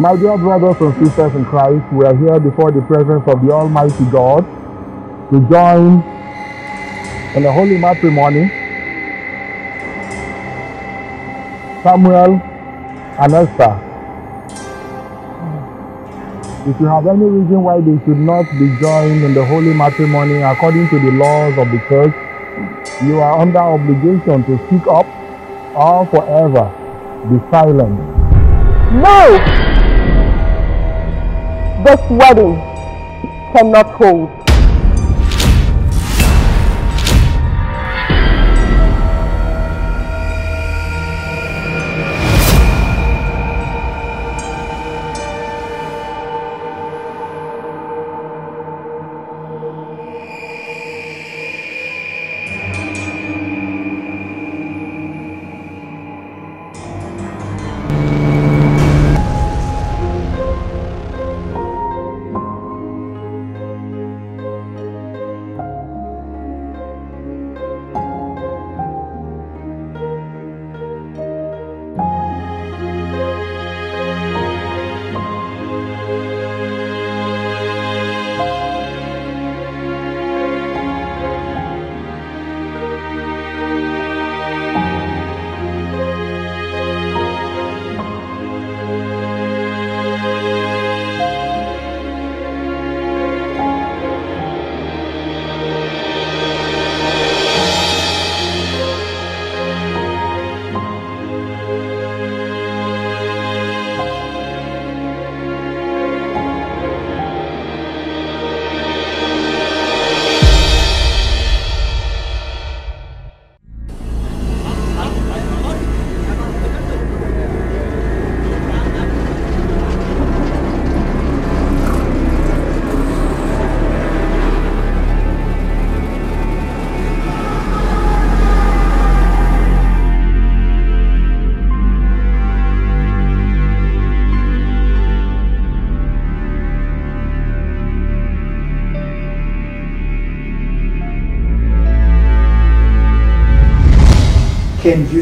My dear brothers and sisters in Christ, we are here before the presence of the Almighty God to join in a holy matrimony. Samuel and Esther. If you have any reason why they should not be joined in the holy matrimony according to the laws of the church, you are under obligation to speak up or forever be silent. No! This wedding cannot hold.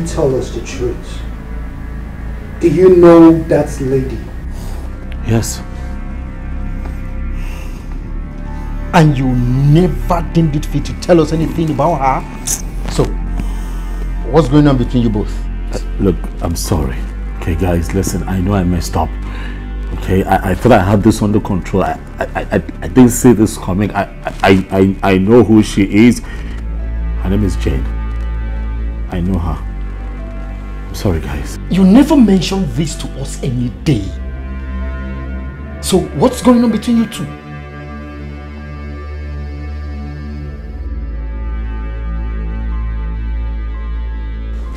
You tell us the truth? Do you know that lady? Yes. And you never deemed it fit to tell us anything about her? So, what's going on between you both? Uh, look, I'm sorry. Okay, guys, listen, I know I messed up. Okay, I, I thought I had this under control. I, I, I, I didn't see this coming. I, I, I, I know who she is. Her name is Jane. I know her. Sorry, guys. You never mentioned this to us any day. So what's going on between you two?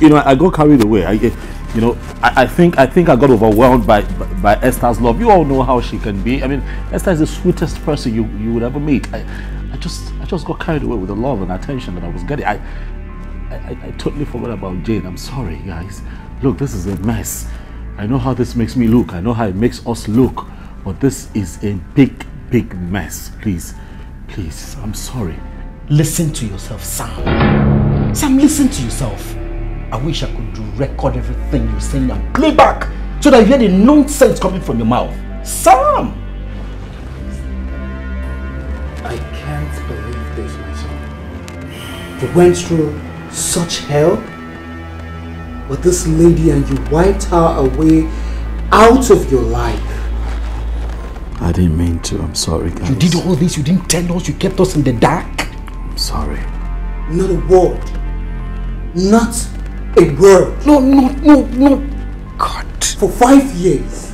You know, I got carried away. I, eh, you know, I, I think I think I got overwhelmed by, by, by Esther's love. You all know how she can be. I mean, Esther is the sweetest person you, you would ever meet. I, I just I just got carried away with the love and attention that I was getting. I I, I, totally forgot about Jane. I'm sorry, guys. Look, this is a mess. I know how this makes me look. I know how it makes us look. But this is a big, big mess. Please, please, I'm sorry. Listen to yourself, Sam. Sam, listen to yourself. I wish I could record everything you're saying and play back so that you hear the nonsense coming from your mouth. Sam! I can't believe this, my son. You went through such hell? But this lady and you wiped her away out of your life. I didn't mean to. I'm sorry, guys. You did all this. You didn't tell us. You kept us in the dark. I'm sorry. Not a word. Not a word. No, no, no, no. God. For five years.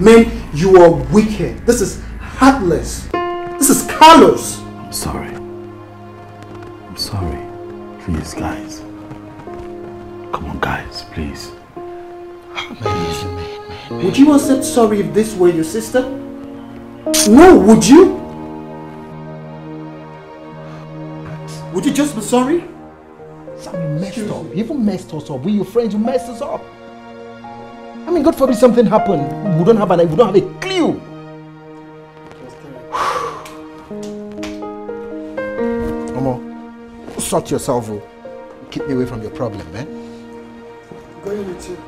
Man, you are wicked. This is heartless. This is callous. I'm sorry. I'm sorry. Please, guys. Come on, guys, please. Would you accept sorry if this were your sister? No, would you? Would you just be sorry? Sam, you messed up. You even messed us up. We your friends, you messed us up. I mean, God forbid something happened. We don't have an we don't have a clue. sort yourself out. Keep me away from your problem, man. Go Going with you.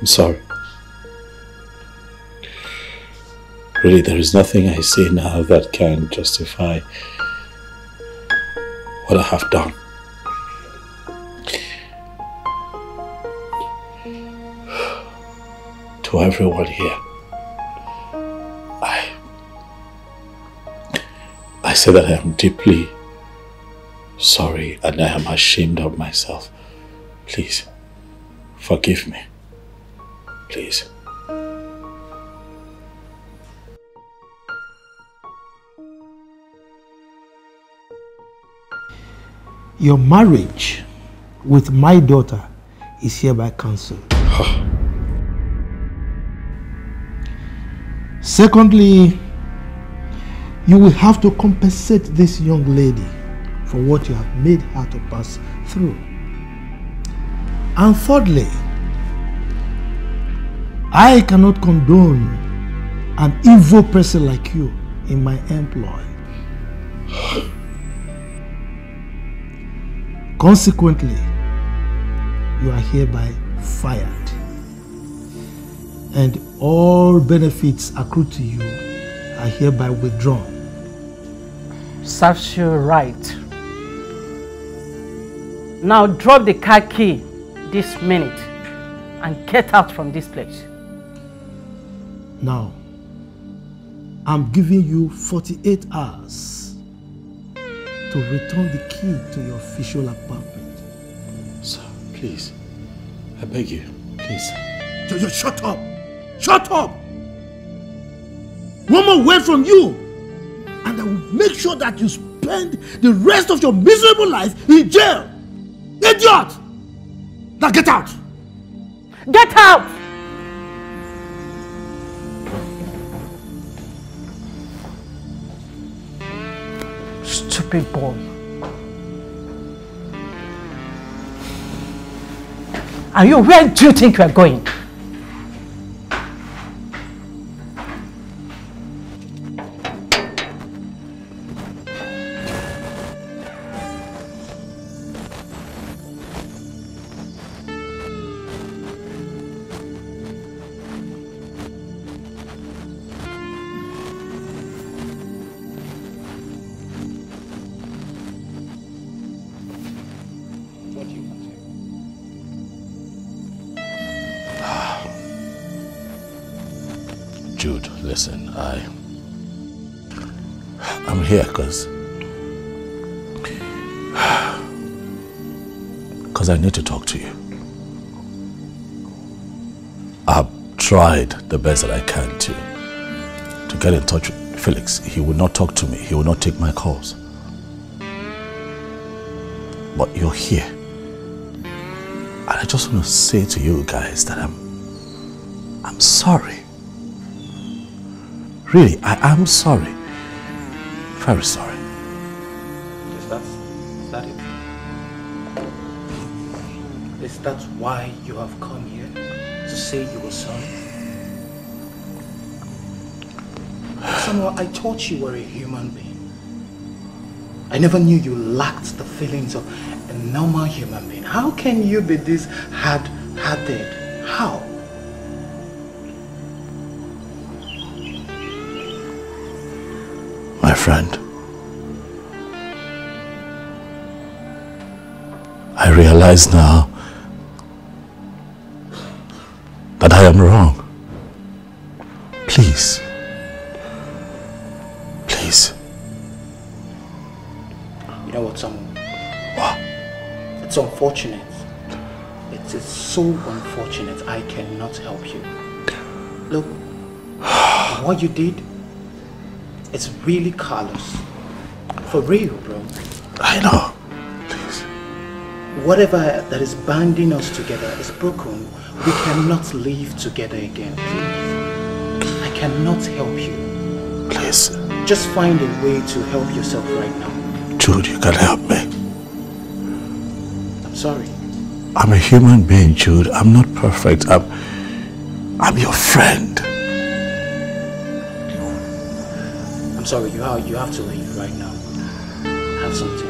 I'm sorry. Really, there is nothing I say now that can justify what I have done. To everyone here, I I say that I am deeply sorry and I am ashamed of myself. Please, forgive me. Please. Your marriage with my daughter is hereby cancelled. Secondly, you will have to compensate this young lady for what you have made her to pass through. And thirdly, I cannot condone an evil person like you in my employ. Consequently, you are hereby fired. And all benefits accrued to you are hereby withdrawn. Serves you right. Now drop the car key this minute and get out from this place. Now, I'm giving you 48 hours to return the key to your official apartment. Sir, please. I beg you, please. Just shut up! Shut up! One more word from you, and I will make sure that you spend the rest of your miserable life in jail! Idiot! Now get out! Get out! Boy. Are you, where do you think you are going? Tried the best that I can to. to get in touch with Felix. He would not talk to me, he would not take my calls. But you're here. And I just want to say to you guys that I'm. I'm sorry. Really, I am sorry. Very sorry. Is that, is that it? Is that why you have come here? To say you were sorry? Somehow I thought you were a human being. I never knew you lacked the feelings of a normal human being. How can you be this hard-hearted? How? My friend, I realize now that I am wrong. Please, unfortunate. It is so unfortunate. I cannot help you. Look, what you did, it's really callous. For real, bro. I know. Please, Whatever that is binding us together is broken. We cannot live together again. Please. I cannot help you. please. Just find a way to help yourself right now. Jude, you can help sorry. I'm a human being, Jude. I'm not perfect. I'm, I'm your friend. I'm sorry. You have, you have to leave right now. Have something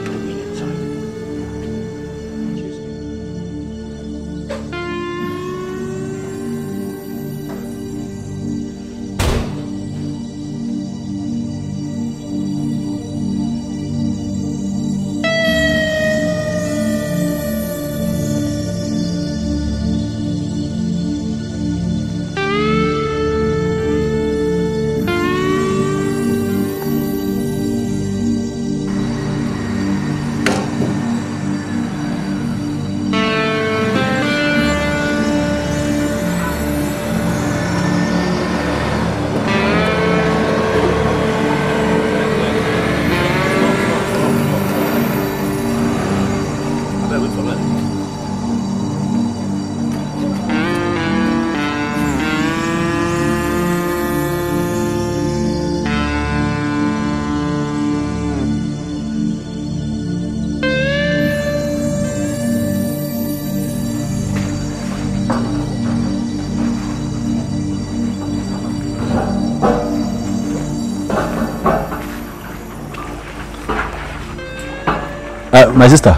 my sister,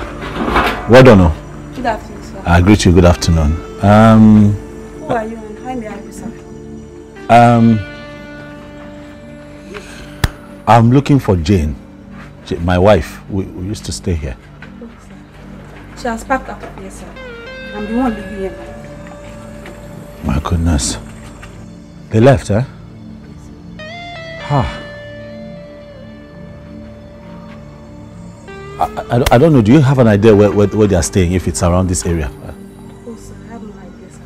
well done. oh. Good afternoon, sir. I greet you. Good afternoon. Um, Who are you and how may I help you, sir? um, I'm looking for Jane, Ja- my wife. We, we used to stay here. She has packed up here, sir. I'm the one living here. My goodness. They left, eh? Ha. I, I, I don't- I don't know. Do you have an idea where, where, where they are staying, if it's around this area? Oh, sir, I have no idea, sir.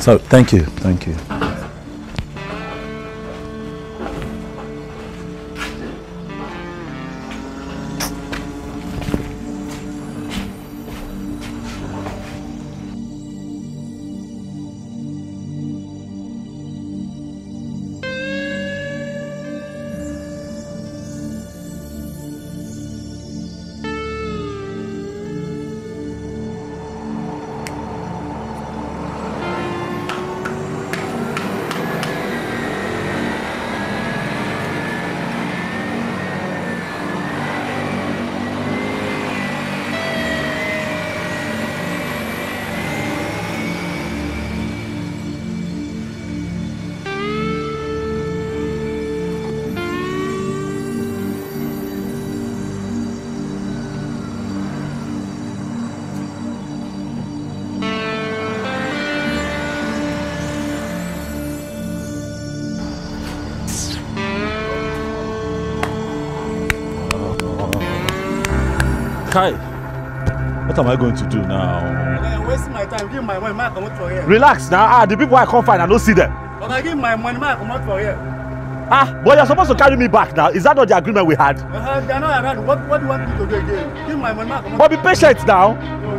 So, thank you. Thank you. to do now. Man, waste my time. Give my money, man, come out for here. Relax now. Ah, the people I can't find, I don't see them. But I give my money, man, come out for here. Ah, but you're supposed to carry me back now. Is that not the agreement we had? Uh-huh, uh, they're not around. What, what do you want me to do again? Give my money, man, come out. But be patient now. No,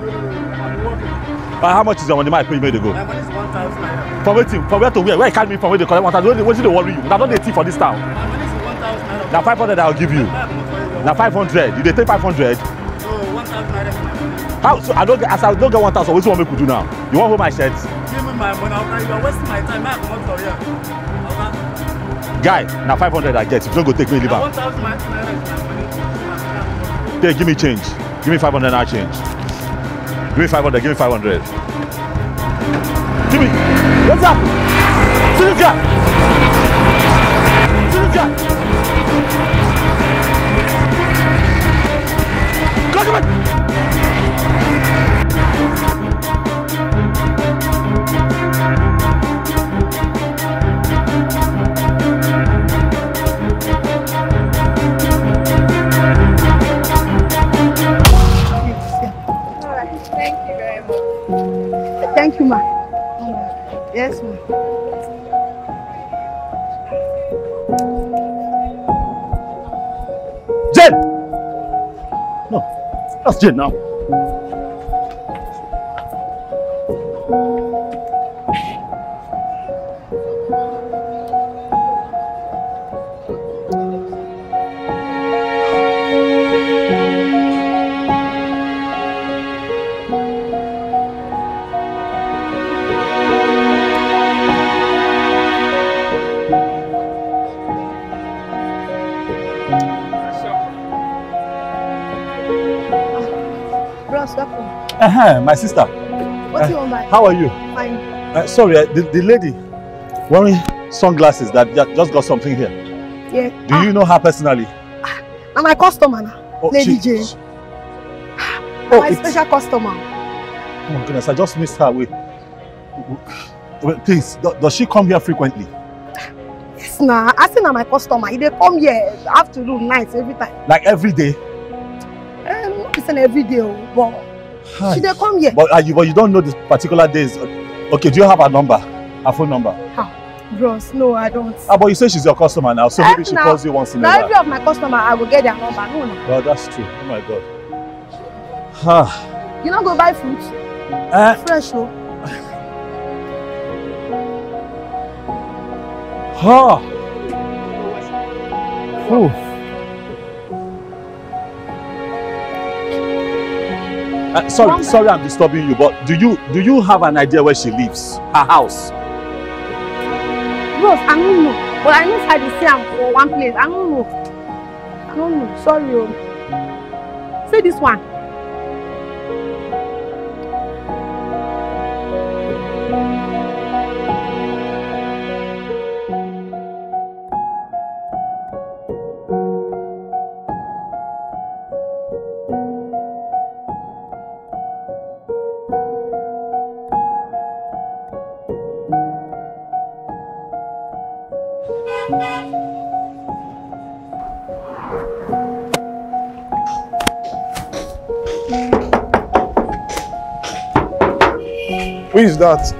Uh, how much is your money, man, I pay you to go? My money is 1,000 naira. From waiting, from where to where? Where you carry me from where they collect 1,000? What's the worry you? I've done the tea for this town. My money is 1,000. Now 500 I'll give you. Now 500. You they take 500. How? So I don't get. As I don't get one thousand. What do you want me to do now? You want hold my shirt? Give me my money. Okay, you are wasting my time. Come out for here. Okay? Guy, now five hundred I get. If you don't go take me, leave am. 1,000 naira is my money. Hey, give me change. Give me five hundred now change. Give me five hundred. Give me five hundred. Give me. What's up? See this guy. That's Jen my sister. What Uh, you want. How are you? Fine. Uh, sorry, uh, the, the lady wearing sunglasses that ju- just got something here. Yeah. Do you know her personally? I'm my customer now. Oh, Lady she- Jane. Oh, my it's- special customer. Oh my goodness, I just missed her. Wait, wait please, do, does she come here frequently? Yes, nah. I say na my customer. He dey come here afternoon, night, every time. Like every day? Um, not be every day, but Hi. she dey come here. But, uh, you, but you don't know the particular days. Okay, do you have her number? Her phone number? Bros, no, I don't. Ah, but you say she's your customer now, so Eh, maybe she nah. calls you once in a while. Now every of my customer, I will get their number. No, no. Well, that's true. Oh my god. Ah, You not go buy fruit? Eh. Fresh, oh. ah. Oh. Uh, sorry, sorry, I'm disturbing you, but do you do you have an idea where she lives? Her house? Bros, I don't know. But I know I dey see am for one place. I don't know. I don't know. Sorry o. See this one. Is that?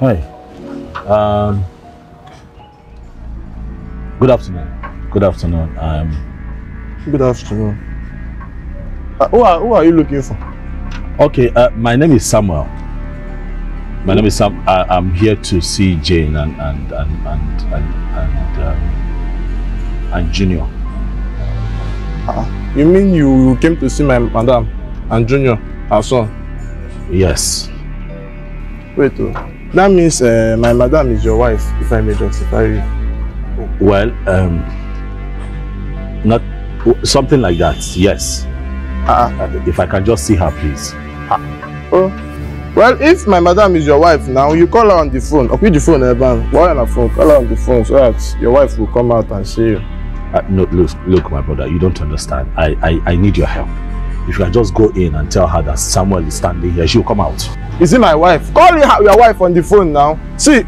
Hi. Um, good afternoon. Good afternoon. Um, Good afternoon. Uh, who, are, who are you looking for? okay, uh, my name is Samuel. My name is Sam. I, I'm here to see Jane and and and and and and, um, and Junior. You mean you came to see my madam and Junior, her son? Yes. Wait, oh. that means uh, my madam is your wife, if I may justify you. Well, um, not something like that. Yes. Uh, if I can just see her, please. Oh, well, if my madam is your wife now, you call her on the phone. Or the phone, Eban. Why on the phone? Call her on the phone so that your wife will come out and see you. Uh, no, look, look, my brother, you don't understand. I, I, I need your help. If you can just go in and tell her that Samuel is standing here, she'll come out. Is it my wife? Call your wife on the phone now. See,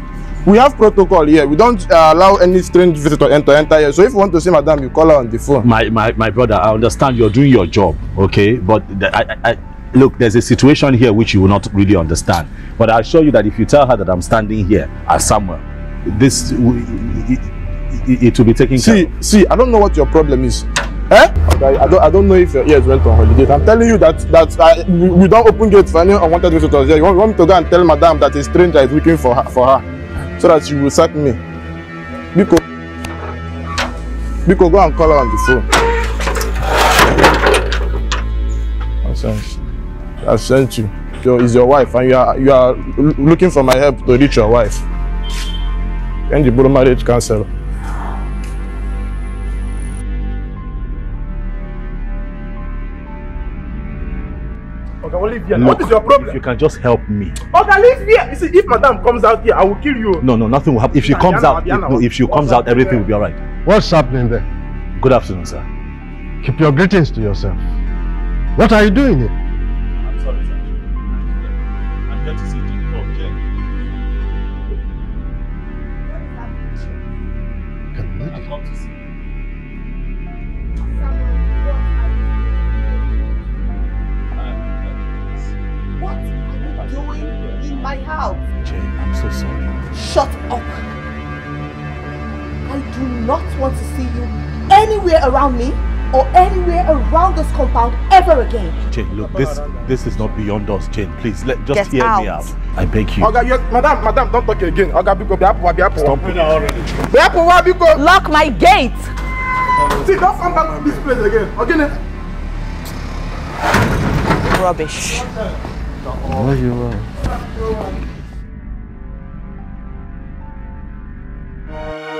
we have protocol here. We don't uh, allow any strange visitor enter enter here. So if you want to see madam, you call her on the phone. My, my, my brother, I understand you're doing your job, okay? But the, I, I, look, there's a situation here which you will not really understand. But I assure you that if you tell her that I'm standing here as Samuel, this w- it, it, it will be taken care See, see, I don't know what your problem is. Eh? Okay, I don't, I don't know if your ears went on holiday. I'm telling you that that I, we, don't open gates for any unwanted visitors here. You want, you want me to go and tell madam that a stranger is looking for her, for her, so that she will sack me. Biko, Biko, go and call her on the phone. Nonsense. I sent you. Your, is your wife, and you are you are looking for my help to reach your wife. End the marriage counselor. Okay, well, leave here. Look, what is your problem? If you can just help me. Okay, leave here. You see, if madam comes out here, I will kill you. No, no, nothing will happen. If she Nah, comes Diana, out, if, Diana, no, if she comes out, everything there? will be all right. What's happening there? Good afternoon, sir. Keep your greetings to yourself. What are you doing here? Shut up. I do not want to see you anywhere around me or anywhere around this compound ever again. Jane, look, this this is not beyond us, Jane. Please, let just Get hear me out. out. I beg you. Okay, yes, madam, madam, don't talk again. Okay, Biko, be happy, be happy. Stop. Be happy, why, Biko? Lock my gate. See, don't come back to this place again. Okay, then. Rubbish. Where you are? Oh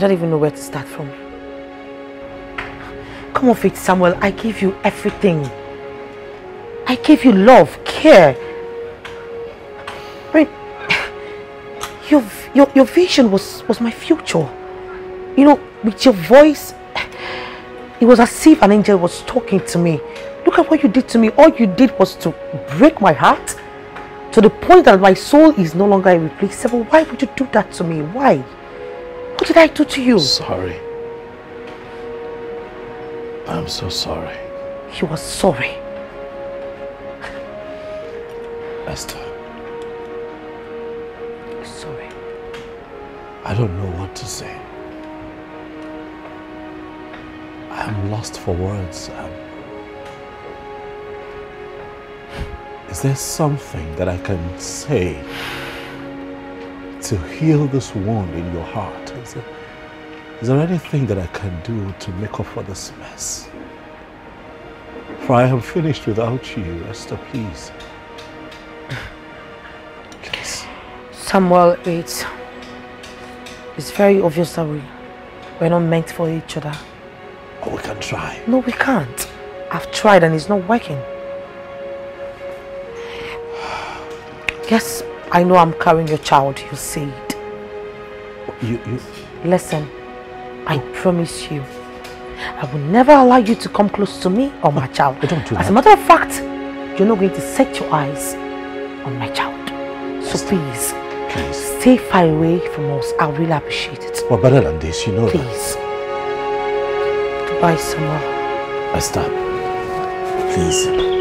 don't even know where to start from. Come off it, Samuel. I gave you everything. I gave you love, care. I mean, your, your, your vision was, was my future. You know, with your voice, it was as if an angel was talking to me. Look at what you did to me. All you did was to break my heart to the point that my soul is no longer irreplaceable. Why would you do that to me? Why? What did I do to you? Sorry. I'm so sorry. You are sorry. Esther, Sorry. I don't know what to say. I am lost for words. Um, is there something that I can say to heal this wound in your heart? Is there anything that I can do to make up for this mess? For I am finished without you, Esther, please. Samuel, it's, it's very obvious that we, we're not meant for each other. Oh, we can try. No, we can't. I've tried and it's not working. Yes, I know I'm carrying your child, you see it. You, you, Listen, I promise you, I will never allow you to come close to me or my oh, child. I don't do As that. a matter of fact, you're not going to set your eyes on my child. So please, please, stay far away from us. I really appreciate it. we're better than this, you know that. Please. Goodbye, Samuel. Esther, please.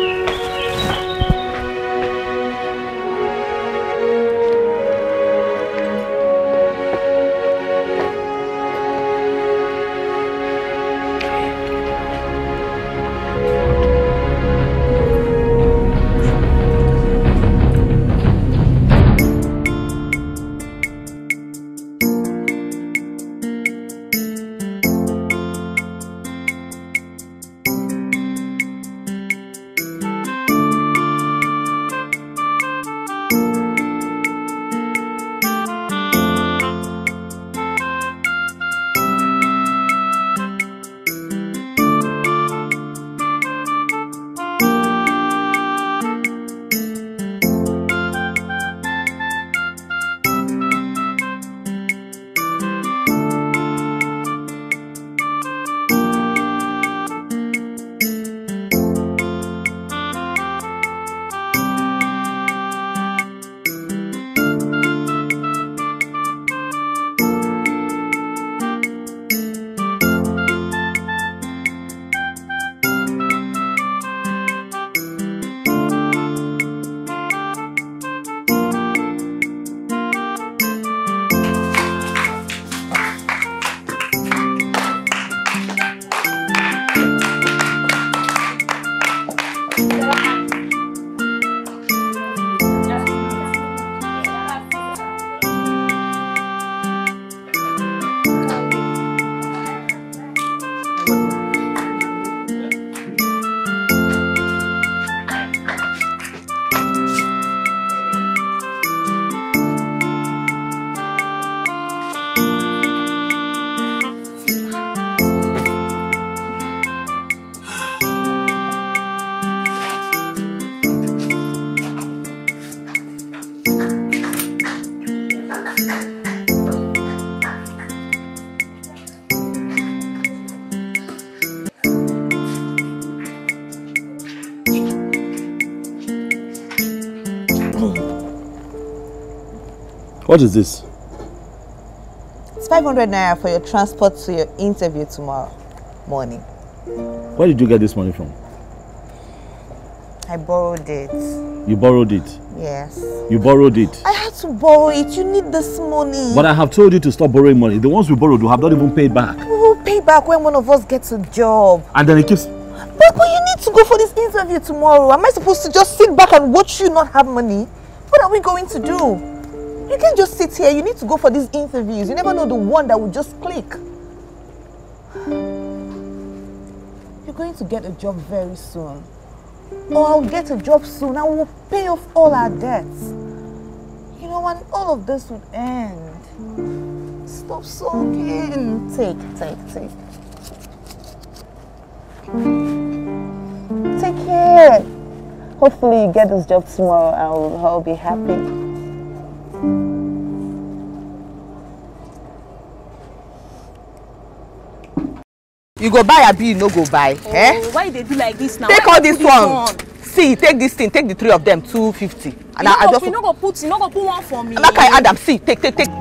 What is this? It's 500 naira for your transport to your interview tomorrow morning. Where did you get this money from? I borrowed it. You borrowed it. Yes. You borrowed it. I had to borrow it. You need this money. But I have told you to stop borrowing money. The ones we borrowed, we have not even paid back. We will pay back when one of us gets a job. And then it keeps. But, but you need to go for this interview tomorrow. Am I supposed to just sit back and watch you not have money? What are we going to do? You can't just sit here. You need to go for these interviews. You never know the one that will just click. You're going to get a job very soon. Or I'll get a job soon and we'll pay off all our debts. You know, and all of this would end. Stop sulking. Take, take, take. Take care. Hopefully you get this job tomorrow and I'll be happy. You go buy abi you no go buy? Oh, eh? why they do like this now? Take Why all you this put one. See, take this thing, take the three of them, 250. You And no I, I just you no go put, you no go put one for me. Make I add am. See, take, take, take. make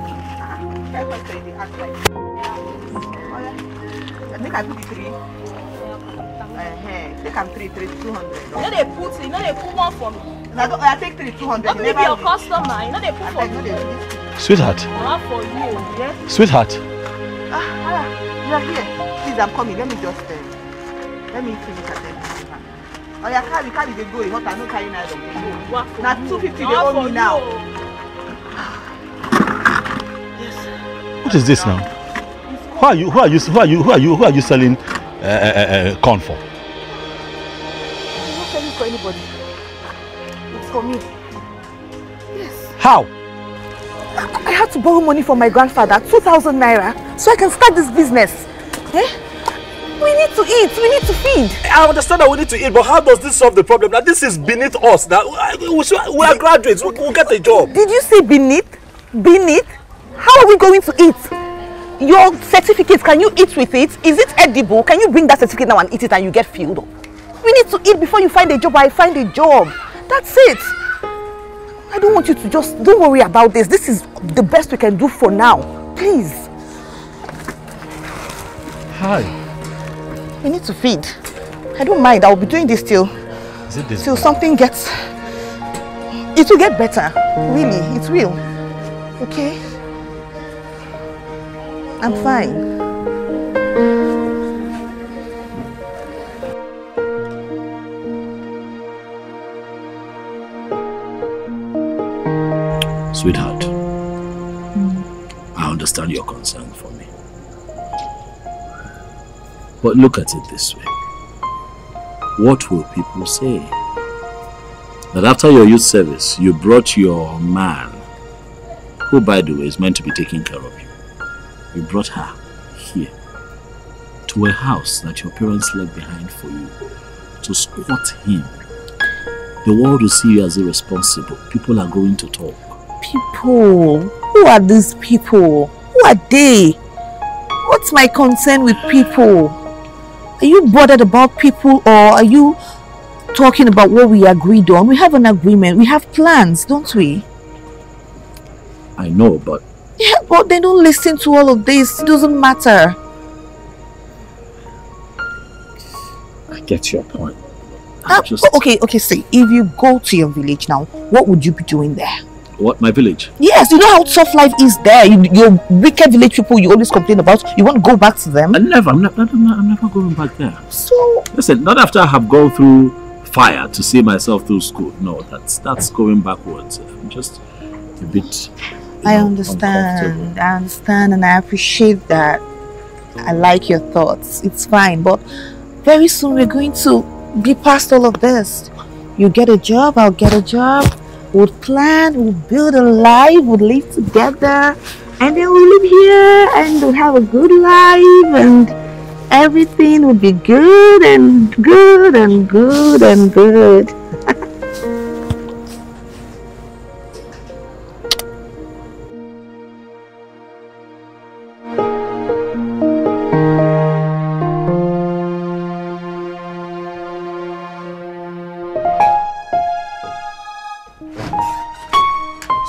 I put the three. Uh-huh. Take am three, three, two hundred. You know they put, you know they put one for me. I, don't, I take three, two hundred. Not be your customer, you know they put for me. Sweetheart, Not for you. Yes. sweetheart, Ah, ah, you are here. Please, I'm coming. Let me just, uh, let me finish to her. Oh, yeah, carry, carry, they go. You want to no carry now. Now, 250 they Not owe me you. now. what is this now? Who are you? Who are you? Who are you? Who are you? Who are you selling uh, uh, uh, corn for? I'm not selling for anybody. For me. Yes. How? I, I had to borrow money from my grandfather, 2,000 naira, so I can start this business. Eh? We need to eat, we need to feed. I understand that we need to eat, but how does this solve the problem? Now this is beneath us. Now we, we should- we are graduates. We, we'll get a job. Did you say beneath? Beneath? How are we going to eat? Your certificate, can you eat with it? Is it edible? Can you bring that certificate now and eat it and you get filled up? We need to eat before you find a job I find a job. That's it. I don't want you to just, don't worry about this. This is the best we can do for now. Please. Hi. We need to feed. I don't mind. I'll be doing this till, Is it this? till something gets, it will get better. Really, it will. Okay? I'm fine. Sweetheart, mm. I understand your concern for me. But look at it this way. What will people say? That after your youth service, you brought your man, who by the way is meant to be taking care of you. You brought her here to a house that your parents left behind for you to squat him. The world will see you as irresponsible. People are going to talk. People. Who are these people? Who are they? What's my concern with people? Are you bothered about people or are you talking about what we agreed on? We have an agreement. We have plans, don't we? I know, but Yeah, but they don't listen to all of this. It doesn't matter. I get your point. Ah, okay, okay, see. If you go to your village now, what would you be doing there? What, my village? Yes, you know how tough life is there. You, your wicked village people you always complain about. You want to go back to them? I never, I'm, never, I'm never going back there. So, Listen, not after I have gone through fire to see myself through school. No, that's that's going backwards. I'm just a bit. I understand. I understand and I appreciate that. I like your thoughts. It's fine. But very soon we're going to be past all of this. You get a job, I'll get a job. We'll plan, we'll build a life, we'll live together. And then we'll live here and we'll have a good life and everything will be good and good and good and good.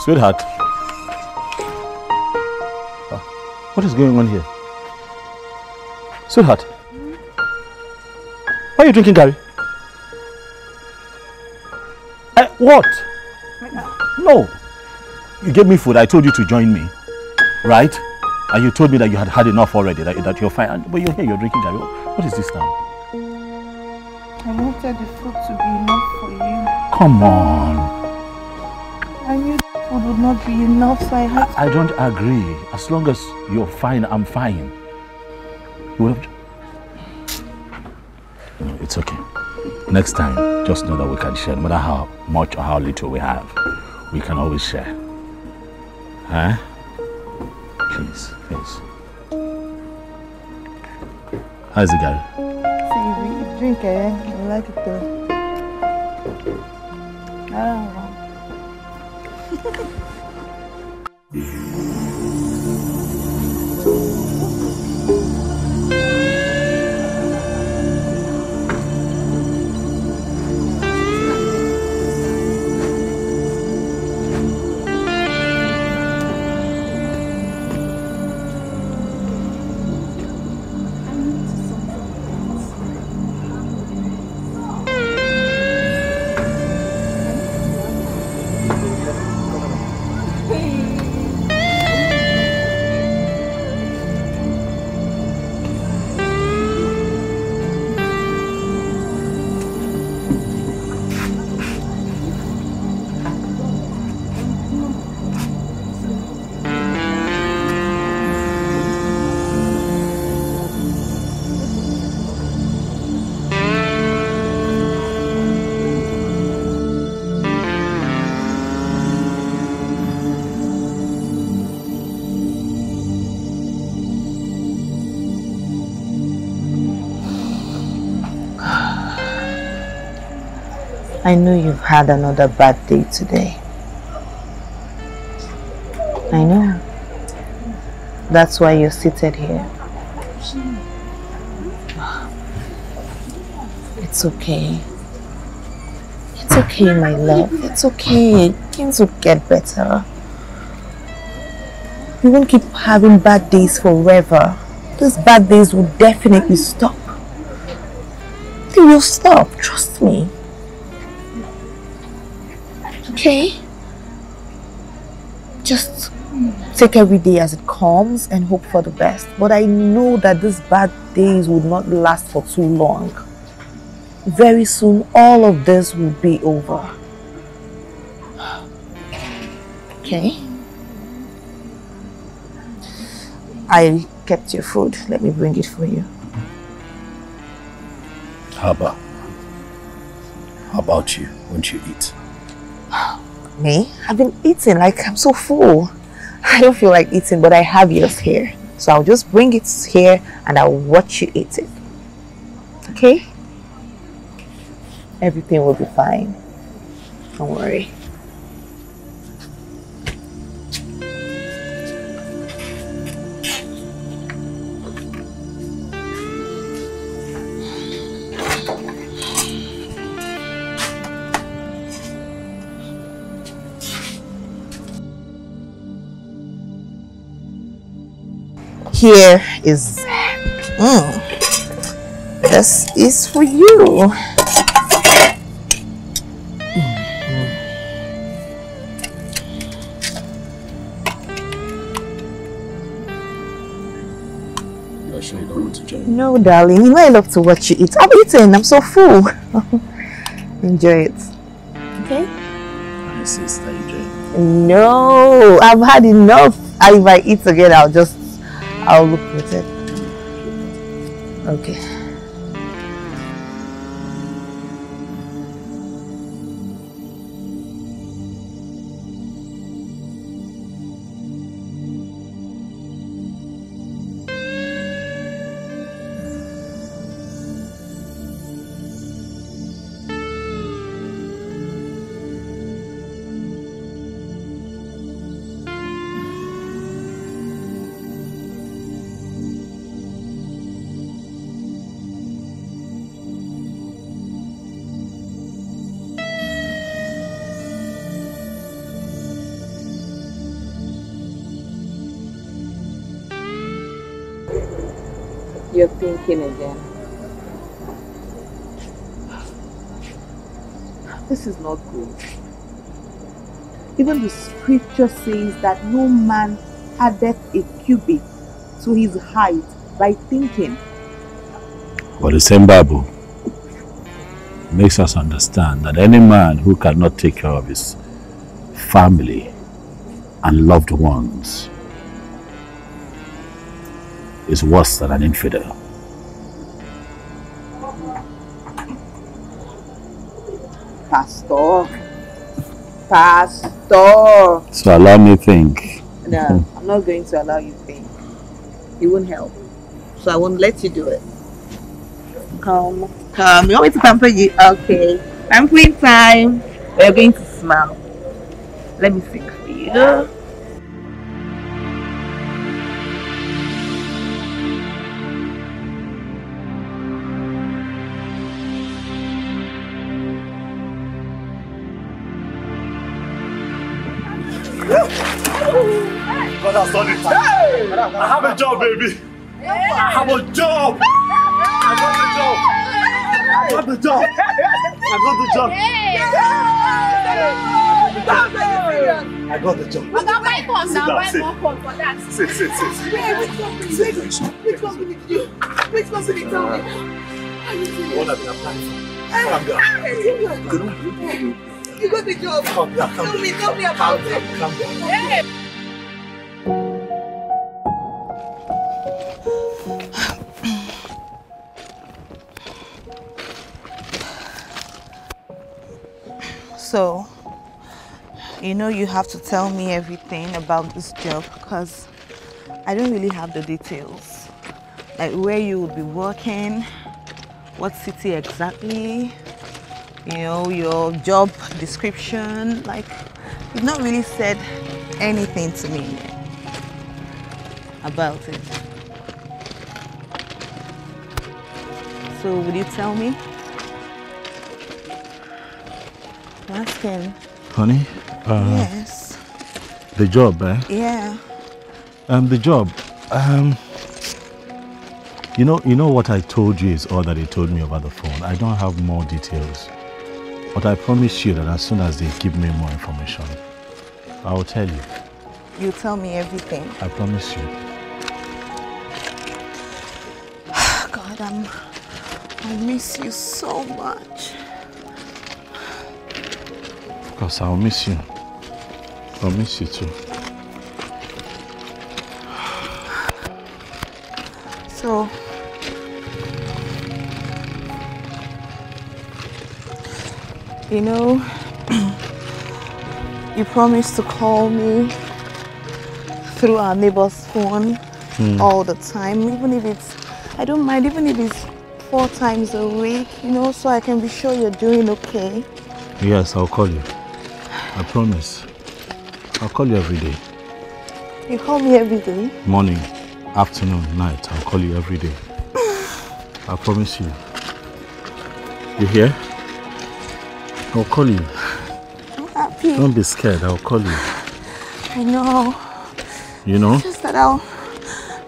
Sweetheart. What is going on here? Sweetheart. Why are you drinking garri? Eh, what? No. You gave me food. I told you to join me. Right? And you told me that you had had enough already, that, that you're fine. And- But you're here, you're drinking garri. What is this now? I wanted the food to be enough for you. Come on. I knew food would not be enough, so I had I don't agree. As long as you're fine, I'm fine. You have... No, it's okay. Next time, just know that we can share. No matter how much or how little we have, we can always share. Huh? Please, please. How's it going? See, we drink eh? I like it though. I don't know you. I know you've had another bad day today. I know. That's why you're seated here. It's okay. It's okay, my love. It's okay. Things will get better. We won't keep having bad days forever. Those bad days will definitely stop. They will stop, trust me. Okay? Just take every day as it comes and hope for the best. But I know that these bad days would not last for too long. Very soon, all of this will be over. Okay? I kept your food. Let me bring it for you. How about? How about you? Won't you eat? Me? I've been eating like I'm so full. I don't feel like eating, but I have yours here. So I'll just bring it here and I'll watch you eat it. Okay? Everything will be fine. Don't worry. Here is. Mm, this is for you. You're sure you don't want to join? No, darling. You know I love to watch you eat. I'm eating. I'm so full. Enjoy it. Okay? I insist that you join. No, I've had enough. I, if I eat again, I'll just, I'll look with it. Okay. You're thinking again. This is not good. Even the scripture says that no man addeth a cubit to his height by thinking. But the same Bible makes us understand that any man who cannot take care of his family and loved ones is worse than an infidel. Pastor. Pastor. So allow me think. No, I'm not going to allow you think. It won't help. So I won't let you do it. Come, come. You want me to pamper you? Okay. Pampering time. We're going to smile. Let me sing for you. Job, baby. I have a job. I got the job. I got the job. I got the job. I got the job. Oga, buy corn Sit now, buy sit. more corn for that. Sit, sit, sit. Hey, which company? Which company did you? Which company tell me? The one I've been applying for. Calm down. You got the job. Calm down, Tell me, tell me about it. Calm down. So, you know, you have to tell me everything about this job because I don't really have the details. Like where you would be working, what city exactly, you know, your job description. Like, you've not really said anything to me about it. So, will you tell me? I'm asking. Honey, uh, yes. the job, eh? Yeah. Um, the job. Um, you know, you know what I told you is all that they told me over the phone. I don't have more details, but I promise you that as soon as they give me more information, I will tell you. You tell me everything. I promise you. God, I'm. I miss you so much. Of course, I'll miss you. I'll miss you too. So. You know, you promised to call me through our neighbor's phone Hmm. all the time, even if it's, I don't mind, even if it's four times a week, you know, so I can be sure you're doing okay. Yes, I'll call you. I promise. I'll call you every day. You call me every day. Morning, afternoon, night. I'll call you every day. I promise you. You hear? I'll call you. I'm happy. Don't be scared. I'll call you. I know. You know? Just that I'll,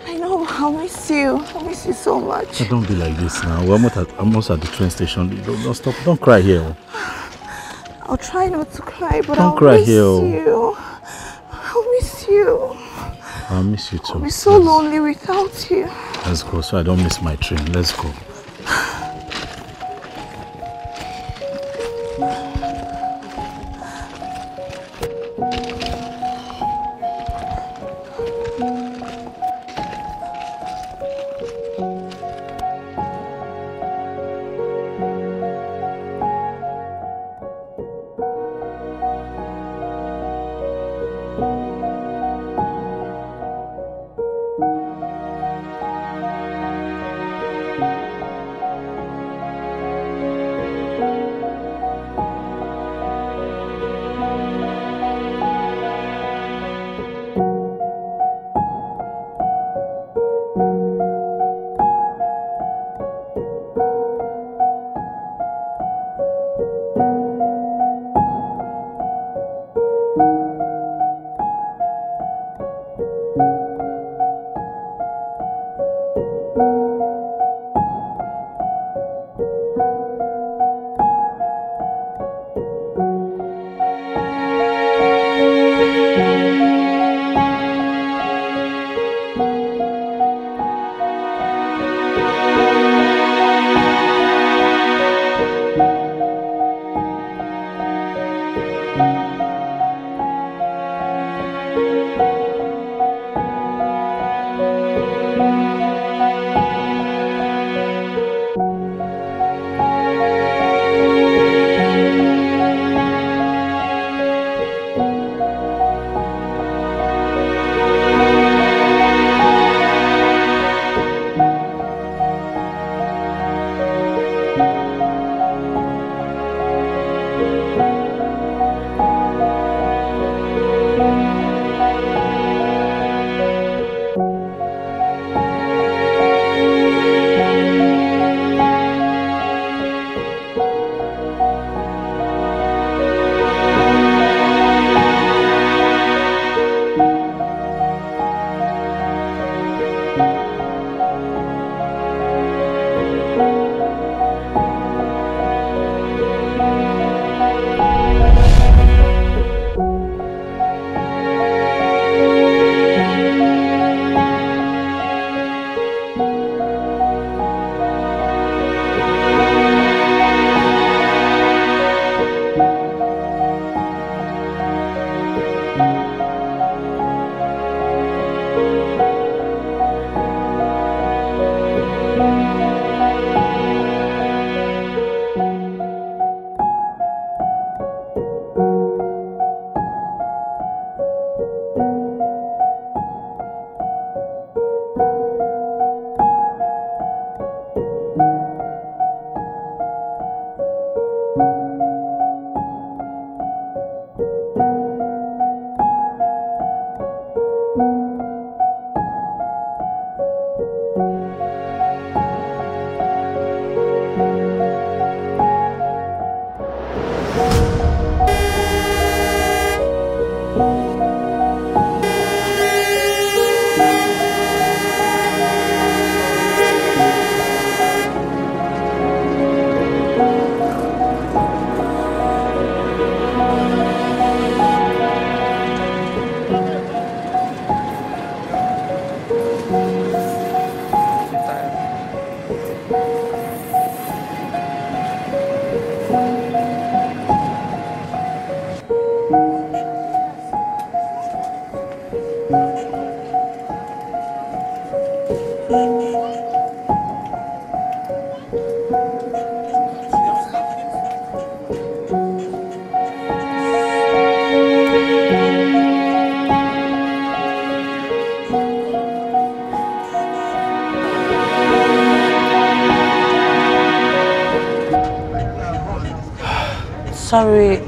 I know, I'll miss you. I'll miss you so much. Don't be like this now. We're almost at, almost at the train station. Don't, don't stop. Don't cry here. I'll try not to cry, but Don't I'll cry miss here, you. I'll miss you. I'll miss you too. I'll be so lonely without you. Let's go so I don't miss my train. Let's go.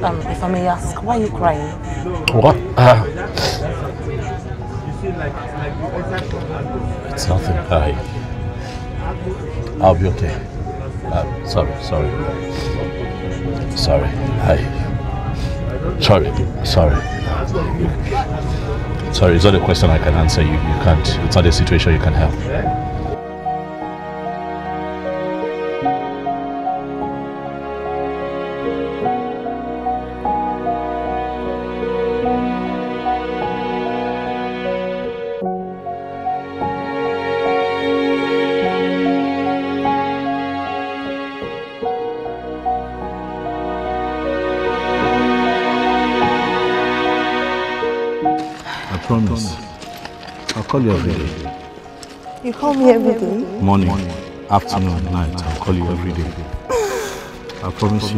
Um, if I may ask, why are you crying? What? Uh, it's nothing. I, I'll be okay. Uh, sorry, sorry. Sorry. I. Sorry, sorry. Sorry, it's not a question I can answer. You, you can't. It's not a situation you can help. Call you every day. You call me every day? Morning, afternoon, night. I'll call you every day. I promise you.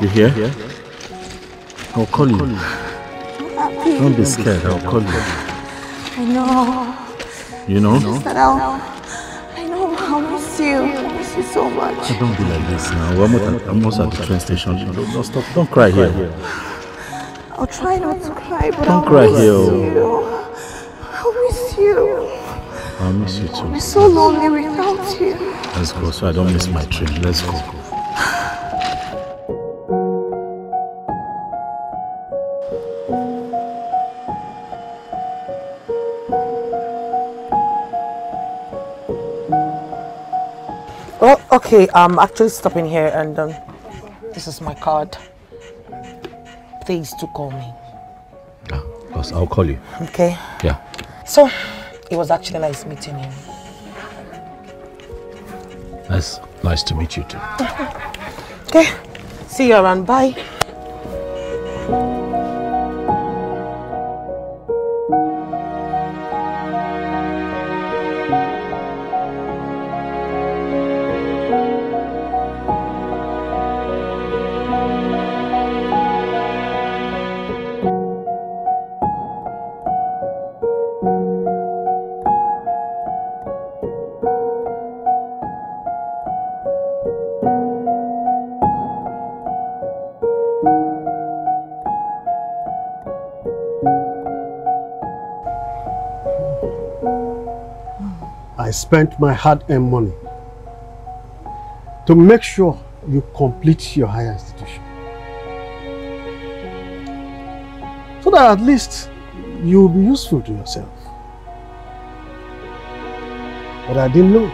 You hear? I'll call you. Don't be scared. I'll call you. I know. You know? Just that I'll, I know I'll miss you. I miss you so much. So don't be like this now. We're almost at, almost at the train station. Don't, don't stop. Don't cry here. I'll try not to cry, but Don't I'll cry miss here. Oh. you. I'll miss you. I'll you I'll too. be so lonely without you. Let's go so I don't miss my train. Let's go. Well, okay, I'm actually stopping here and um, this is my card. Please do call me, Of course, I'll call you. okay? Yeah. So, it was actually nice meeting you. Nice, nice to meet you too. Okay, eh, see you around. Bye. Spent my hard-earned money to make sure you complete your higher institution. So that at least you will be useful to yourself. But I didn't know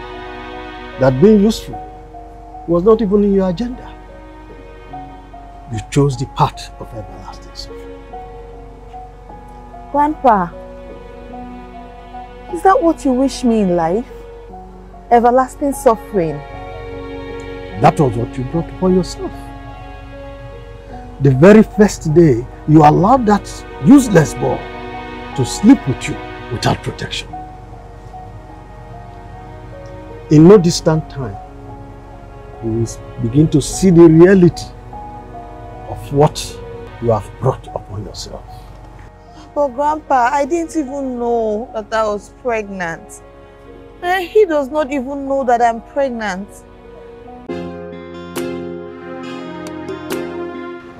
that being useful was not even in your agenda. You chose the path of everlasting suffering. Grandpa, is that what you wish me in life? Everlasting suffering. That was what you brought upon yourself. The very first day you allowed that useless boy to sleep with you without protection. In no distant time, you will begin to see the reality of what you have brought upon yourself. But Grandpa, I didn't even know that I was pregnant. And he does not even know that I'm pregnant.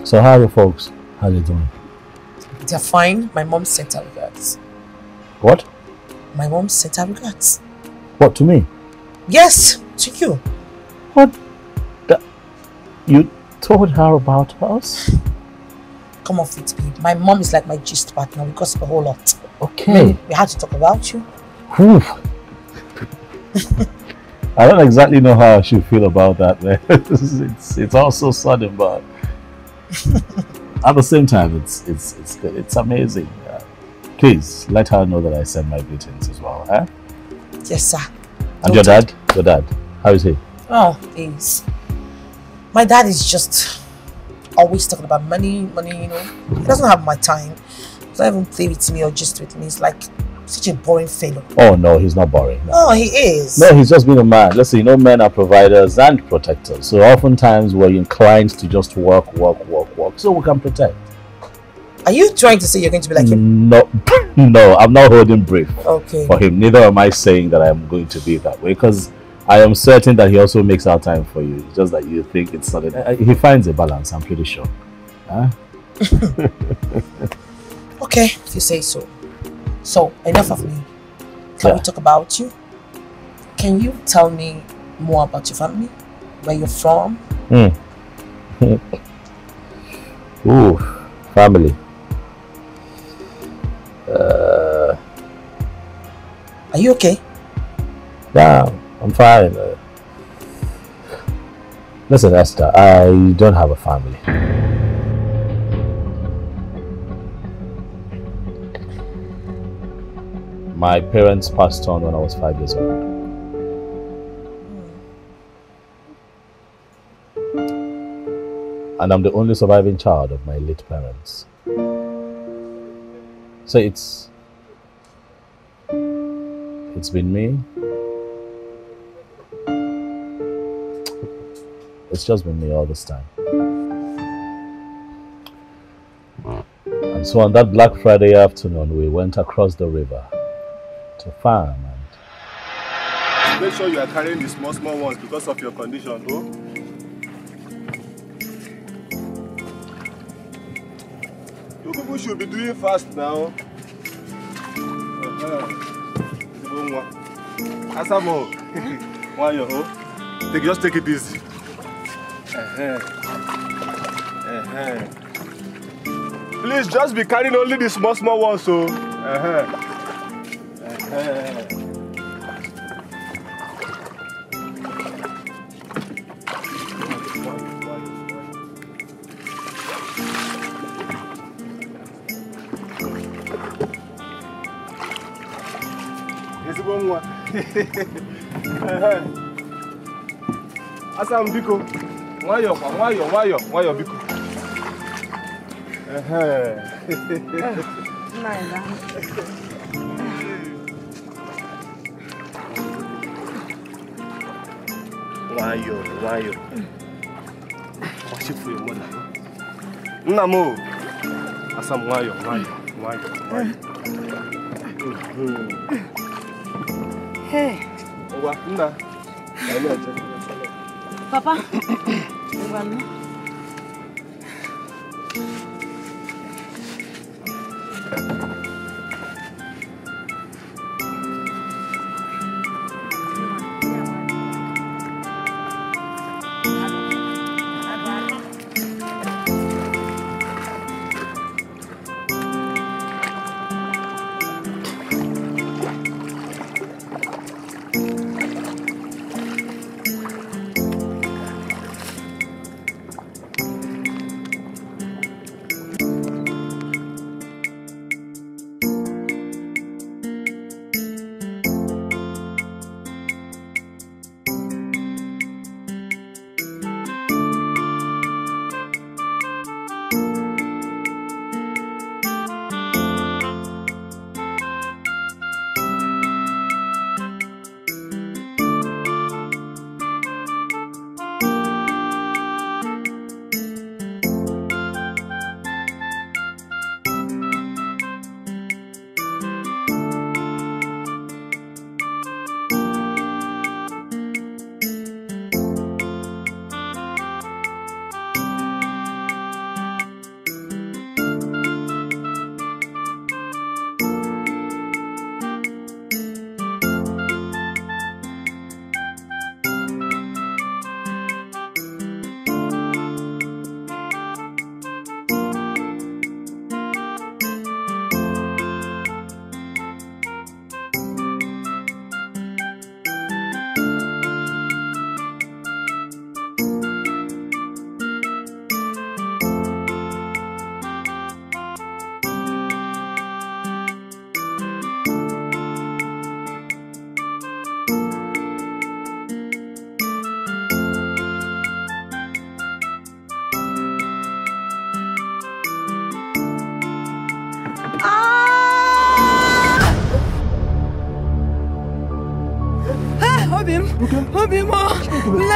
So how are you folks? How are you doing? They're fine. My mom sent her regards. What? My mom sent her regards. What to me? Yes, to you. What? You told her about us? Come off it, babe. My mom is like my gist partner. We gossip a whole lot. Okay. We had to talk about you. Whew. I don't exactly know how I should feel about that, it's it's all so sudden, but at the same time, it's it's it's good. It's amazing. Uh, please let her know that I send my greetings as well, huh? Yes, sir. And your dad, your dad, how is he? Oh, please. My dad is just always talking about money, money, you know. He doesn't have my time. He doesn't even play with me or just with me. It's like such a boring fellow. Oh no, he's not boring. No. Oh, he is. No, he's just been a man. Let's Listen, you know, men are providers and protectors. So oftentimes we're inclined to just work, work, work, work, so we can protect. Are you trying to say you're going to be like him? No, no, I'm not holding brief Okay. for him. Neither am I saying that I'm going to be that way because I am certain that he also makes out time for you. It's just that you think it's sudden. Uh, He finds a balance, I'm pretty sure. Huh? Okay, if you say so. So, enough of me. Can we talk about you? Can you tell me more about your family? Where you're from? Hmm. Ooh, family. Uh, Are you okay? yeah, I'm fine. Uh, listen, Esther, I don't have a family. My parents passed on when I was five years old. And I'm the only surviving child of my late parents. So it's it's been me. It's just been me all this time. And so on that Black Friday afternoon, we went across the river to farm. Make sure you are carrying the small, small ones because of your condition, oh. You people should be doing fast now. Uh-huh. Asamo. One your oh. Take, just take it easy. Uh-huh. Uh-huh. Please just be carrying only the small, small ones, so. Uh-huh. ezigbo biko nwayọ kwa nwayọ nwayọ nwayọ biko. Nna ya nwayọọ nwayọọ gbachifu ya mụna nna m asa m nwayọọ nwayọọ nwayọọ nwayọọ Mhm. Hey, Ngwa, nna. Anyị na-eche.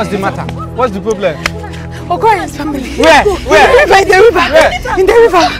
What's the matter? What's the problem? Okoye's family. Where? Where? In the river, in the river. Where? In the river.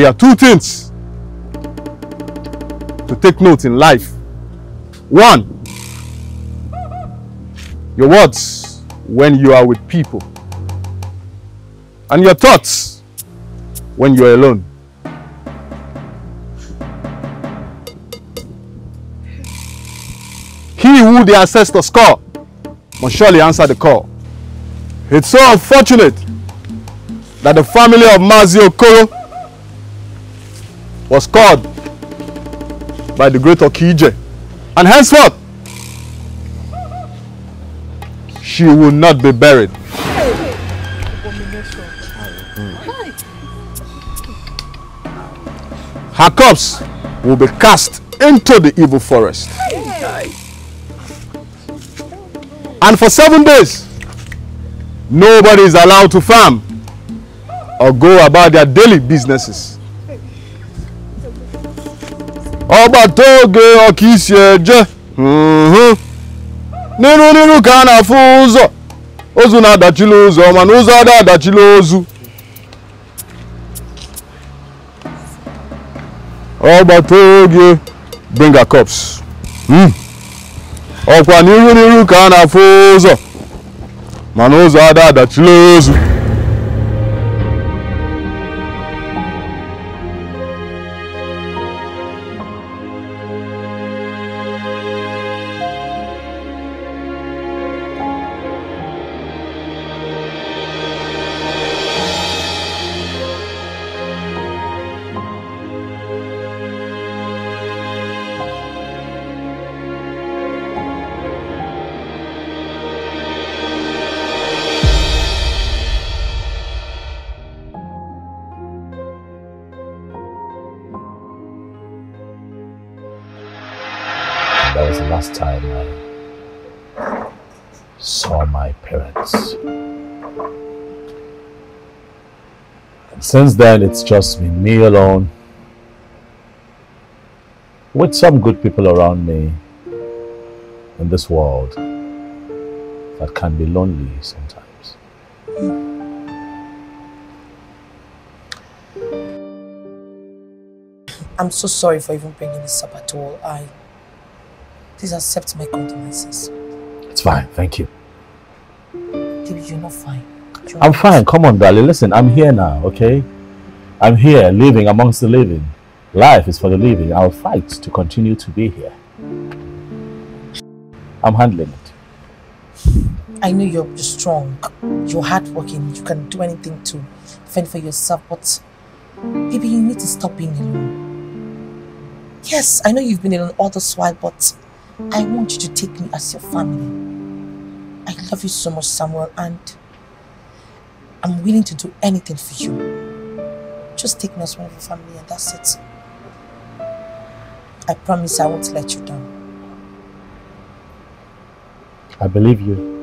There are two things to take note in life. One, your words when you are with people, and your thoughts when you are alone. He who the ancestors call must surely answer the call. It's so unfortunate that the family of Mazi Okoro was called by the great Okije. And henceforth, she will not be buried. Her corpse will be cast into the evil forest. And for seven days, nobody is allowed to farm or go about their daily businesses. Ọgbata oge ọka isi eje mhm. n'iru n'iru ka a na-afụ ụzọ ozu na-adachila ụzọ mana ụzọ ada adachila ozu ọgbata oge bring a corpse Hmm. ọkwa n'iru n'iru ka a na-afụ ụzọ mana ụzọ ada adachila since then, it's just been me alone with some good people around me in this world that can be lonely sometimes. I'm so sorry for even bringing this up at all. I please accept my condolences. It's fine, thank you. You're not fine. You're I'm fine. Come on, darling. Listen, I'm here now, okay? I'm here, living amongst the living. Life is for the living. I'll fight to continue to be here. I'm handling it. I know you're strong, you're hardworking, you can do anything to fend for yourself, but baby, you need to stop being alone. Yes, I know you've been alone all this while, but I want you to take me as your family. I love you so much, Samuel, and I'm willing to do anything for you. Just take me as one of your family, and that's it. I promise I won't let you down. I believe you.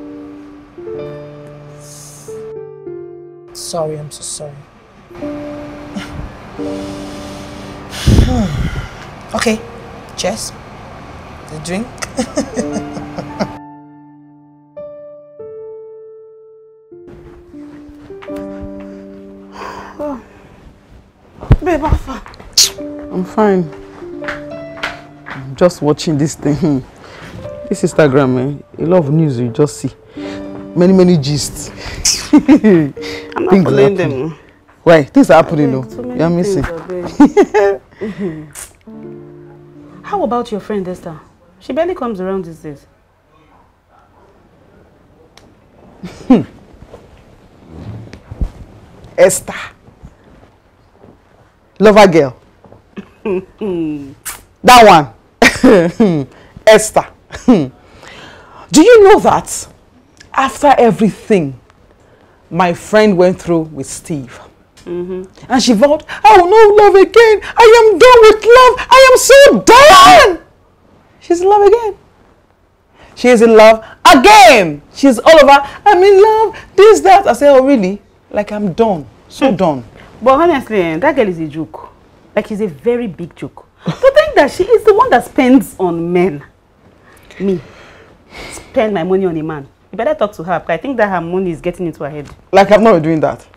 Sorry, I'm so sorry. okay, Jess, the drink. I'm fine. I'm just watching this thing. This Instagram, eh? A lot of news you just see. Many, many gists. I'm not following them. Why? Things are happening, though. Many You're missing. things, How about your friend Esther? She barely comes around these days. Esther. Lover girl. That one. Esther. Do you know that after everything my friend went through with Steve, and she vowed, I will not love again. I am done with love. I am so done. She's in love again. She is in love again. She's all over. I'm in love. This, that. I say, oh, really? Like, I'm done. So done. But honestly, eh, that girl is a joke. Like, he's a very big joke. to think that she is the one that spends on men. Me. Spend my money on a man. You better talk to her, because I think that her money is getting into her head. Like, I've not been doing that.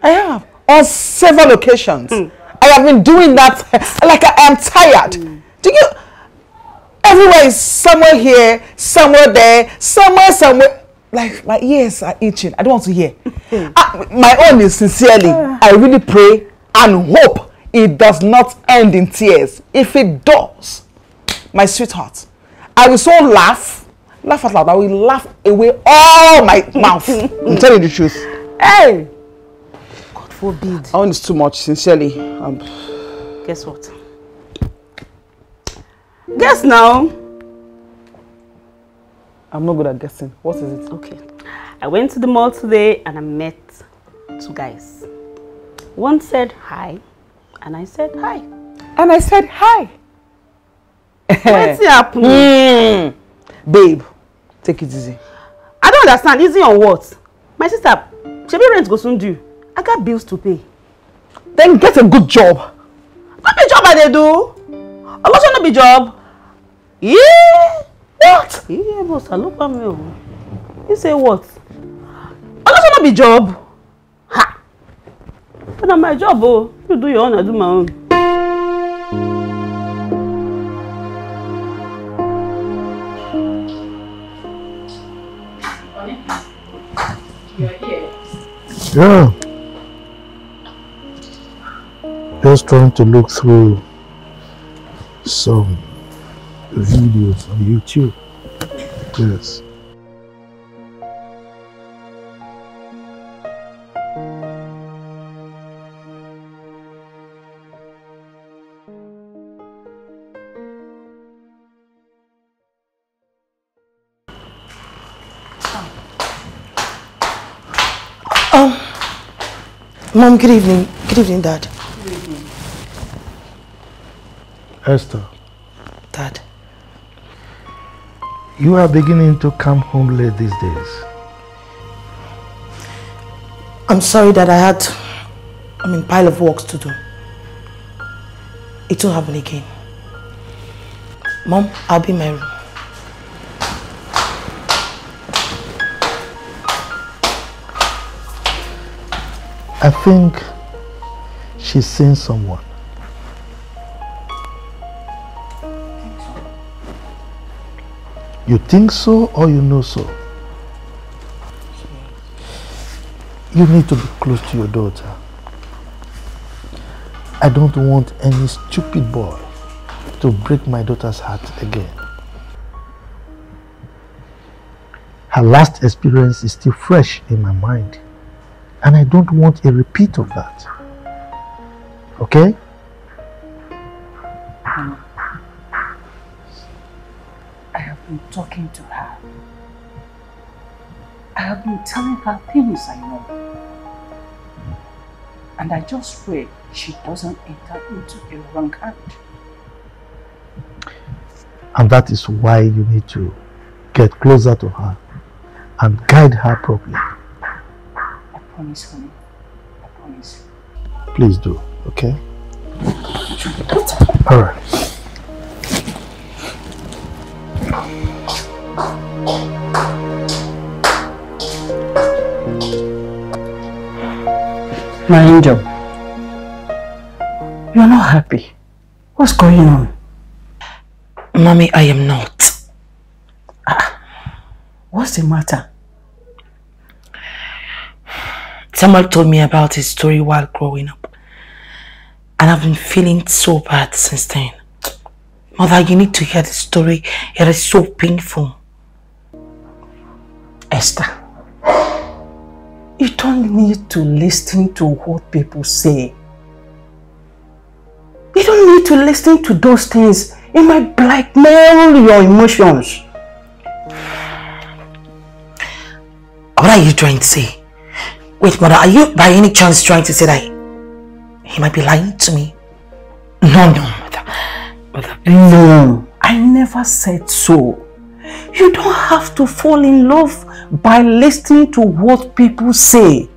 I have. On several occasions. I have been doing that. Like, I am tired. Do you... Everywhere is somewhere here, somewhere there, somewhere, somewhere. Like, my ears are itching. I don't want to hear. Ah, my own is sincerely. I really pray and hope it does not end in tears. If it does, my sweetheart, I will so laugh, laugh out loud. I will laugh away all my mouth. I'm telling you the truth. Hey! God forbid. I want too much, sincerely. Um, Guess what? Guess now. I'm not good at guessing. What is it? Okay. I went to the mall today and I met two guys. One said hi, and I said hi. And I said hi. What's happening? Mm. Babe, take it easy. I don't understand. Easy on what? My sister, shebi rent go soon due. I got bills to pay. Then get a good job. What be job I dey do? Oloso no be job. Yeah. What? Yeah, boss, I look at me. You say what? Oloso no be job. Ha. But na my job oh. You do your own, I do my own. Yeah. Just trying to look through some videos on YouTube. Yes. Mom, good evening. Good evening, Dad. Esther. Dad. You are beginning to come home late these days. I'm sorry that I had, I mean, pile of works to do. It will happen again. Mom, I'll be in my room. I think she's seen someone. You think so or you know so? You need to be close to your daughter. I don't want any stupid boy to break my daughter's heart again. Her last experience is still fresh in my mind. And I don't want a repeat of that. Okay? I have been talking to her. I have been telling her things I know. And I just pray she doesn't enter into a wrong hand. And that is why you need to get closer to her and guide her properly. I promise, honey. I promise. Please do, okay? Alright. My angel, you're not happy. What's going on? Mommy, I am not. Ah, What's the matter? Someone told me about his story while growing up. And I've been feeling so bad since then. Mother, you need to hear the story. It is so painful. Esther, you don't need to listen to what people say. You don't need to listen to those things. It might blackmail your emotions. What are you trying to say? Wait, mother, are you by any chance trying to say that he might be lying to me? No, no, mother. Mother, No, I never said so. You don't have to fall in love by listening to what people say.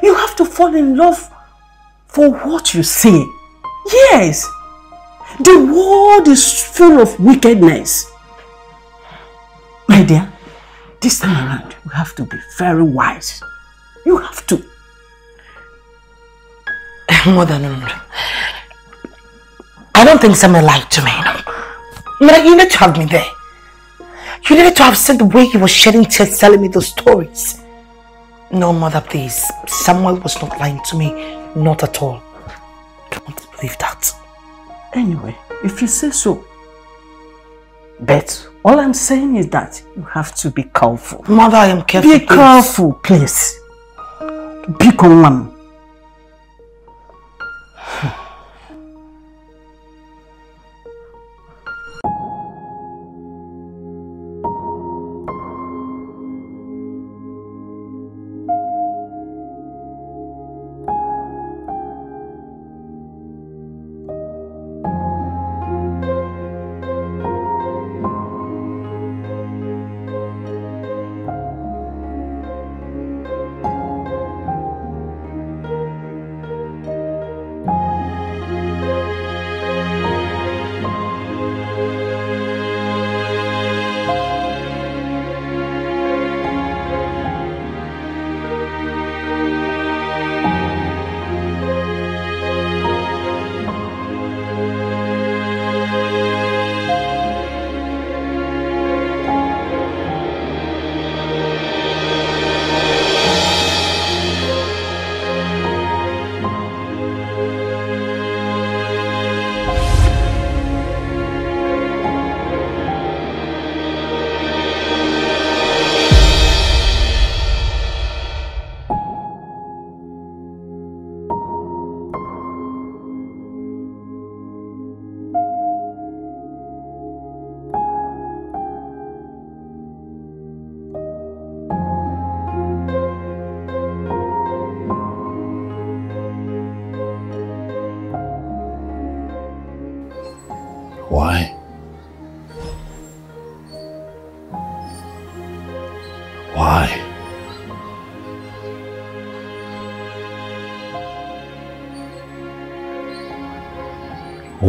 You have to fall in love for what you say. Yes, the world is full of wickedness. My dear, this time around, you have to be very wise. You have to. Mother, no, no, no. I don't think someone lied to me. Mother, you need to have me there. You needed to have seen the way he was shedding tears telling me those stories. No, mother, please. Samuel was not lying to me. Not at all. I don't believe that. Anyway, if you say so. But all I'm saying is that you have to be careful. Mother, I am careful. Be please. careful, please. Calm. Why?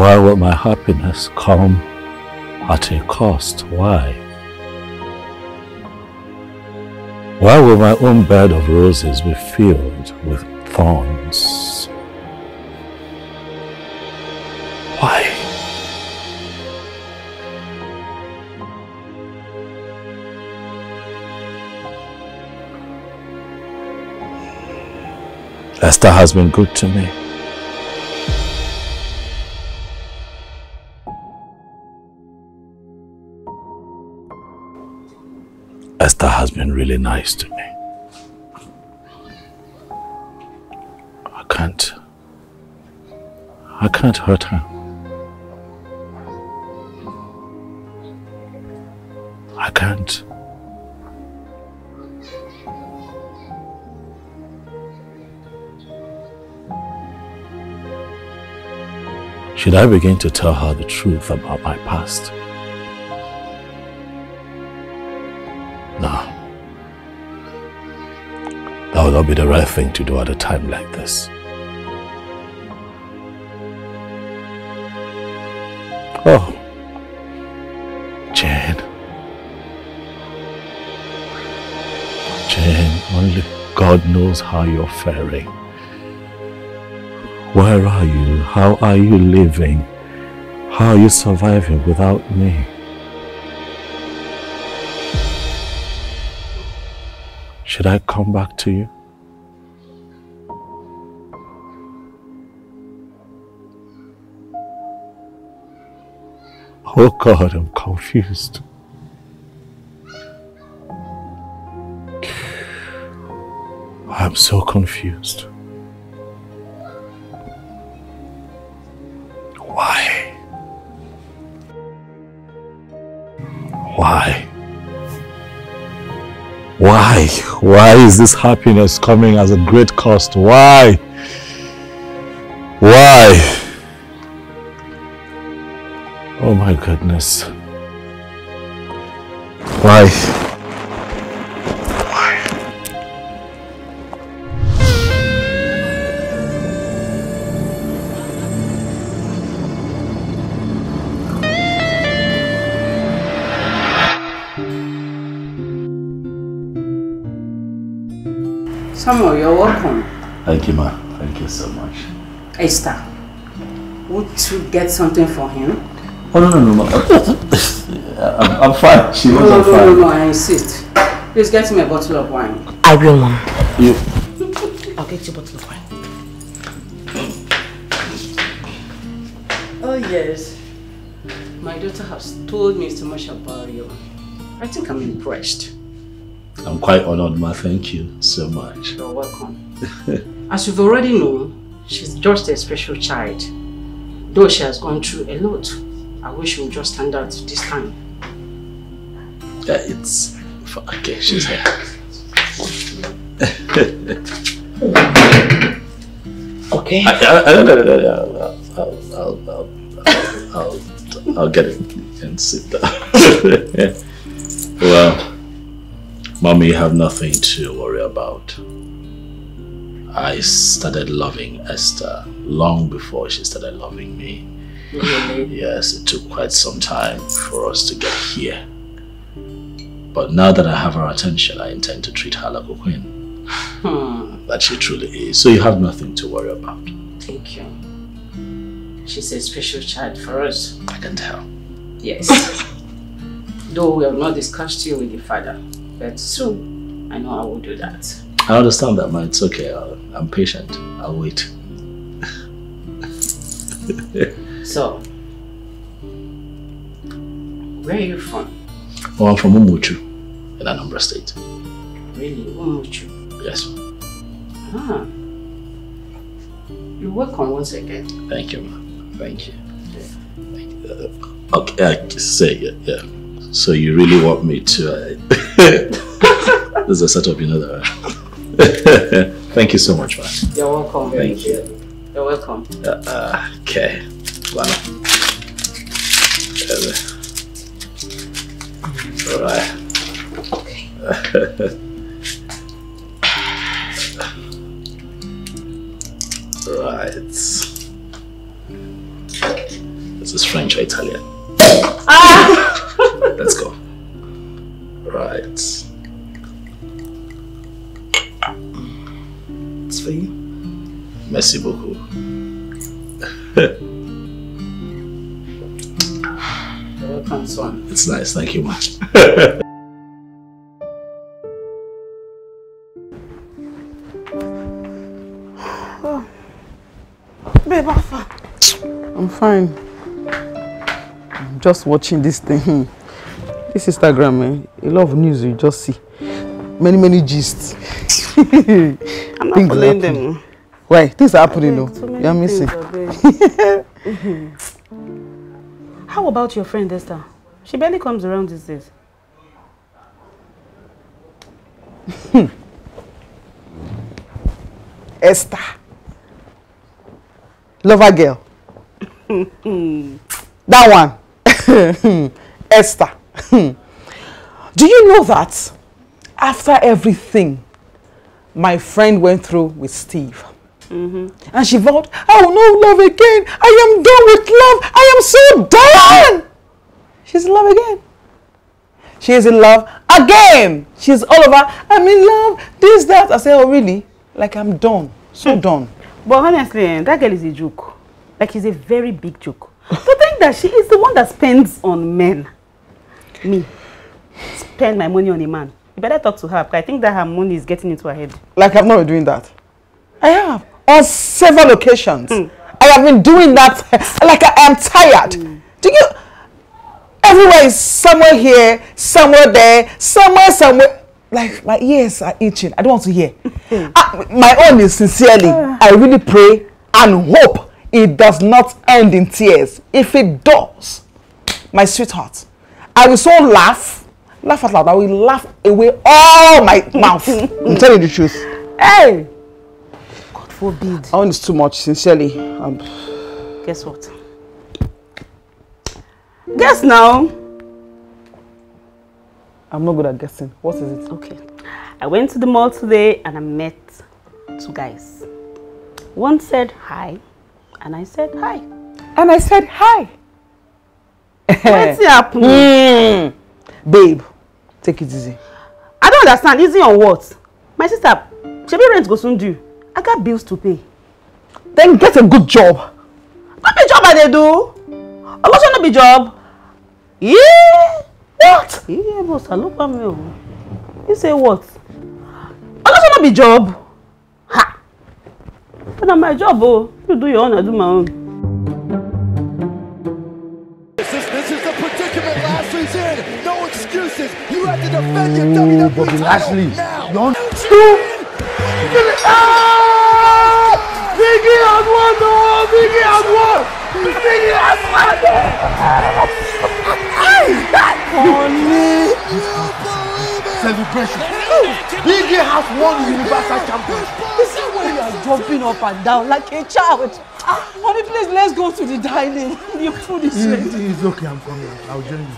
Why will my happiness come at a cost? Why? Why will my own bed of roses be filled with thorns? Why? Esther has been good to me. Really nice to me. I can't. I can't hurt her. I can't. Should I begin to tell her the truth about my past? Not be the right thing to do at a time like this. Oh. Jane. Jane, only God knows how you're faring. Where are you? How are you living? How are you surviving without me? Should I come back to you? God, I'm confused. I'm so confused. Why? Why? Why? Why is this happiness coming as a great cost? Why? Why? Oh my goodness. Why? Samuel, you're welcome. Thank you, ma. Thank you so much. Esther, would you get something for him? Oh, no, no, no, ma. I'm, I'm fine. She knows no, I'm no, fine. no, no, I insist. Please get me a bottle of wine. I will, Mom. You. I'll get you a bottle of wine. Oh, yes. My daughter has told me so much about you. I think I'm impressed. I'm quite honored, ma. Thank you so much. You're welcome. As you've already known, she's just a special child. Though she has gone through a lot, I wish she would just stand out this time. Yeah, it's for okay. She's here. okay. I, I, I, I, I, I'll, I'll, I'll, I'll, I'll, I'll get it and sit down. well, mommy, you have nothing to worry about. I started loving Esther long before she started loving me. Really? Yes, it took quite some time for us to get here. But now that I have her attention, I intend to treat her like a queen. Hmm. That she truly is. So you have nothing to worry about. Thank you. She's a special child for us. I can tell. Yes. Though we have not discussed you with your father, but soon I know I will do that. I understand that, man. It's okay. I'll, I'm patient. I'll wait. So, where are you from? Oh, I'm from Umuchu in Anambra State. Really, Umuchu? Yes. Ah. You're welcome once again. Thank you, man. Thank you. Thank you. Uh, okay, I can say yeah, yeah. So you really want me to? Uh, this is a setup, you know that. Thank you so much, man. You're welcome. Thank you. You're welcome. Uh, uh, okay. Well. All right. Okay. right. This is French or Italian. Ah! Let's go. Right. It's for you. Merci beaucoup. Welcome, son. It's nice, thank you much. Oh. Babe, Alpha. I'm fine. I'm just watching this thing. This Instagram, eh? A lot of news you just see. Many, many gists. I'm not following them. Why? Things are happening, Abeg, though. You're missing. How about your friend Esther? She barely comes around these days. Esther. Lover girl. That one. Esther. Do you know that after everything my friend went through with Steve, Mm-hmm. and she vowed, I will not love again. I am done with love. I am so done. She's in love again. She is in love again. She's all over. I'm in love. This, that. I say, oh, really? Like, I'm done. So done. But honestly, eh, that girl is a joke. Like, he's a very big joke. To think that she is the one that spends on men. Me. Spend my money on a man. You better talk to her because I think that her money is getting into her head. Like, I'm not doing that. I have. On several occasions. I have been doing that. Like, I am tired. Do you... Everywhere is somewhere here, somewhere there, somewhere, somewhere. Like, my ears are itching. I don't want to hear. Ah, my own is sincerely. I really pray and hope it does not end in tears. If it does, my sweetheart, I will so laugh, laugh out loud. I will laugh away all my mouth. I'm telling you the truth. Hey! Forbid. Own is too much, sincerely. Um, Guess what? Guess now. I'm not good at guessing. What is it? Okay. I went to the mall today and I met two guys. One said hi, and I said hi. And I said hi. What's happening? Hmm. Babe, take it easy. I don't understand. Easy on what? My sister, shebi rent go soon due. I got bills to pay. Then get a good job. No be job I dey do. Oloso no be job. Yeah. What? Yeah, boss, I look at me. oh. You say what? Oloso no be job. Ha. But na my job oh. You do your own, I do my own. This is, this is the predicament Lashley's in. No excuses. You have to defend your WWE Bobby title Lashley. now. Don't Biggie has won, no! Biggie has won! Biggie has won! Honey! Biggie has won Universal Championship. See when you are jumping up and down like a child. Mommy, please, let's go to the dining. The food is ready. It's okay, I'm coming. I'll join you.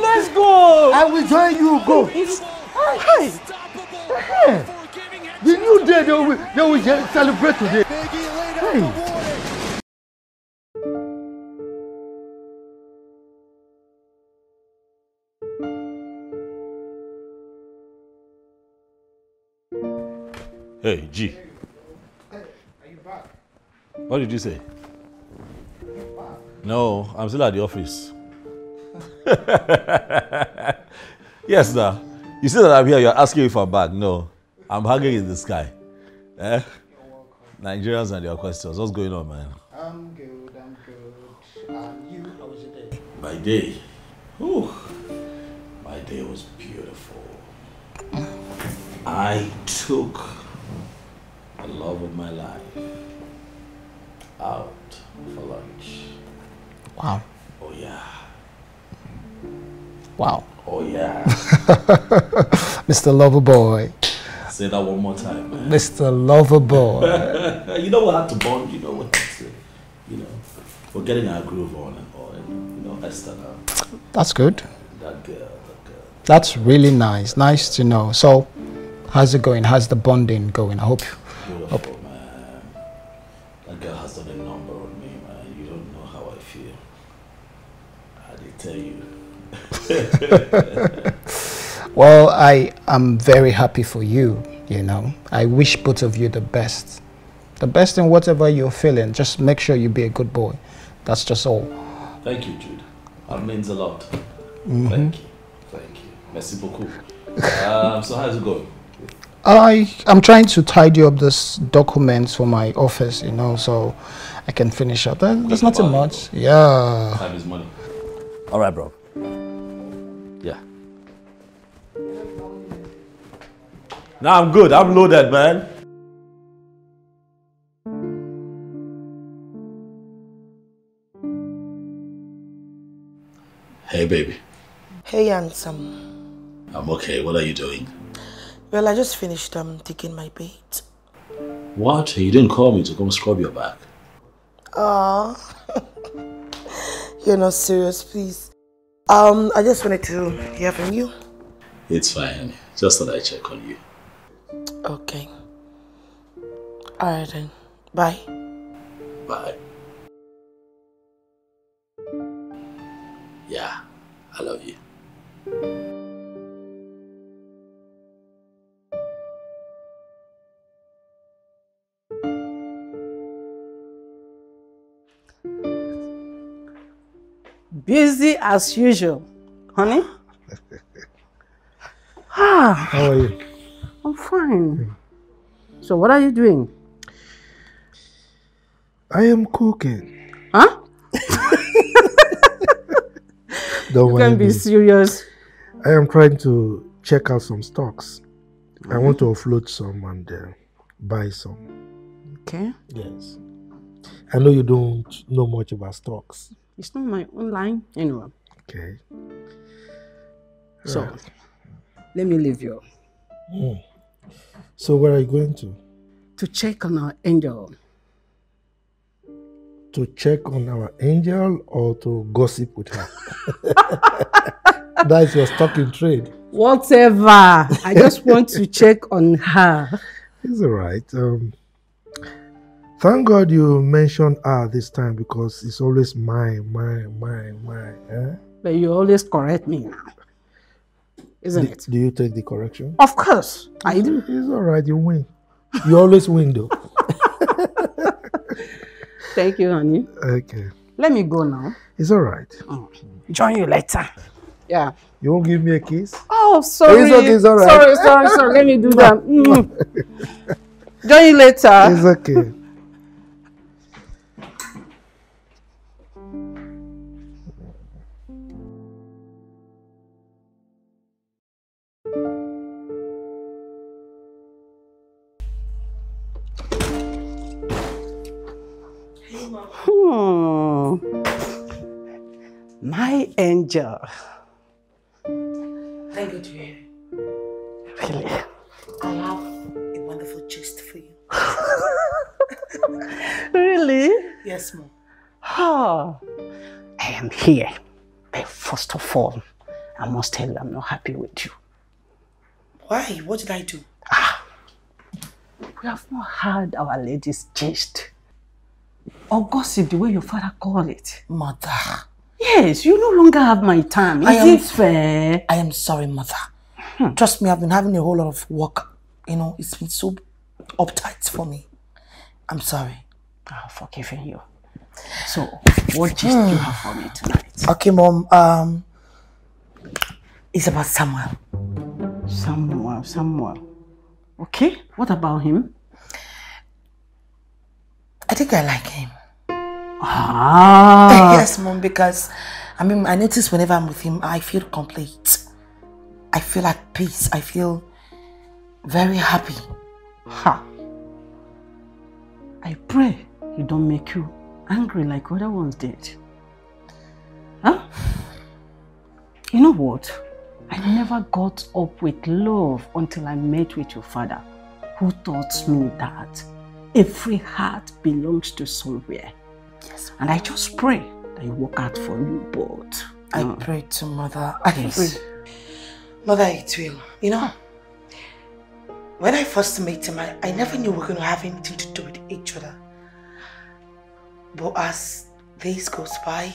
Let's go. I will join you. Go. Hey. Hey. The new day they will, they will celebrate today. Hey. Hey, G. Hey, are you back? What did you say? No, I'm still at the office. yes, sir. You see that I'm here, you're asking if I'm back. No, I'm hanging in the sky. Eh? Nigerians and your questions. What's going on, man? I'm good, I'm good. And you, how was your day? My day. Whew. My day was beautiful. I took the love of my life out for lunch. Wow. Oh, yeah. Wow. Oh, yeah. Mr. Loverboy. Say that one more time, man. Mr. Loverboy. you know what had to bond, you know what had to, you know, we're getting our groove on and all. You know, Esther now. That's good. That girl. That's really nice. Nice to know. So, how's it going? How's the bonding going? I hope. Beautiful, man. That girl has done a number on me, man. You don't know how I feel. I did tell you. Well, I am very happy for you, you know. I wish both of you the best. The best in whatever you're feeling. Just make sure you be a good boy. That's just all. Thank you, Jude. That means a lot. Mhm. Thank you. Thank you. Merci beaucoup. Um, so how's it going? I I'm trying to tidy up this documents for my office, you know, so I can finish up. There- There's nothing much. Yeah. Time is money. All right, bro. Now I'm good. I'm loaded, man. Hey, baby. Hey, handsome. I'm okay. What are you doing? Well, I just finished um taking my bait. What? You didn't call me to come scrub your back. Aw. You're not serious, please. Um, I just wanted to hear from you. It's fine. Just thought I'd check on you. Okay. Alright then. Bye. Bye. Yeah, I love you. Busy as usual, honey. ah, How are you? I'm fine. So what are you doing? I am cooking. Huh? Don't You can be serious. I am trying to check out some stocks. I want to offload some and uh, buy some. Okay. Yes. I know you don't know much about stocks. It's not my own line. Anyway, Okay. so Right. let me leave you Hmm. So where are you going to? to check on our angel. To check on our angel or to gossip with her? That's your stock in trade. Whatever. I just want to check on her. It's all right. Um, thank God you mentioned her this time because it's always my, my, my, my. Eh? But you always correct me now. Isn't do, it? Do you take the correction? Of course, I do. It's all right. You win. You always win, though. Thank you, honey. Okay. Let me go now. It's all right. Join you later. Yeah. You won't give me a kiss? Oh, sorry. It's okay, it's all right. Sorry, sorry, sorry. Let me do that. Mm. Join you later. It's okay. My angel. Thank you, dear. Really? I have a wonderful gist for you. Really? Yes, mom. Ah, I am here. But first of all, I must tell you I'm not happy with you. Why? What did I do? Ah, We have not had our ladies gist. Or gossip the way your father called it. Mother. Yes, you no longer have my time. Is I am- it fair? I am sorry, mother. Trust me, I've been having a whole lot of work. You know, it's been so uptight for me. I'm sorry. I've forgiven you. So, what gist do you have for me tonight? Okay, mom. Um, it's about Samuel. Samuel, Samuel. Okay, what about him? I think I like him. Ah. yes, mom, because I mean, I notice whenever I'm with him, I feel complete. I feel at peace. I feel very happy. Ha. I pray he don't make you angry like other ones did. Huh? You know what? I never got up with love until I met with your father, who taught me that every heart belongs to somewhere. Yes. And I just pray that you work out for you both. I Mm. pray to mother. I Yes. pray. Mother, it will. You know, when I first met him, I, I never knew we were going to have anything to do with each other. But as this goes by,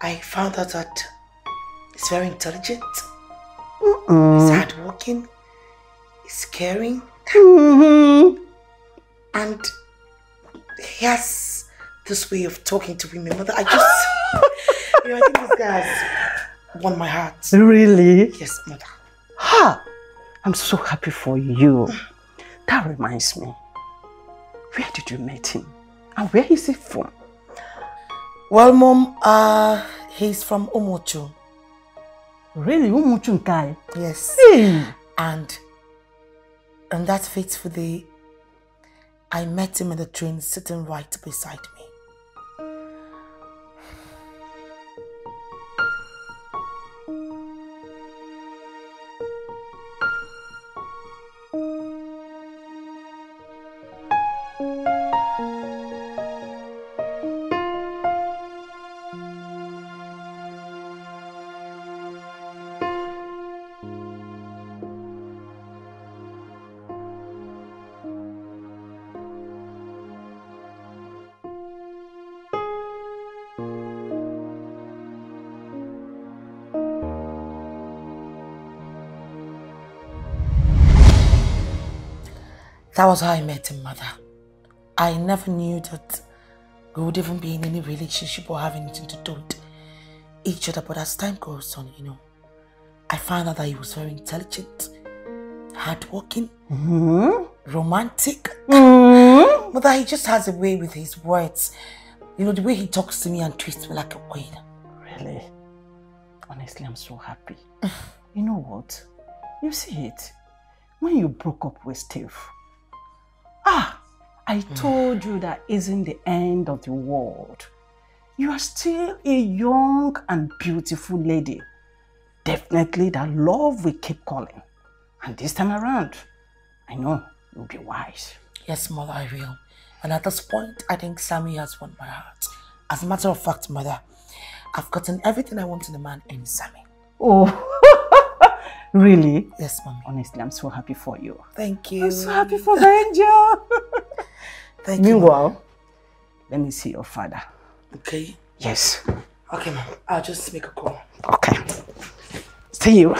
I found out that he's very intelligent, Mm-mm. he's hardworking, he's caring, Mm-hmm. and he has this way of talking to women. Mother, I just, you know, I think this guy has won my heart. Really? Yes, mother. Ha! I'm so happy for you. That reminds me. Where did you meet him? And where is he from? Well, mom, uh, he's from Umuchu. Really? Umuchu Nkai? Yes. Hey! And on that fateful day, I met him in the train sitting right beside me. That was how I met him, mother. I never knew that we would even be in any relationship or have anything to do with each other. But as time goes on, you know, I found out that he was very intelligent, hardworking, mm-hmm. romantic. Mm-hmm. Mother, he just has a way with his words. You know, the way he talks to me and treats me like a queen. Really? Honestly, I'm so happy. you know what? You see it? When you broke up with Steve, ah, I told you that isn't the end of the world. You are still a young and beautiful lady. Definitely that love will keep calling. And this time around, I know you'll be wise. Yes, mother, I will. And at this point, I think Sammy has won my heart. As a matter of fact, mother, I've gotten everything I want in a man in Sammy. Oh, really? Yes, mommy. Honestly, I'm so happy for you. Thank you. I'm so happy for the angel. Thank you. Meanwhile, let me see your father. Okay. Yes. Okay, mom. I'll just make a call. Okay. See you.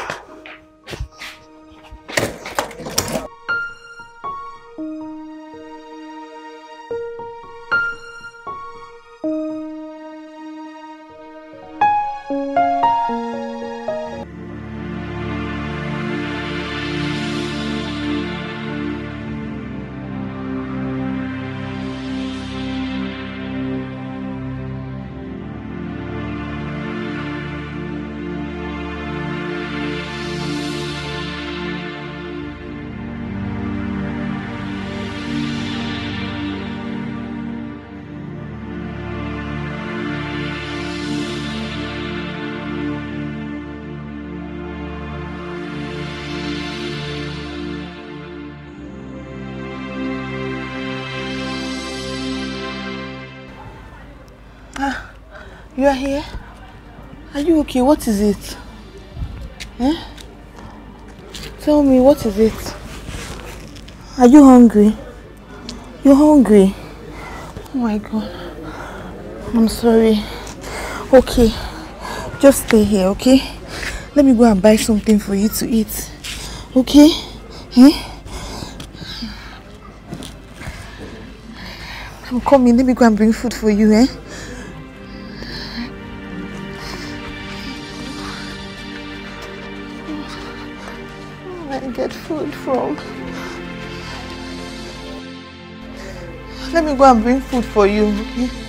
You are here? Are you okay? What is it? Huh? Tell me, what is it? Are you hungry? You're hungry? Oh my god. I'm sorry. Okay, just stay here, okay? Let me go and buy something for you to eat. Okay? Eh? I'm coming. Let me go and bring food for you, eh? From? Let me go and bring food for you, okay?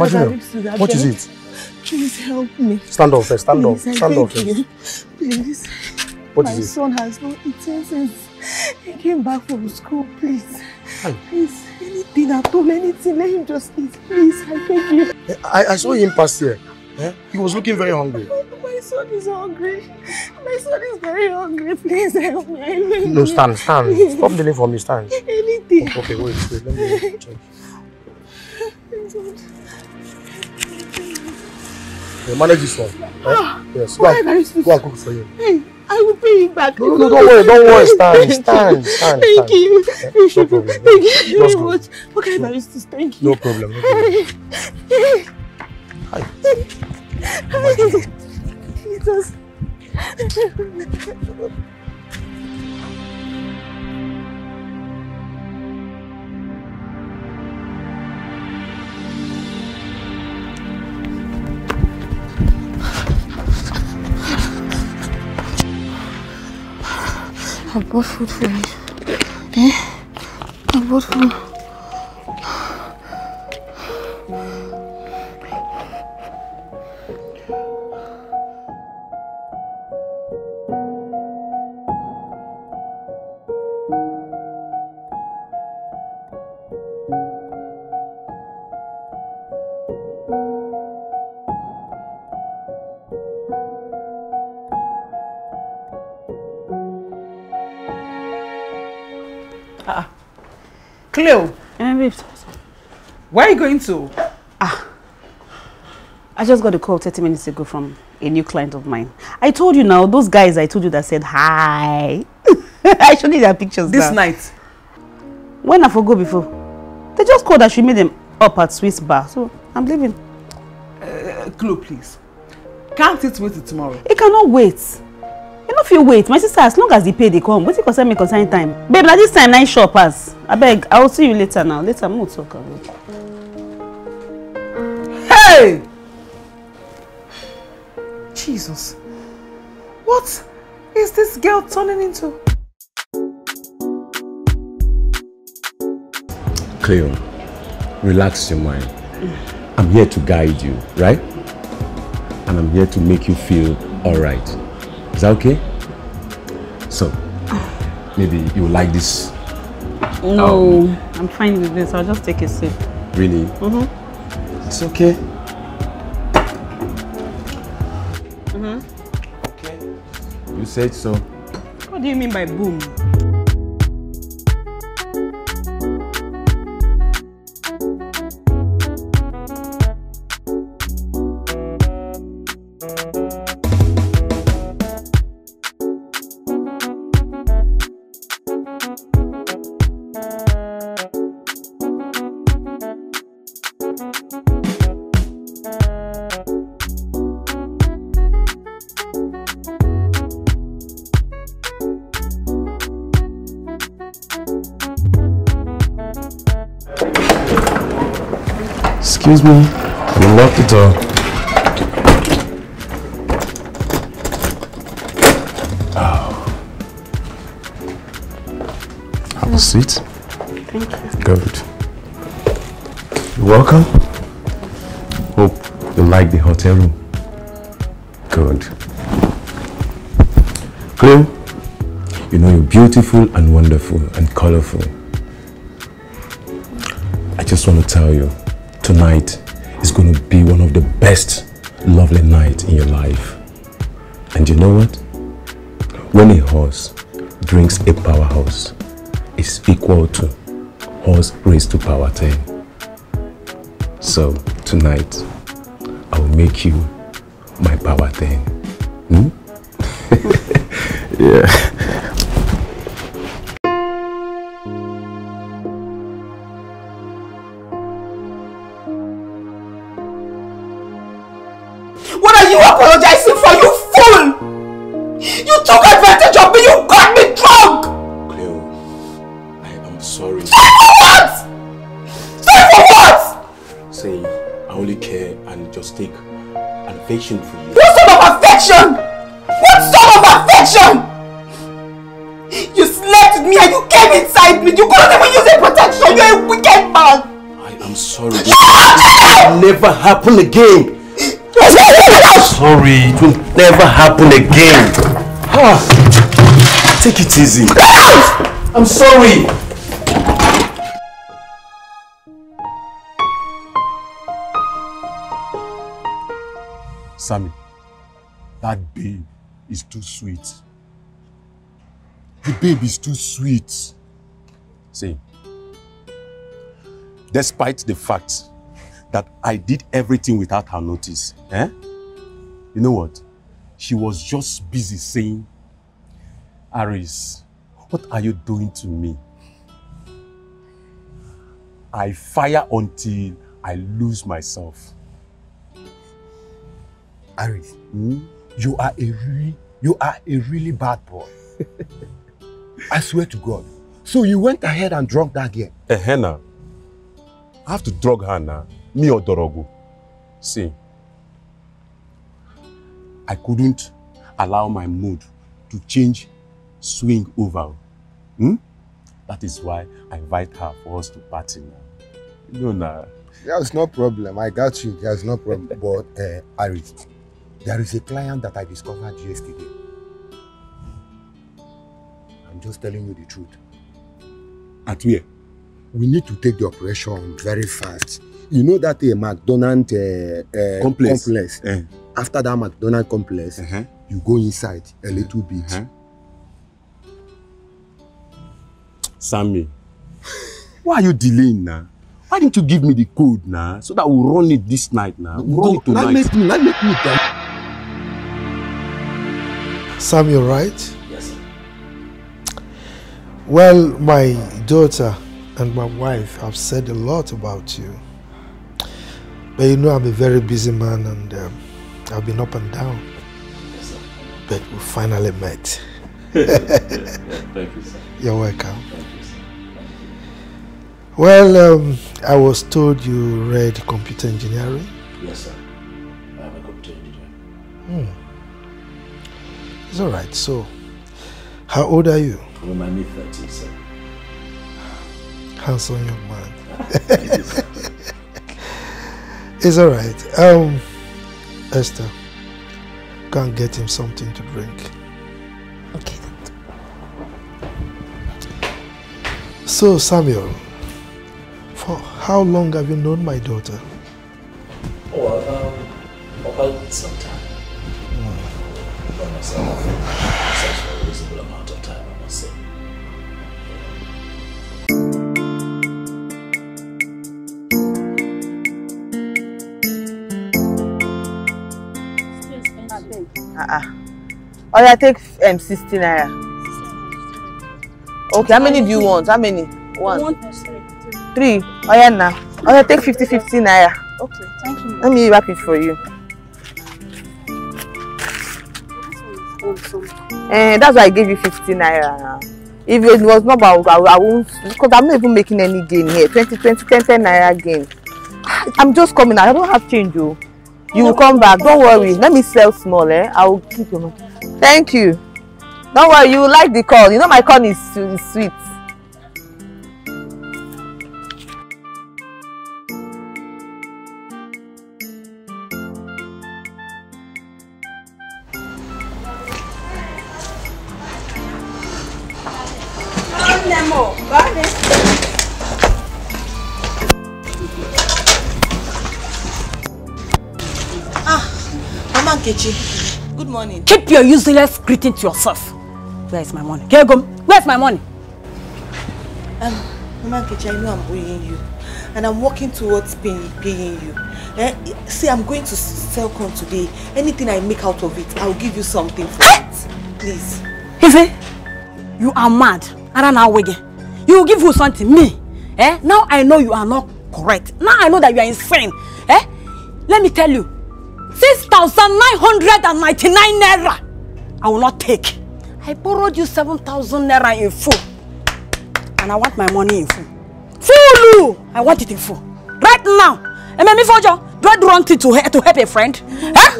What is it? Please help me. Stand up first, stand up, Please, I stand up first. Please. What My is it? son has not eaten since he came back from school. Please. Hi. Please, anything at all, anything, let him just eat. Please, I beg you. I, I saw him pass here. Eh? He was looking very hungry. My son is hungry. My son is very hungry. Please help me. No, stand, stand. Please. Stop kneeling for me, stand. Anything. Okay, wait, wait, let me check. Okay, manage this one. Eh? Yes, go and, you go and cook for you. Hey, I will pay you back. No, no, don't worry, don't worry. Stand, stand, stand, Thank stand. you. Eh, You no problem. Thank you Just very much. Kind of this? Thank you. No problem, no problem. Hi. Jesus. I bought food for you. Eh? I bought food. Cleo. Babe. Where are you going to? Ah, I just got a call 30 minutes ago from a new client of mine. I told you now, those guys I told you that said hi. I showed you their pictures This now. night. When I forgot before. They just called that she made them up at Swiss Bar. So I'm leaving. Uh, Cleo, please. Can't it wait till tomorrow? It cannot wait. You know if you wait, my sister, as long as they pay, they come. Wetin concern me concern time? Babe, na this time nine shop pass. Abeg, I will see you later now. Later, mo talk abeg. Hey! Jesus. What is this girl turning into? Cleo, relax your mind. I'm here to guide you, right? And I'm here to make you feel alright. Is that okay? So, maybe you like this. No, I'm fine with this. I'll just take a sip. Really? Mm-hmm. It's okay. Mm-hmm. You said so. What do you mean by boom? Excuse me. You lock the door. Oh. Have a seat. Thank you. Good. You're welcome. Hope you like the hotel room. Good. Cleo, you know you're beautiful and wonderful and colorful. I just want to tell you, tonight is going to be one of the best lovely nights in your life. And you know what? When a horse drinks a powerhouse, it's equal to horse raised to power 10. So tonight, I will make you my power 10. Hmm? yeah. You slept with me and you came inside me. You couldn't even use a protection. You're a wicked man. I am sorry. It will never happen again. I'm sorry. It will never happen again. Ah, Take it easy. I'm sorry. Sammy, that babe is too sweet. The babe is too sweet. Despite the fact that I did everything without her notice, eh? You know what? She was just busy saying, Aris, what are you doing to me? I fire until I lose myself. Aris, you are a really, you are a really bad boy. I swear to God. So you went ahead and drunk that girl. Eh, I have to drug her now. Me or Dorogo. See, I couldn't allow my mood to change, swing over. Hmm? That is why I invite her for us to party now. You know now. There's no problem. I got you. There's no problem. but uh, Aris, there is a client that I discovered yesterday. I'm just telling you the truth. At where? We need to take the operation very fast. You know that uh, McDonald uh, uh, Complex. complex. After that McDonald complex, you go inside a little bit. Sammy, why are you delaying now? Why didn't you give me the code now? So that we'll run it this night now. We'll run it tonight. Let make me, let make me tell Sam, you're right? Well, my daughter and my wife have said a lot about you. But you know, I'm a very busy man and um, I've been up and down. But we finally met. Thank you, sir. You're welcome. You, sir. Well, um, I was told you read computer engineering. Yes, sir. I'm a computer engineer. Hmm. It's all right. So, how old are you? I'm in my mid 30s, sir. Handsome young man. Thank. It's all right. Um, Esther, go and get him something to drink. Okay. So, Samuel, for how long have you known my daughter? Oh, um, for quite some time. By myself, Uh-uh. Oh, yeah, take um, 60 naira. Okay, how many do you want? How many? One. One plus three. Three. Oh, yeah, now. Oh, yeah, take 50, 50 naira. Okay, thank you. Let me wrap it for you. Eh, that's why I gave you 50 naira now. If it was not about, I, I won't, because I'm not even making any gain here. 20, 20, 10, 10 naira gain. I'm just coming. I don't have change, oh. You will come back. Don't worry. Let me sell small, eh? I will keep your money. Thank you. Don't worry. You like the corn. You know my corn is, is sweet. Morning. Keep your useless greeting to yourself. Where is my money? Kegum, where's my money? Um, Mama Nkechi, I know I'm owing you. And I'm working towards paying, paying you. Eh, see, I'm going to sell corn today. Anything I make out of it, I'll give you something for it. Please. Ife, you are mad. Aranawege. You will give you something. Me. Eh? Now I know you are not correct. Now I know that you are insane. Eh? Let me tell you. 6,999 naira. I will not take. I borrowed you 7,000 naira in full. And I want my money in full. Full! I want it in full. Right now. Ememi Fojo, do I do wrong thing to, to help a friend? Eh?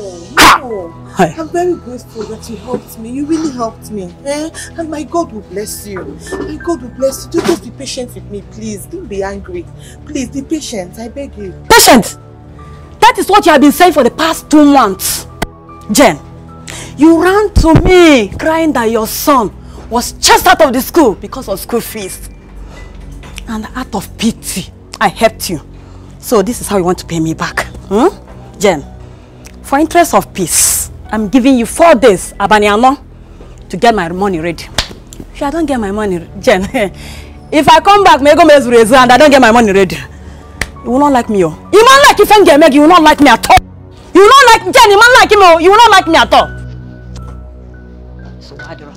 Oh, Hi. I'm very grateful that you helped me. You really helped me. Eh? And my God will bless you. My God will bless you. Just be patient with me, please. Don't be angry. Please, be patient. I beg you. Patient! That is what you have been saying for the past two months. Jen, you ran to me crying that your son was chased out of the school because of school fees. And out of pity, I helped you. So this is how you want to pay me back. Hmm? Jen, for interest of peace, I'm giving you four days, Abaniano, to get my money ready. If I don't get my money, Jen, if I come back, may go Mezurezu and I don't get my money ready, you will not like me. Oh. You not like if I'm you will not like me at all. You will not like Jen, you not like him, oh. you will not like me at all. So, Adira.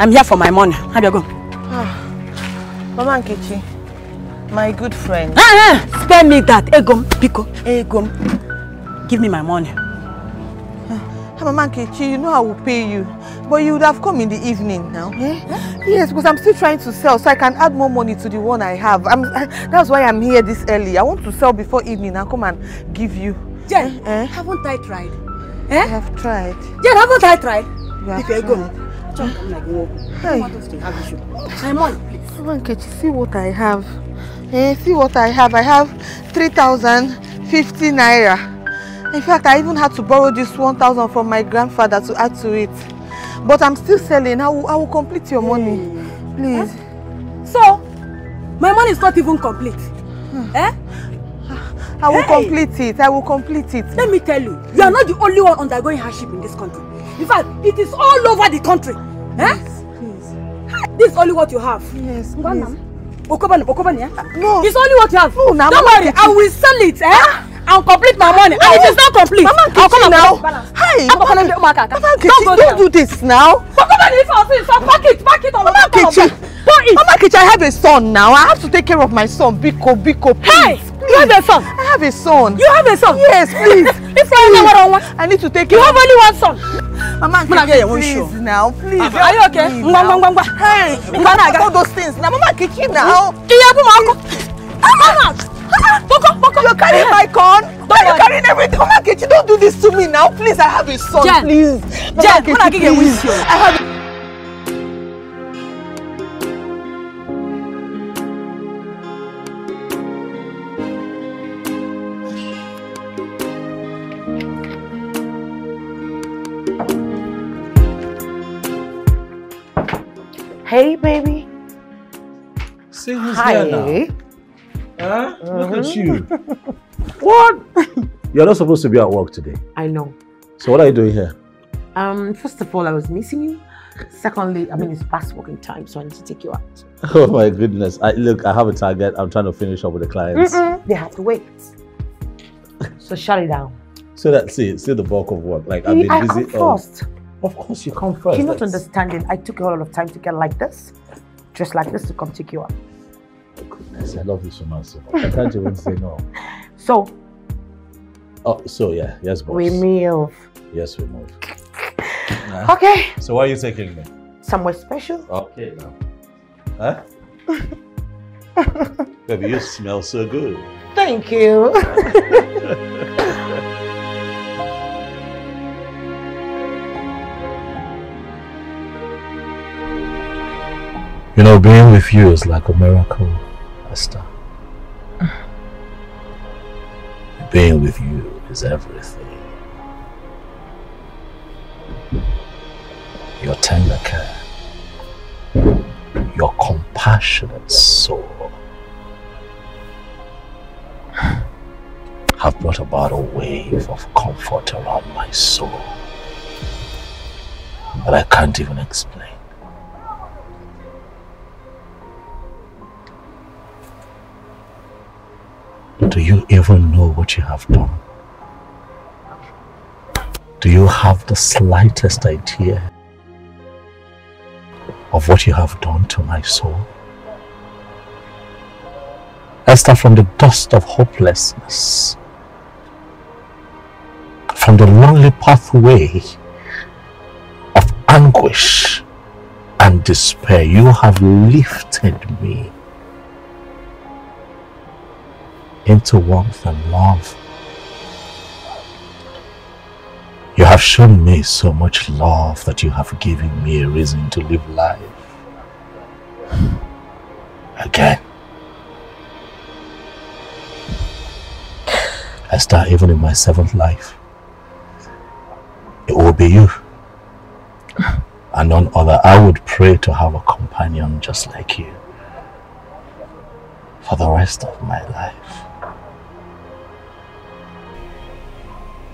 I'm here for my money. How do you go? Mama Nkechi, my good friend. Ah, ah, spare me that. Egom, Pico, Egom. Give me my money. Ah, Mama Nkechi, you know I will pay you. But you would have come in the evening now. Eh? Yes, because I'm still trying to sell so I can add more money to the one I have. I'm, I, that's why I'm here this early. I want to sell before evening and come and give you. Jen, haven't I tried? Eh? I have tried. Jen, haven't I tried? You have If you go, John, come like whoa. Hey. have issue. My money, please. Mama Nkechi, see what I have. Eh, see what I have. I have 3,050 naira. In fact, I even had to borrow this 1,000 from my grandfather to add to it. But I'm still selling. I will, I will complete your money. Please. So, my money is not even complete. Eh? I will Hey. complete it. I will complete it. Let me tell you, you are not the only one undergoing hardship in this country. In fact, it is all over the country. Eh? Please. This is only what you have. Yes, Ngwanam. Okobani, Okobani, eh? No. It's only what you have. No, now, Don't Mama worry, Nkechi. I will sell it, eh? I'll complete my money. And it is not complete. Mama I'll come and now. Hey, I'm Mama. Mama Nkechi, Don't go don't do this now. Okobani, if I see, so pack it, pack it on Mama. Don't eat. Mama Nkechi, I have a son now. I have to take care of my son. Biko, Biko, Hey, please. You have a son. I have a son. You have a son. Yes, please. If I know what I want, I need to take you have only one son. Mama Mama Nkechi, please show. now. Please. Are you okay? Please Ngwa, ngwa, ngwa, ngwa. Hey, Mama, naga. all those things now. Mama Nkechi now. Iyabu Marco. Come out. Boko, Boko. You're carrying my corn. Are you carrying everything? Mama Nkechi, don't do this to me now. Please, I have a son. Jen. Please. Mama Jen, Mama Nkechi, please. you. I have Hey, baby. See who's Hi. here now. Huh? Look at you. What? You're not supposed to be at work today. I know. So what are you doing here? Um, first of all, I was missing you. Secondly, I mean, it's past working time, so I need to take you out. Oh my goodness. I look, I have a target. I'm trying to finish up with the clients. Mm-mm, they have to wait. So shut it down. So that's it. See the bulk of work. Like I've been I busy. come oh. Of course you come first. You're not That's- understanding. I took a lot of time to get like this, just like this, to come take you out. Yes, I love you so much. so much. I can't even say no. So Oh, so yeah, yes, boss. we move. Yes, we move. Okay. So why are you taking me? Somewhere special. Okay now. Huh? Baby, you smell so good. Thank you. You know, being with you is like a miracle, Esther. Being with you is everything. Your tender care, your compassionate soul have brought about a wave of comfort around my soul that I can't even explain. Do you even know what you have done? Do you have the slightest idea of what you have done to my soul? Esther, from the dust of hopelessness, from the lonely pathway of anguish and despair, you have lifted me into warmth and love. You have shown me so much love that you have given me a reason to live life. Again. Esther, even in my seventh life, it will be you. And none other. I would pray to have a companion just like you for the rest of my life.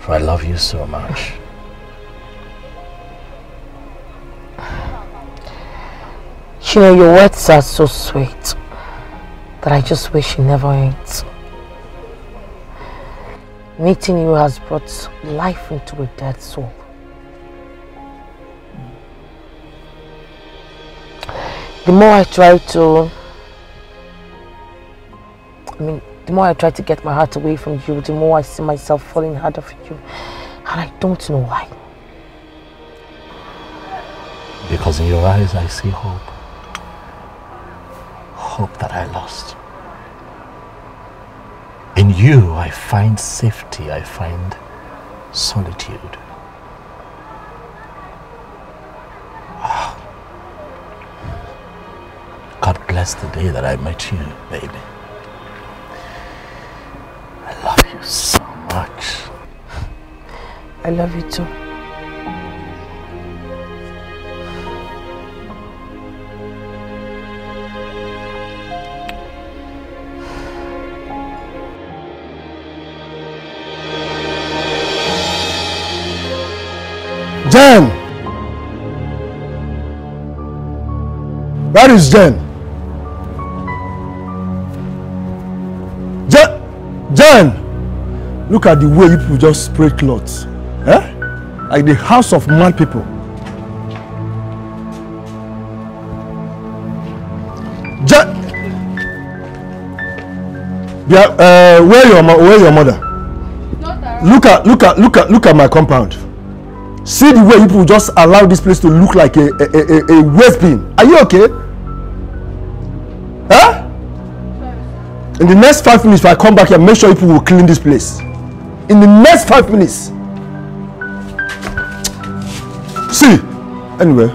For I love you so much. You know, your words are so sweet that I just wish it never ends. Meeting you has brought life into a dead soul. The more I try to, I mean, the more I try to get my heart away from you, the more I see myself falling harder for you. And I don't know why. Because in your eyes I see hope. Hope that I lost. In you I find safety, I find solitude. Ah. God bless the day that I met you, baby. Love you so much. I love you too. Jen! Where is? Jen! Look at the way people just spray clothes. Eh? Like the house of mad people. Jen! Yeah, uh, where your where your mother? Look at look at look at look at my compound. See the way people just allow this place to look like a a a, a waste bin. Are you okay? Huh? In the next five minutes, if I come back here, make sure people will clean this place. In the next five minutes. See. Anyway.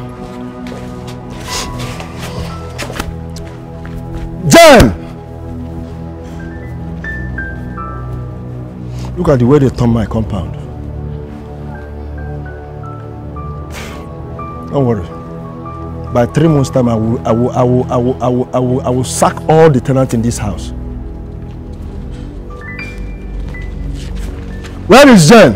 Jen! Look at the way they turn my compound. Don't worry. By three months' time, I will, I will, I will, I will, I will, I will, I will sack all the tenants in this house. Where is Jen?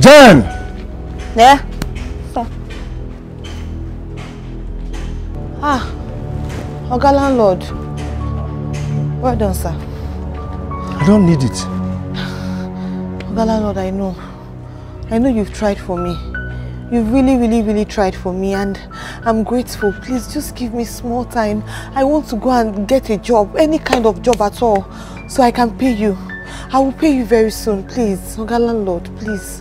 Jen! Yeah. Sir. Ah, Oga landlord. Well done, sir. I don't need it. Oga landlord, I know. I know you've tried for me. You've really, really, really tried for me and I'm grateful. Please just give me small time. I want to go and get a job, any kind of job at all, so I can pay you. I will pay you very soon, please. Oga landlord, please.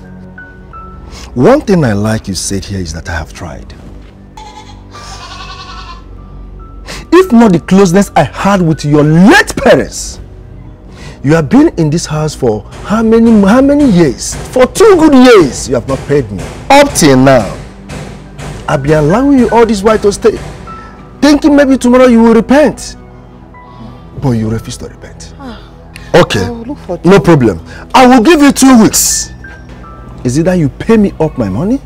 One thing I like you said here is that I have tried. If not the closeness I had with your late parents, you have been in this house for how many how many years? For two good years, you have not paid me. Up till now, I've been allowing you all this while to stay, thinking maybe tomorrow you will repent. But you refuse to repent. Okay, no problem. I will give you two weeks. Is either you pay me up my money,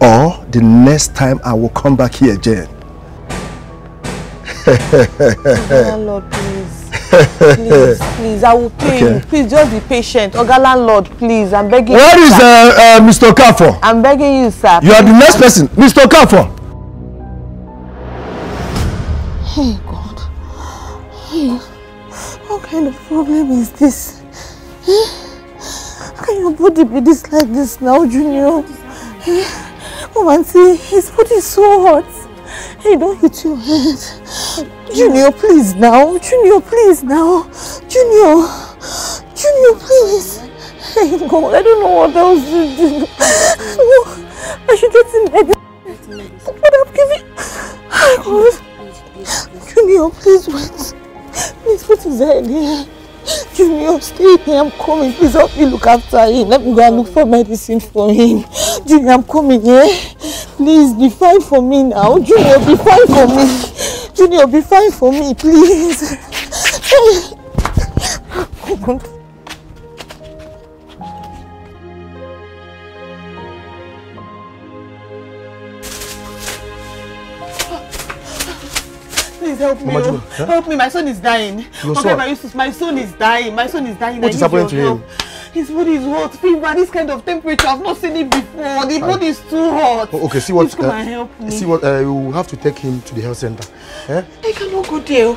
or the next time I will come back here, Jane. Oga landlord, please. Please, I will pay Okay. you. Please just be patient. Oga landlord, please. I'm begging Where you. is sir. uh, uh, Mr. Okafor? I'm begging you, sir. You are the next person. Mr. Okafor. Hey, God. Hey. What kind of problem is this? Eh? How can your body be this like this now, Junior? Come and see, his body is so hot. Hey, don't hit your head. Junior, please now. Junior, please now. Junior. Junior, please. Hey, God, I don't know what else to do. No, I should get him medicine. But I'm giving... Oh. Junior, please wait. Please put his head here. Junior, stay here. I'm coming. Please help me look after him. Let me go and look for medicine for him. Junior, I'm coming here. Please be fine for me now. Junior, be fine for me. Junior, be fine for me, please. Please help me. Mama oh. Junior, huh? Help me. My son is dying. Your okay, son? my my son is dying. My son is dying. What I is happening to him? help. His body is hot. Fever. This kind of temperature. I've not seen it before. The body is too hot. Oh, okay, see what. Please come and help me. See what. Uh, you will have to take him to the health center. Eh? I cannot go there.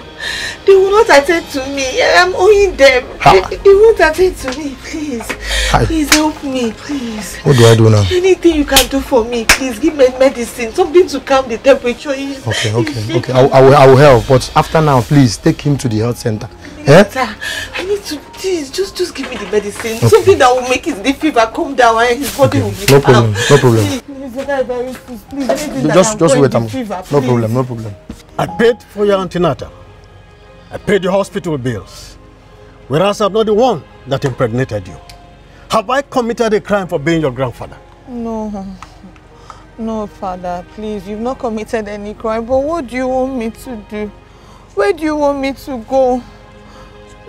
They will not attend to me. I am owing them. They, they won't attend to me. Please. Hi. Please help me. Please. What do I do now? Anything you can do for me, please give me medicine, something to calm the temperature. Okay, okay, okay. I, I will. I will help. But after now, please take him to the health center. Eh? Sir, I need to please just just give me the medicine. Okay. Something that will make his the fever come down and his body will be No calm. problem. No problem. Please, please, please, please, Just, just wait. the I'm, fever, no problem. No problem. I paid for your antenatal. I paid your hospital bills. Whereas I'm not the one that impregnated you. Have I committed a crime for being your grandfather? No, no, Father, please. You've not committed any crime. But what do you want me to do? Where do you want me to go?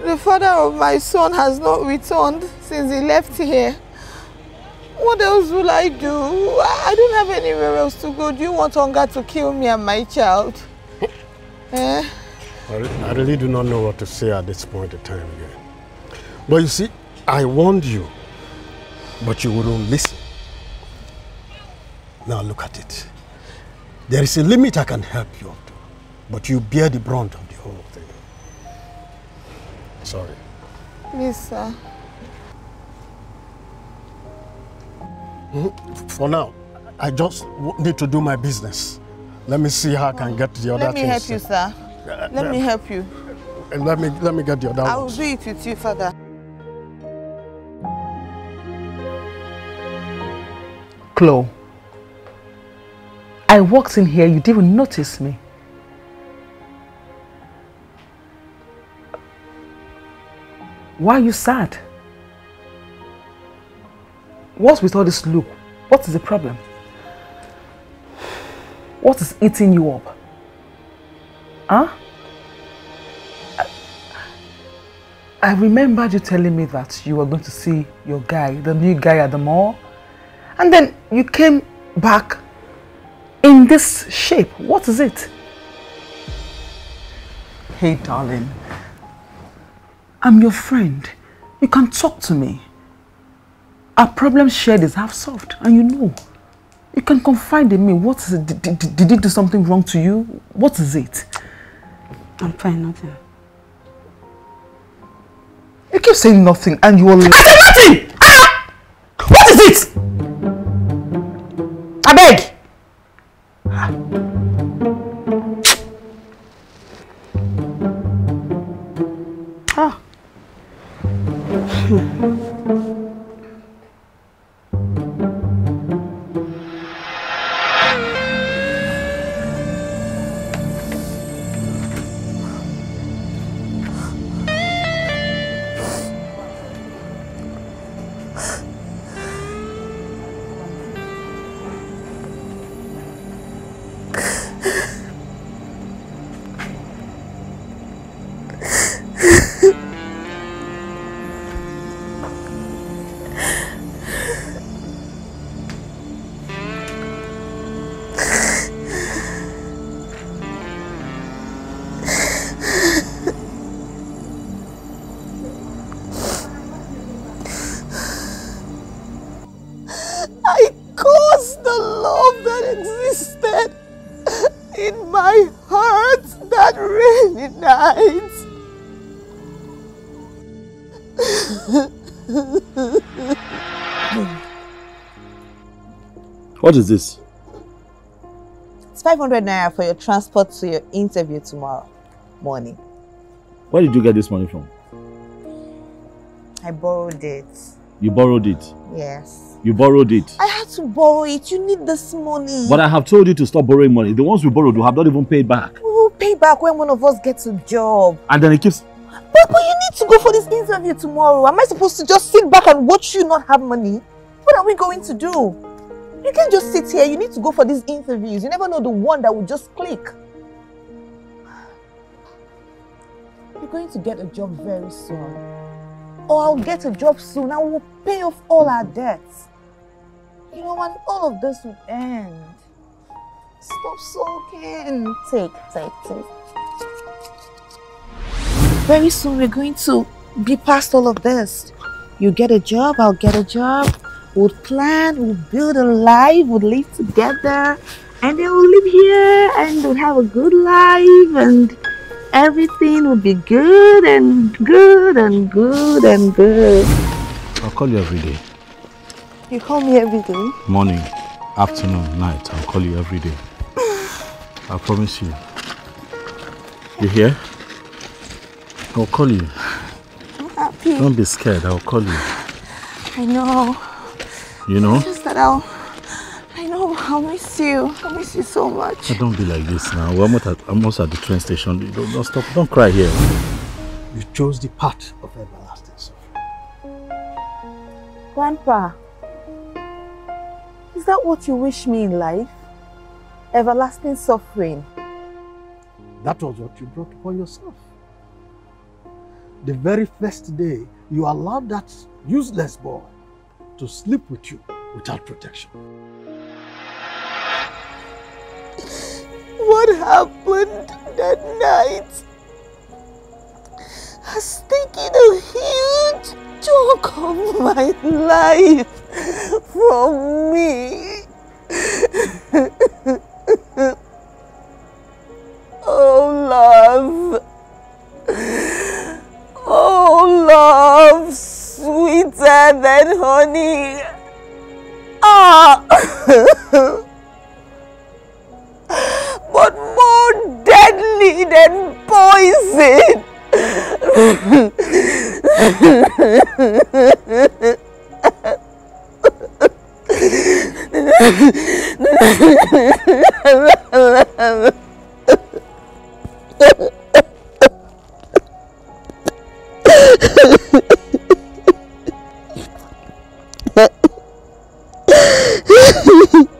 The father of my son has not returned since he left here. What else will I do? I don't have anywhere else to go. Do you want hunger to kill me and my child? eh? I really do not know what to say at this point in time again. But you see, I warned you, but you wouldn't listen. Now look at it. There is a limit I can help you up to, but you bear the brunt of the whole thing. Sorry. Please, sir. For now, I just need to do my business. Let me see how I can get the other Let me things. help you, sir. Uh, Let uh, me help you. And let me let me get the other I will ones. do it with you, Father. Chloe, I walked in here, you didn't even notice me. Why are you sad? What's with all this look? What is the problem? What is eating you up? Huh? I, I remembered you telling me that you were going to see your guy, the new guy at the mall. And then you came back in this shape. What is it? Hey, darling. I'm your friend. You can talk to me. Our problem shared is half solved, and you know. You can confide in me. What is it? Did, did, did he do something wrong to you? What is it? I'm fine, nothing. You keep saying nothing, and you are like. I said nothing! Ah! What is it? I beg. What is this? It's 500 naira for your transport to your interview tomorrow morning. Where did you get this money from? I borrowed it. You borrowed it. Yes. You borrowed it. I had to borrow it. You need this money. But I have told you to stop borrowing money. The ones we borrowed, we have not even paid back. We will pay back when one of us gets a job. And then it keeps. But, but you need to go for this interview tomorrow. Am I supposed to just sit back and watch you not have money? What are we going to do? You can't just sit here. You need to go for these interviews. You never know the one that will just click. You're going to get a job very soon. Or I'll get a job soon and we'll pay off all our debts. You know, when all of this will end. Stop sulking. Take, take, take. Very soon we're going to be past all of this. You get a job, I'll get a job. We'll plan, we'll build a life, we'll live together, and they we'll live here and we'll have a good life and everything will be good and good and good and good. I'll call you every day. You call me every day. Morning, afternoon, night. I'll call you every day. I promise you. You hear? I'll call you. I'm happy. Don't be scared. I'll call you. I know. You know? Just that I'll. I know. I'll miss you. I'll miss you so much. Oh, don't be like this now. We're almost at, almost at the train station. Don't, don't stop. Don't cry here. You chose the path of everlasting suffering. Grandpa, is that what you wish me in life? Everlasting suffering. That was what you brought upon yourself. The very first day you allowed that useless boy to sleep with you without protection. What happened that night has taken a huge chunk of my life from me. oh, love. Oh, love, sweeter than honey. Ah! but more deadly than poison. 哈哈哈哈。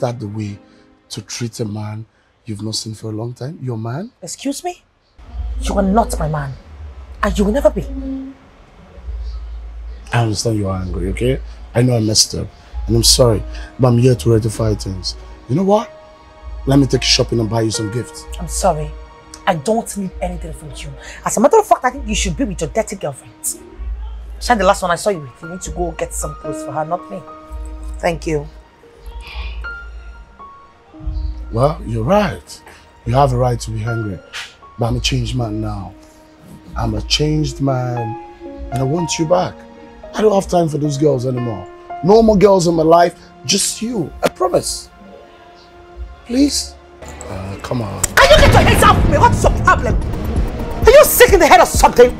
That the way to treat a man you've not seen for a long time? Your man? Excuse me? You are not my man. And you will never be. I understand you are angry, okay? I know I messed up. And I'm sorry, but I'm here to rectify things. You know what? Let me take you shopping and buy you some gifts. I'm sorry. I don't need anything from you. As a matter of fact, I think you should be with your dirty girlfriend. She the last one I saw you with. You need to go get some clothes for her, not me. Thank you. Well, you're right. You have a right to be angry. But I'm a changed man now. I'm a changed man and I want you back. I don't have time for those girls anymore. No more girls in my life, just you. I promise. Please? Uh, come on. Can you get your hands off me? What's your problem? Are you sick in the head or something?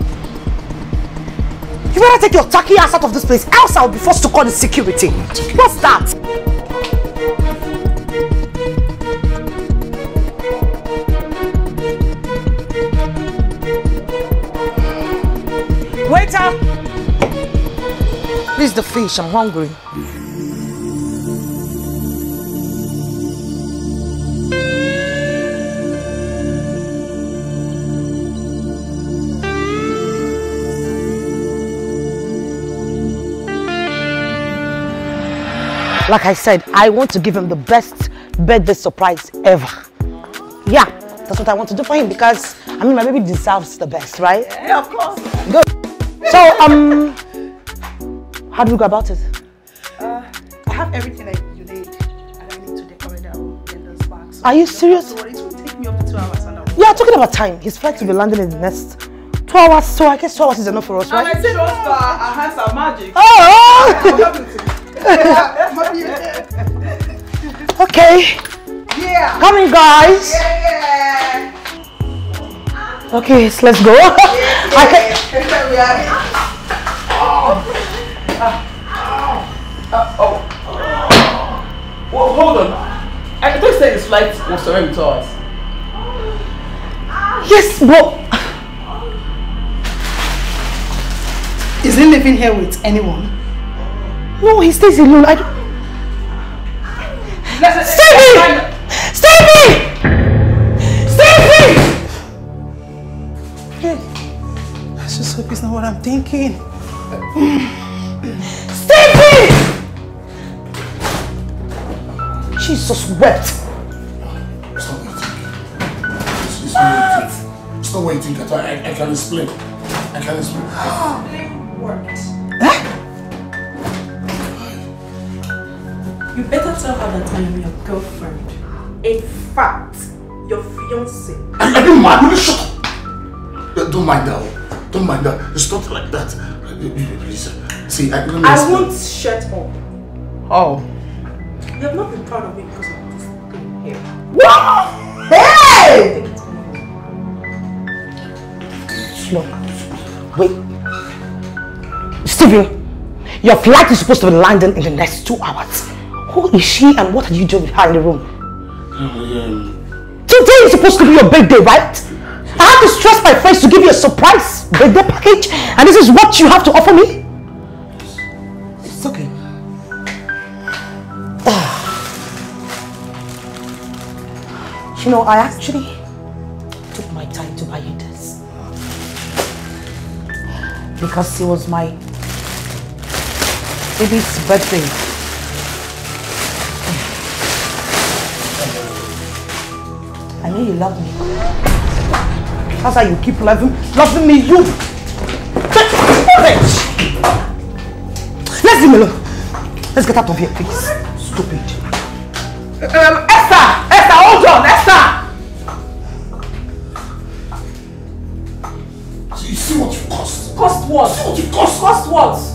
You better take your tacky ass out of this place, else I'll be forced to call the security. What's that? Waiter! Please the fish, I'm hungry. Like I said, I want to give him the best birthday surprise ever. Yeah, that's what I want to do for him because, I mean, my baby deserves the best, right? Yeah, of course. Good. So, um, how do we go about it? Uh, I have everything that you need, and I need to decorate that room in this box. Are you serious? It will take me up to two hours. And I'll Yeah, talking about time. His flight will be landing in the next two hours, so I guess two hours is enough for us, And right? I said, trust our, our hands are magic. Oh! okay. Yeah. Coming, guys. Yeah. Okay, so let's go. I can, Well, hold on. I thought you said his flight was already two us. yes, but Is he living here with anyone? no, he stays alone. I don't... Stevie! Stevie! Stevie! I just hope it's not what I'm thinking. Stevie! Jesus wept. It's not what you think. It's not what you think at all. I, I can explain. I can explain. Ah, you better tell her that I am your girlfriend. In fact, your fiance. I, I don't mind. Will you shut up? Don't- Don't mind that. Don't mind that. It's not like that. Please. See, I, let me I explain. won't shut up. Oh. You have not been proud of me because of this thing here. Wow! Hey! Look, wait. Stevie, your flight is supposed to be landing in the next two hours. Who is she and what are you doing with her in the room? Um, Today is supposed to be your birthday, right? I have to stress my friends to give you a surprise birthday package and this is what you have to offer me? It's okay. You know, I actually took my time to buy you this. Because it was my baby's birthday. I know you love me. That's how you keep loving, loving me, you. Bitch! Let's leave me alone. Let's get out of here, please. Stupid. Um, Esther! Esther, hold on! Esther! So you see what you cost. Cost what? See what you cost. Cost what?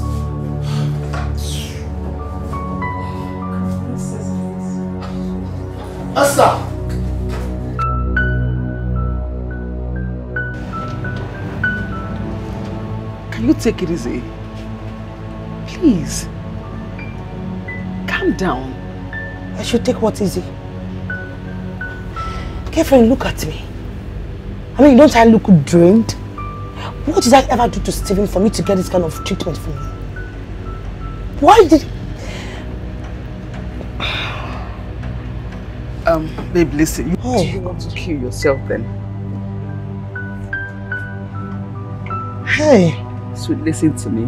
Take it easy? Please. Calm down. I should take what easy. Girlfriend, look at me. I mean, don't I look drained? What did I ever do to Stephen for me to get this kind of treatment from you? Why did... Um, babe, listen. You, Do you want to kill yourself then? Hey. Sweet, listen to me.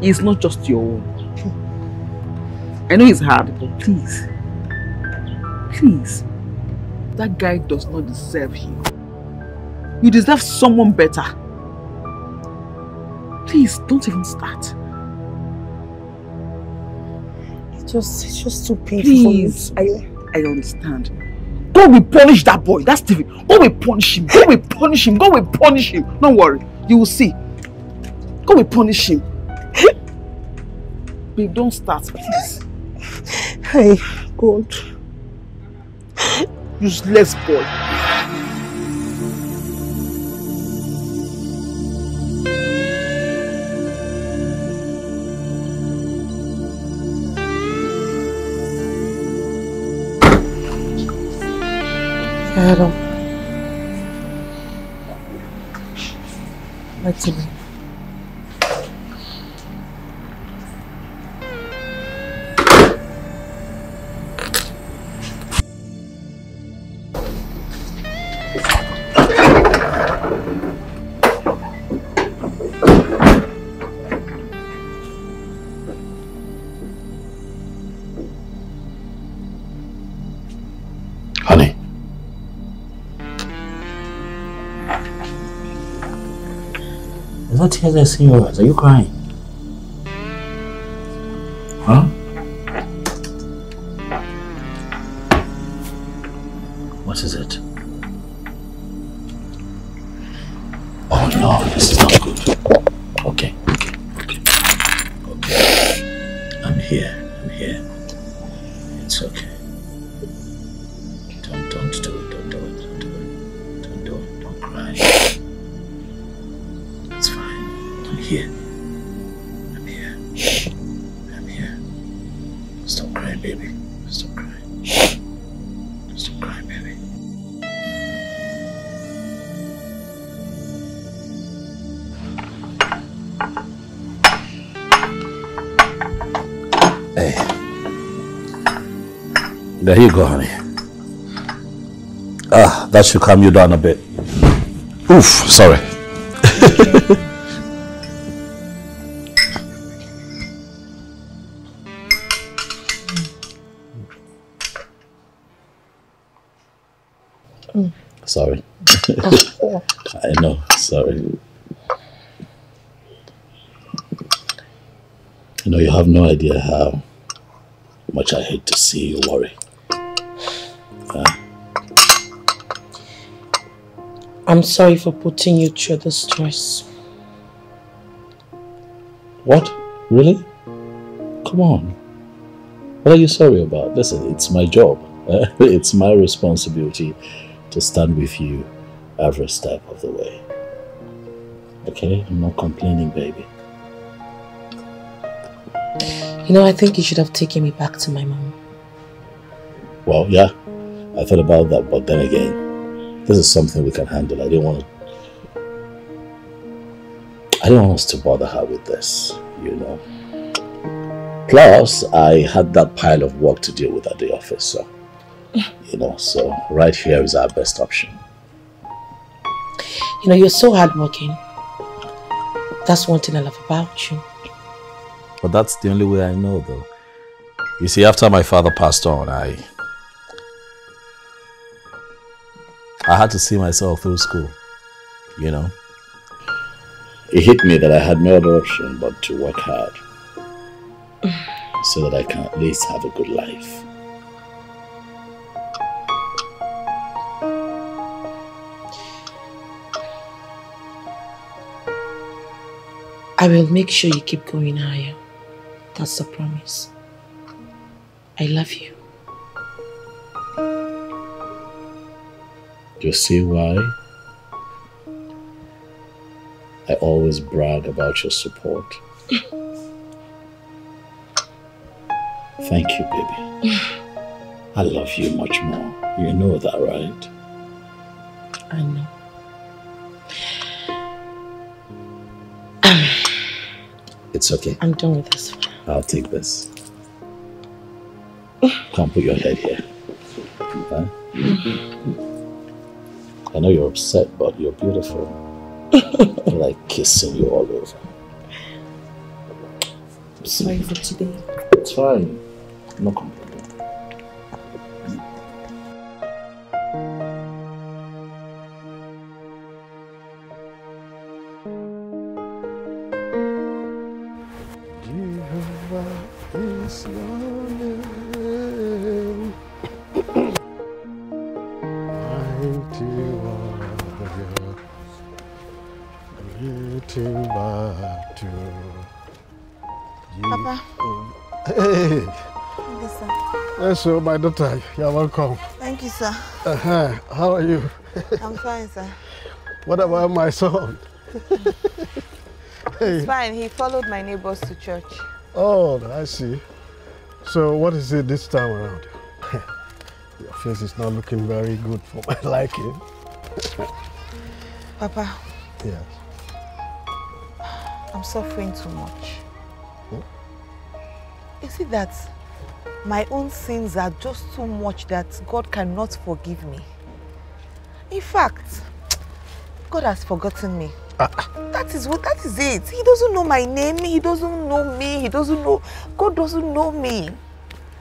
It's not just your own. I know it's hard, but please. Please. That guy does not deserve you. You deserve someone better. Please, don't even start. It's just, it's just too painful. Please, I, I understand. Go we punish that boy. That's Stephen. Go we punish him. Go we punish him. Go we punish him. Don't worry. You will see. Go we punish him. Babe, don't start, please. Hey, God. Useless boy. Adam. Let's see. Tears I see eyes? Are you crying? You go, honey. Ah, that should calm you down a bit. Oof, sorry. Sorry. I know, sorry. You know, you have no idea how much I hate to see you worry. I'm sorry for putting you through the stress. what? Really? Come on. What are you sorry about? Listen, it's my job. it's my responsibility to stand with you every step of the way. Okay? I'm not complaining, baby. You know, I think you should have taken me back to my mom. Well, yeah, I thought about that, but then again, this is something we can handle. I didn't want to. I didn't want us to bother her with this, you know. Plus, I had that pile of work to deal with at the office, so you know. So right here is our best option. You know, you're so hardworking. That's one thing I love about you. But that's the only way I know, though. You see, after my father passed on, I I had to see myself through school. You know, it hit me that I had no other option but to work hard, so that I can at least have a good life. I will make sure you keep going higher. That's a promise. I love you. You see why? I always brag about your support. Thank you, baby. I love you much more. You know that, right? I know. It's okay. I'm done with this. I'll take this. Come put your head here. Huh? Mm-hmm. I know you're upset, but you're beautiful. I like kissing you all over. I'm Sorry for today. It's fine. No complaining. So my daughter, you're welcome. Thank you, sir. Uh-huh. How are you? I'm fine, sir. What about my son? It's fine. He followed my neighbors to church. Oh, I see. So what is it this time around? Your face is not looking very good for my liking. Papa, yes. I'm suffering too much. Hmm? Is it that my own sins are just too much that God cannot forgive me? In fact, God has forgotten me. That is what that is it. He doesn't know my name, he doesn't know me, he doesn't know God doesn't know me.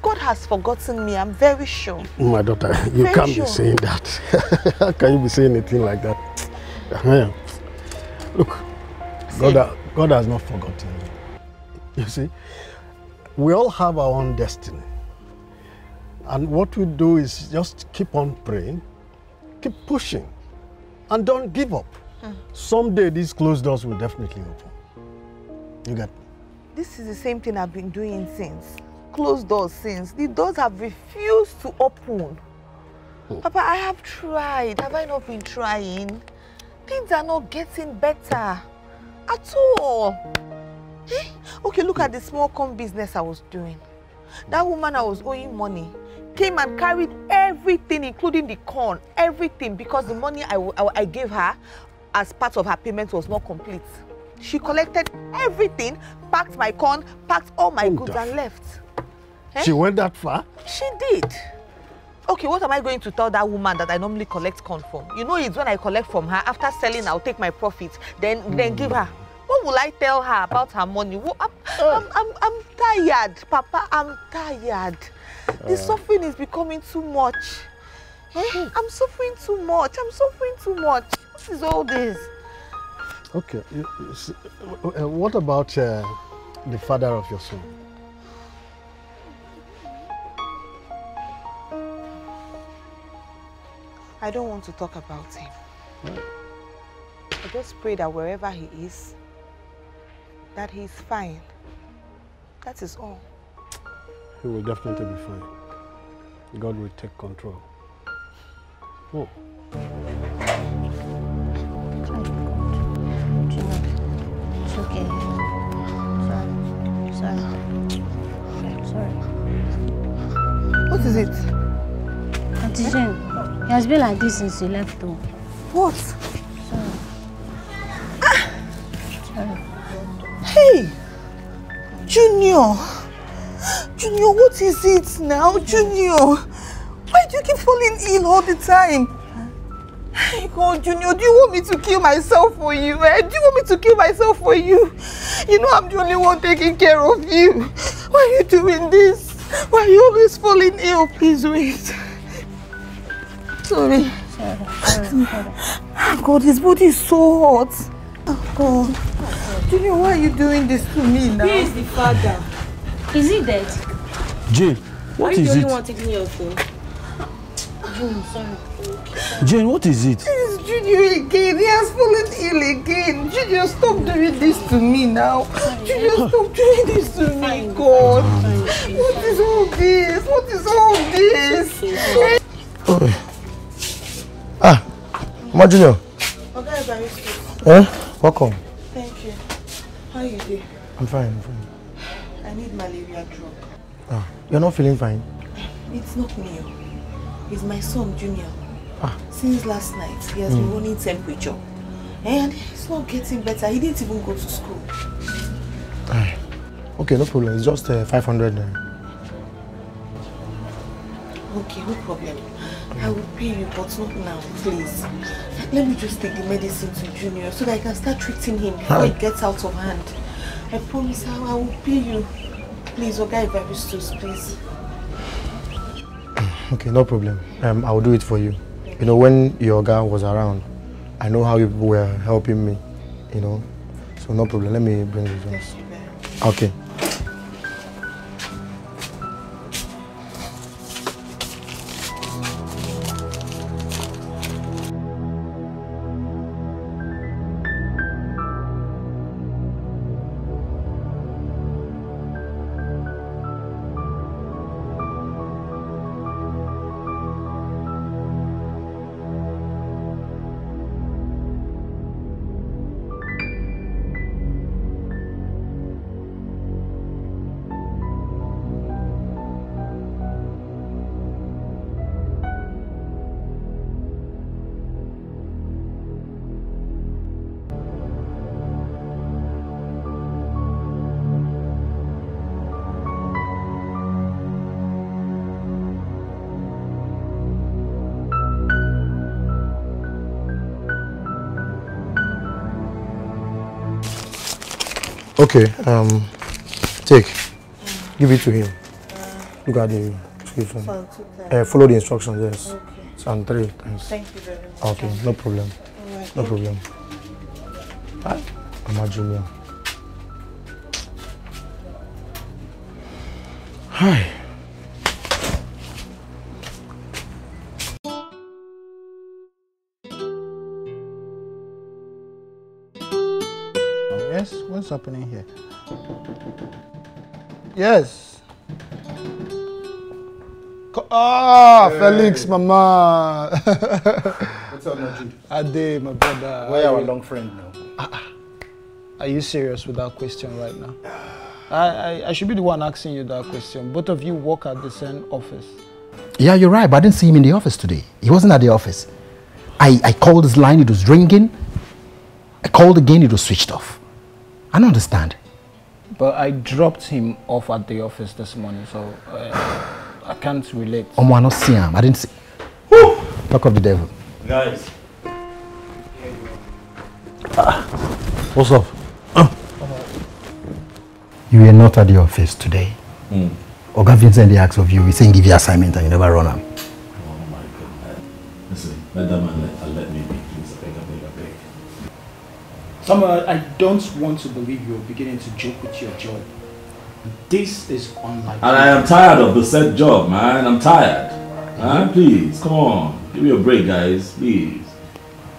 God has forgotten me, I'm very sure. My daughter, you Very can't sure. be saying that. How can you be saying anything like that? Uh-huh. Look, God, God has not forgotten you. You see, we all have our own destiny. And what we do is just keep on praying, keep pushing, and don't give up. Hmm. Someday these closed doors will definitely open. You get me? This is the same thing I've been doing since. Closed doors since. The doors have refused to open. Papa, I have tried. Have I not been trying? Things are not getting better. At all. Eh? Okay, look at the small com business I was doing. That woman I was owing money came and carried everything, including the corn, everything, because the money I I gave her as part of her payment was not complete. She collected everything, packed my corn, packed all my goods and left. Eh? She went that far? She did. Okay, what am I going to tell that woman that I normally collect corn from? You know, it's when I collect from her, after selling, I'll take my profit, then then give her. What will I tell her about her money? What, I'm, I'm, I'm, I'm tired, Papa. I'm tired. The Uh. suffering is becoming too much. Eh? I'm suffering too much. I'm suffering too much. What is all this? Okay. you- you see, uh, what about uh, the father of your son? I don't want to talk about him. I just pray that wherever he is, that he's fine. That is all. He will definitely be fine. God will take control. Oh. It's okay. Sorry. Sorry. Sorry. What is it? Auntie Jane, it has been like this since you left home. What? Sorry. Sorry. Hey! Junior! Junior, what is it now? Junior! Why do you keep falling ill all the time? Hey God, Junior, do you want me to kill myself for you? Eh? Do you want me to kill myself for you? You know I'm the only one taking care of you. Why are you doing this? Why are you always falling ill? Please wait. Sorry. Sorry. Sorry. Sorry. Oh God, his body is so hot. Oh God. Junior, why are you doing this to me now? Who is the father? Is he dead? Jane, what Are you is it? only one taking your phone? June, sorry. Jane, what is it? It's Junior again. He has fallen ill again. Junior, stop doing this to me now. Junior, stop doing this to me, God. What is all this? What is all this? Oh. Ah, Mama Junior. Okay, Barrister. Eh? Welcome. Thank you. How you doing? I'm fine. I'm fine. You're not feeling fine. It's not me. oh. It's my son, Junior. Ah. Since last night, he has been Hmm. running temperature. And it's not getting better. He didn't even go to school. Ah, Okay, no problem. It's just uh, 500 naira. Okay, no problem. I will pay you, but not now, please. Let me just take the medicine to Junior so that I can start treating him before it gets out of hand. I promise I will pay you. Please, Oga Ibaristos, please. Okay, no problem. Um, I will do it for you. You know, when your guy was around, I know how you were helping me. You know, so no problem. Let me bring the drinks. Okay. Okay. Um, take. Give it to him. Look at the prescription. Follow two times. Uh, follow the instructions. Yes. Okay. And three times. Thank you very much. Okay. No problem. Alright, No problem. Ah, Mama Junior. Hi. What's happening here? Yes. Co- Ah, Felix, Mama. What's up, Najib? Ade, my brother. Where are our long friend now? Are you serious with that question right now? I, I, I should be the one asking you that question. Both of you work at the same office. Yeah, you're right, but I didn't see him in the office today. He wasn't at the office. I, I called his line, it was ringing. I called again, it was switched off. I don't understand. But I dropped him off at the office this morning, so uh, I can't relate. Omo, I not see him. I didn't see. Talk of the devil. Guys. What's up? You were not at the office today. Mm. Oga Vincent they asked of you, we saying give you assignment and you never run am. Oh my goodness. Listen, let that man let, let me be, please. I beg, I beg, I beg. Samuel, I don't want to believe you're beginning to joke with your job. This is unlike And I am tired of the said job, man. I'm tired. Huh? Please, come on. Give me a break, guys. Please.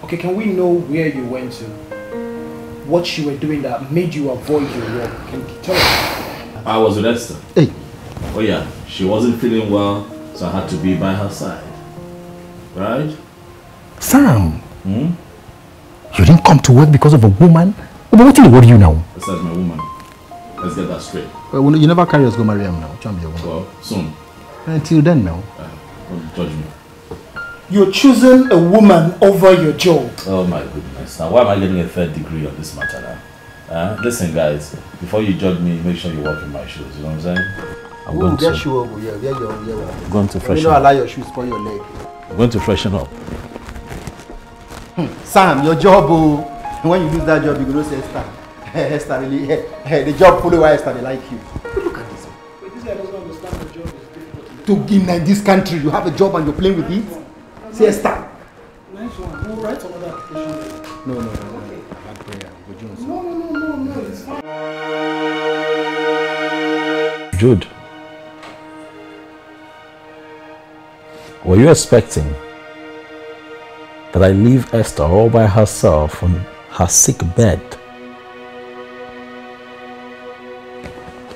Okay, can we know where you went to? What you were doing that made you avoid your work? Can you tell us? I was with Esther. Hey. Oh yeah, she wasn't feeling well, so I had to be by her side. Right? Sam, Hmm? You didn't come to work because of a woman? But what do you worry you now? Esther's my woman. Let's get that straight. Well, you never carry us go marry him now. Try and be a woman. Well, soon. Until then now. Don't judge me. You're choosing a woman over your job. Oh my goodness. Now, why am I getting a third degree on this matter now? Uh, listen, guys, before you judge me, make sure you walk in my shoes. You know what I'm saying? I'm We'll going get to, shoe over here. Wear your, wear your. going to You freshen don't up. allow your shoes spoil your leg. I'm going to freshen up. Sam, your job, oh, when you lose that job, you go to say Esther. Esther really, eh, the job fully why Esther they like you. Look at this. This guy doesn't understand the job is difficult. To in this country, you have a job and you're playing with it. Say Esther. Nice one. We'll write another application. No, no, no, no. Bad prayer. Go Jones. No, no, no, no, no. It's fine. Jude, were you expecting that I leave Esther all by herself on her sick bed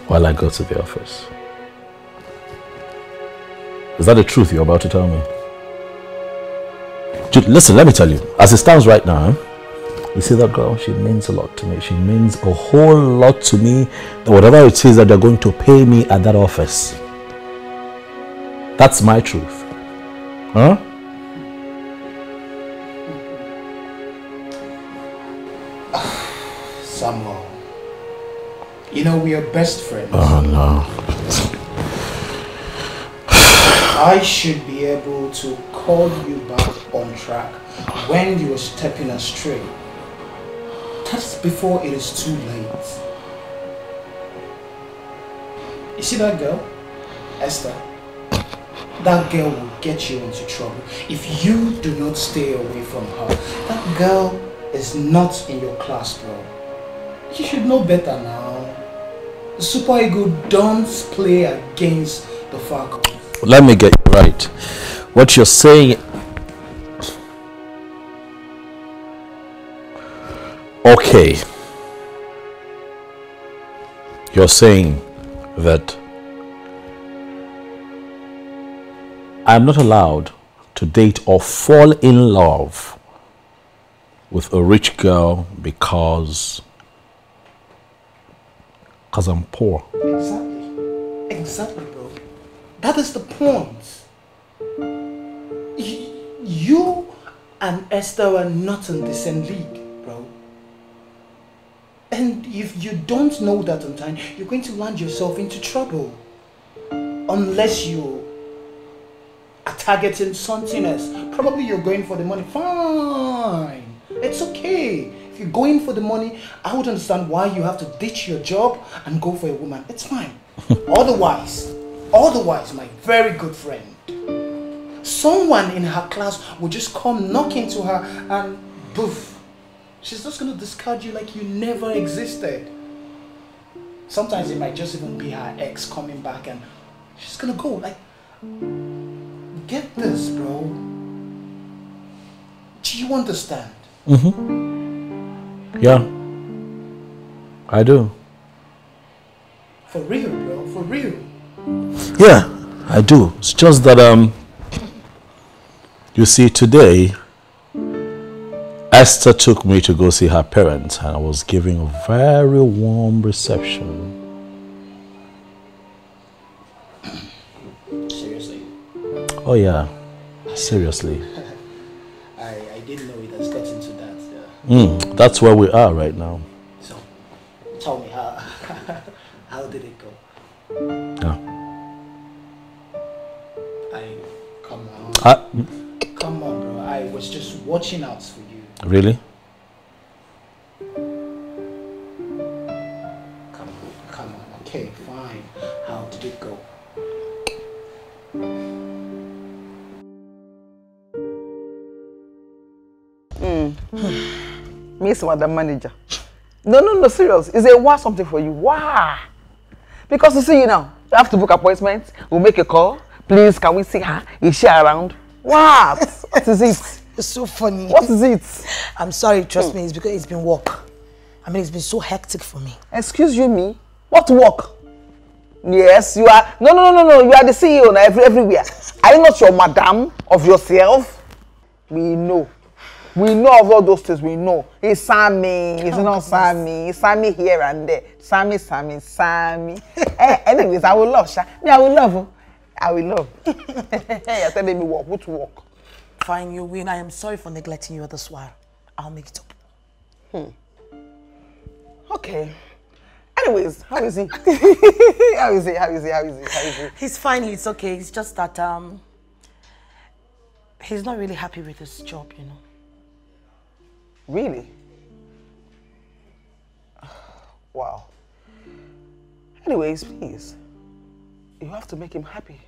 while I go to the office? Is that the truth you're about to tell me? Listen, let me tell you. As it stands right now, you see that girl? She means a lot to me. She means a whole lot to me. Whatever it is that they're going to pay me at that office, that's my truth. Huh? Samuel. You know, we are best friends. Oh no. I should be able to call you back on track when you are stepping astray. That's before it is too late. You see that girl? Esther? That girl will get you into trouble if you do not stay away from her. That girl is not in your class, bro. You should know better now. The Super Eagles don't play against the Falcons. Let me get you right. What you're saying. Okay. You're saying that I'm not allowed to date or fall in love with a rich girl because because I'm poor. Exactly. Exactly, bro. That is the point. You and Esther are not in the same league, bro. And if you don't know that on time, you're going to land yourself into trouble. Unless you are targeting something else. Probably you're going for the money. Fine. It's okay. If you're going for the money, I would understand why you have to ditch your job and go for a woman. It's fine. otherwise, otherwise, my very good friend, someone in her class would just come knock into her and poof, she's just gonna discard you like you never existed. Sometimes it might just even be her ex coming back and she's gonna go. Like, get this, bro. Do you understand? Mm-hmm. Yeah. I do. For real, bro. For real. Yeah, I do. It's just that um you see today Esther took me to go see her parents and I was giving a very warm reception. Seriously. Oh yeah. Seriously. Mm, that's where we are right now. So, tell me, how, how did it go? Yeah. I, come on. Ah, Come on, bro. I was just watching out for you. really? Miss Madam Manager. No, no, no, serious. Is it wow something for you? Wow. Because you see, you now, you have to book appointments. We'll make a call. Please, can we see her? Is she around? What? what is it? It's so funny. What is it? I'm sorry, trust hmm. me, it's because it's been work. I mean, it's been so hectic for me. Excuse you, me? What work? Yes, you are. No, no, no, no, no. You are the CEO now, every, everywhere. Are you not your madam of yourself? We know. We know of all those things. We know. It's Sammy. It's not Sammy. It's Sammy here and there. Sammy, Sammy, Sammy. eh, anyways, I will love. Sha. Me, I will love. oh. I will love. You're telling me work. What work? Fine, you win. I am sorry for neglecting you this while. I'll make it up. Hmm. Okay. Anyways, how is he? how is he? How is he? How is he? How is he? He's fine, he's okay. It's just that um he's not really happy with his job, you know. Really? Wow. Anyways, please, you have to make him happy.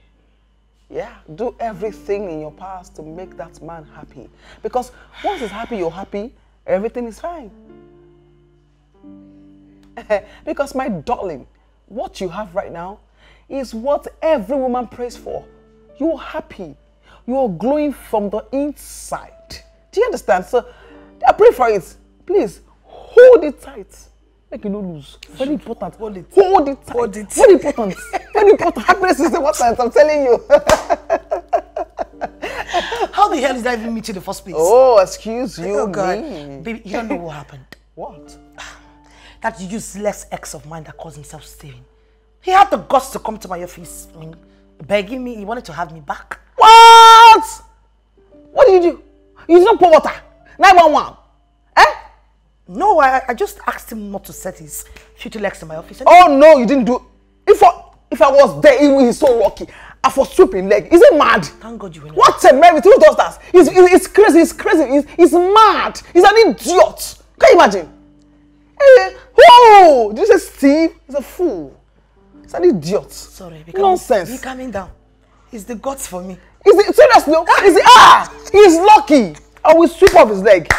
Yeah, do everything in your powers to make that man happy. Because once he's happy, you're happy, everything is fine. because, my darling, what you have right now is what every woman prays for. You're happy. You're glowing from the inside. Do you understand? So, I pray for it. Please, hold it tight. Make you no lose. Very important. Hold it. Hold it tight. Hold it. Very important. Very important. Happiness is important. I'm telling you. How the hell did I even meet you in the first place? Oh, excuse you, Oh God. me. Baby, you don't know what happened. What? That useless ex of mine that calls himself Steven. He had the guts to come to my office, I mean, begging me, he wanted to have me back. What? What did you do? You did not pour water. 911. Eh? No, I, I just asked him not to set his future legs in my office. Oh no, you didn't do. If I, if I was there, he he's so lucky. I for sweeping leg. Is he mad? Thank God you were not. What a merit! Who does that? He's, he's, he's crazy. He's crazy. He's, he's mad. He's an idiot. Can you imagine? Eh, whoa! Did you say Steve? He's a fool. He's an idiot. Sorry, be Nonsense. Be calming down. It's the guts for me. Is it seriously? Is it ah? He's lucky. Oh, I will sweep off his leg.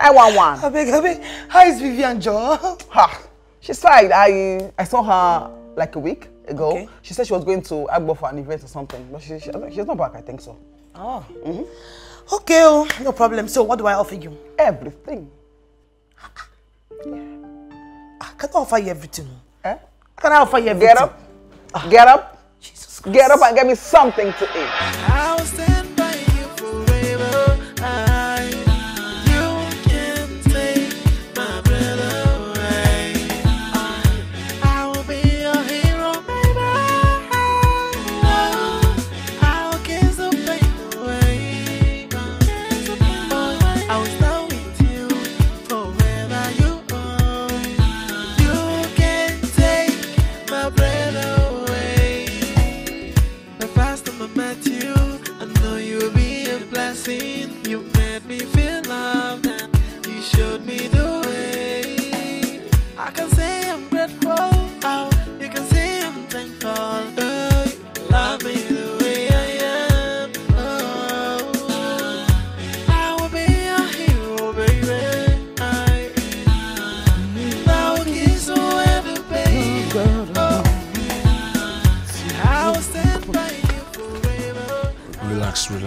911. I beg, I beg. How is Vivian Joe? Ha! She's fine. I I saw her like a week ago. She said she was going to Agbo for an event or something, but she, she she's not back. I think so. Oh. Okay, oh, no problem. So what do I offer you? Everything. Ah, I can offer you everything. Eh? Can I offer you everything? Get up. Get up. Ah, jesus Get up and get me something to eat. I'll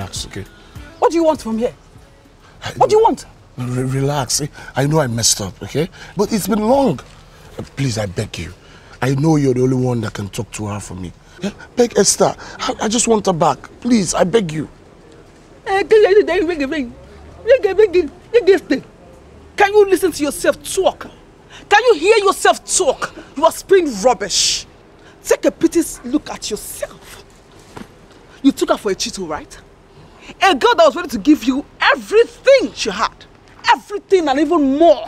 relax, okay? What do you want from here? What do you want? Re- relax. eh? I know I messed up, okay? But it's been long. Uh, Please, I beg you. I know you're the only one that can talk to her for me. Yeah? Beg Esther. I, I just want her back. Please, I beg you. Can you listen to yourself talk? Can you hear yourself talk? You are spewing rubbish. Take a pity look at yourself. You took her for a cheater, right? A girl that was ready to give you everything she had. Everything and even more.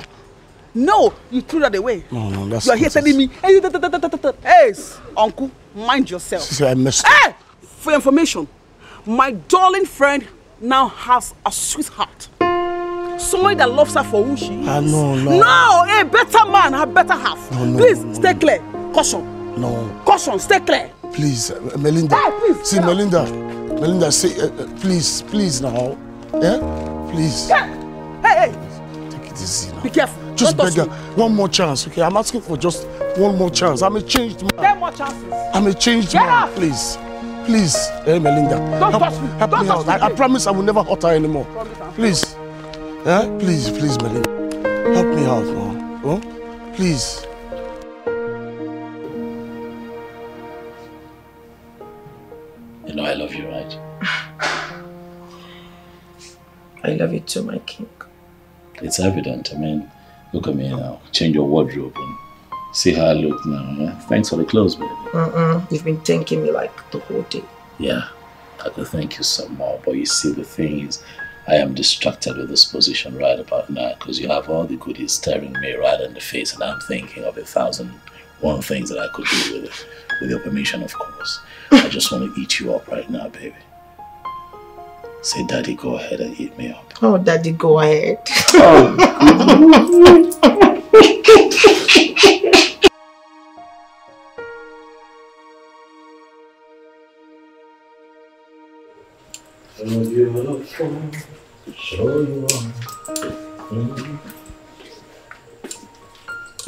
No, you threw that away. No, no, that's you are here telling me, hey, da, da, da, da, da, da, hey, uncle, mind yourself. See, I messed up. Hey, for your information, my darling friend now has a sweetheart. Somebody that loves her for who she is. Ah, no, no. No, a better man, a better half. No, no, Please, no, no, stay clear. Caution. No. Caution, stay clear. Please, uh, Melinda. See, Melinda. Melinda, say, uh, uh, please, please now. Yeah? Please. Hey, hey, Take it easy now. be careful. Just Don't beg her. One more chance, okay? I'm asking for just one more chance. I'm a changed man. Ten more chances. I'm a changed Get man. up. Please. Please. Hey, Melinda. Don't help, touch me. Help Don't me touch out. me I, I promise I will never hurt her anymore. Please. Yeah? Please, please, Melinda. Help me out, man. Oh? Please. You know I love you, right? I love you too, my king. It's evident. I mean, look at me now. Change your wardrobe and see how I look now. Yeah? Thanks for the clothes, baby. Mm-mm. You've been thanking me like the whole day. Yeah, I could thank you some more. But you see, the thing is, I am distracted with this position right about now because you have all the goodies staring me right in the face, and I'm thinking of a thousand one things that I could do with it, with your permission, of course. I just want to eat you up right now, baby. Say, Daddy, go ahead and eat me up. Oh, daddy, go ahead. Oh,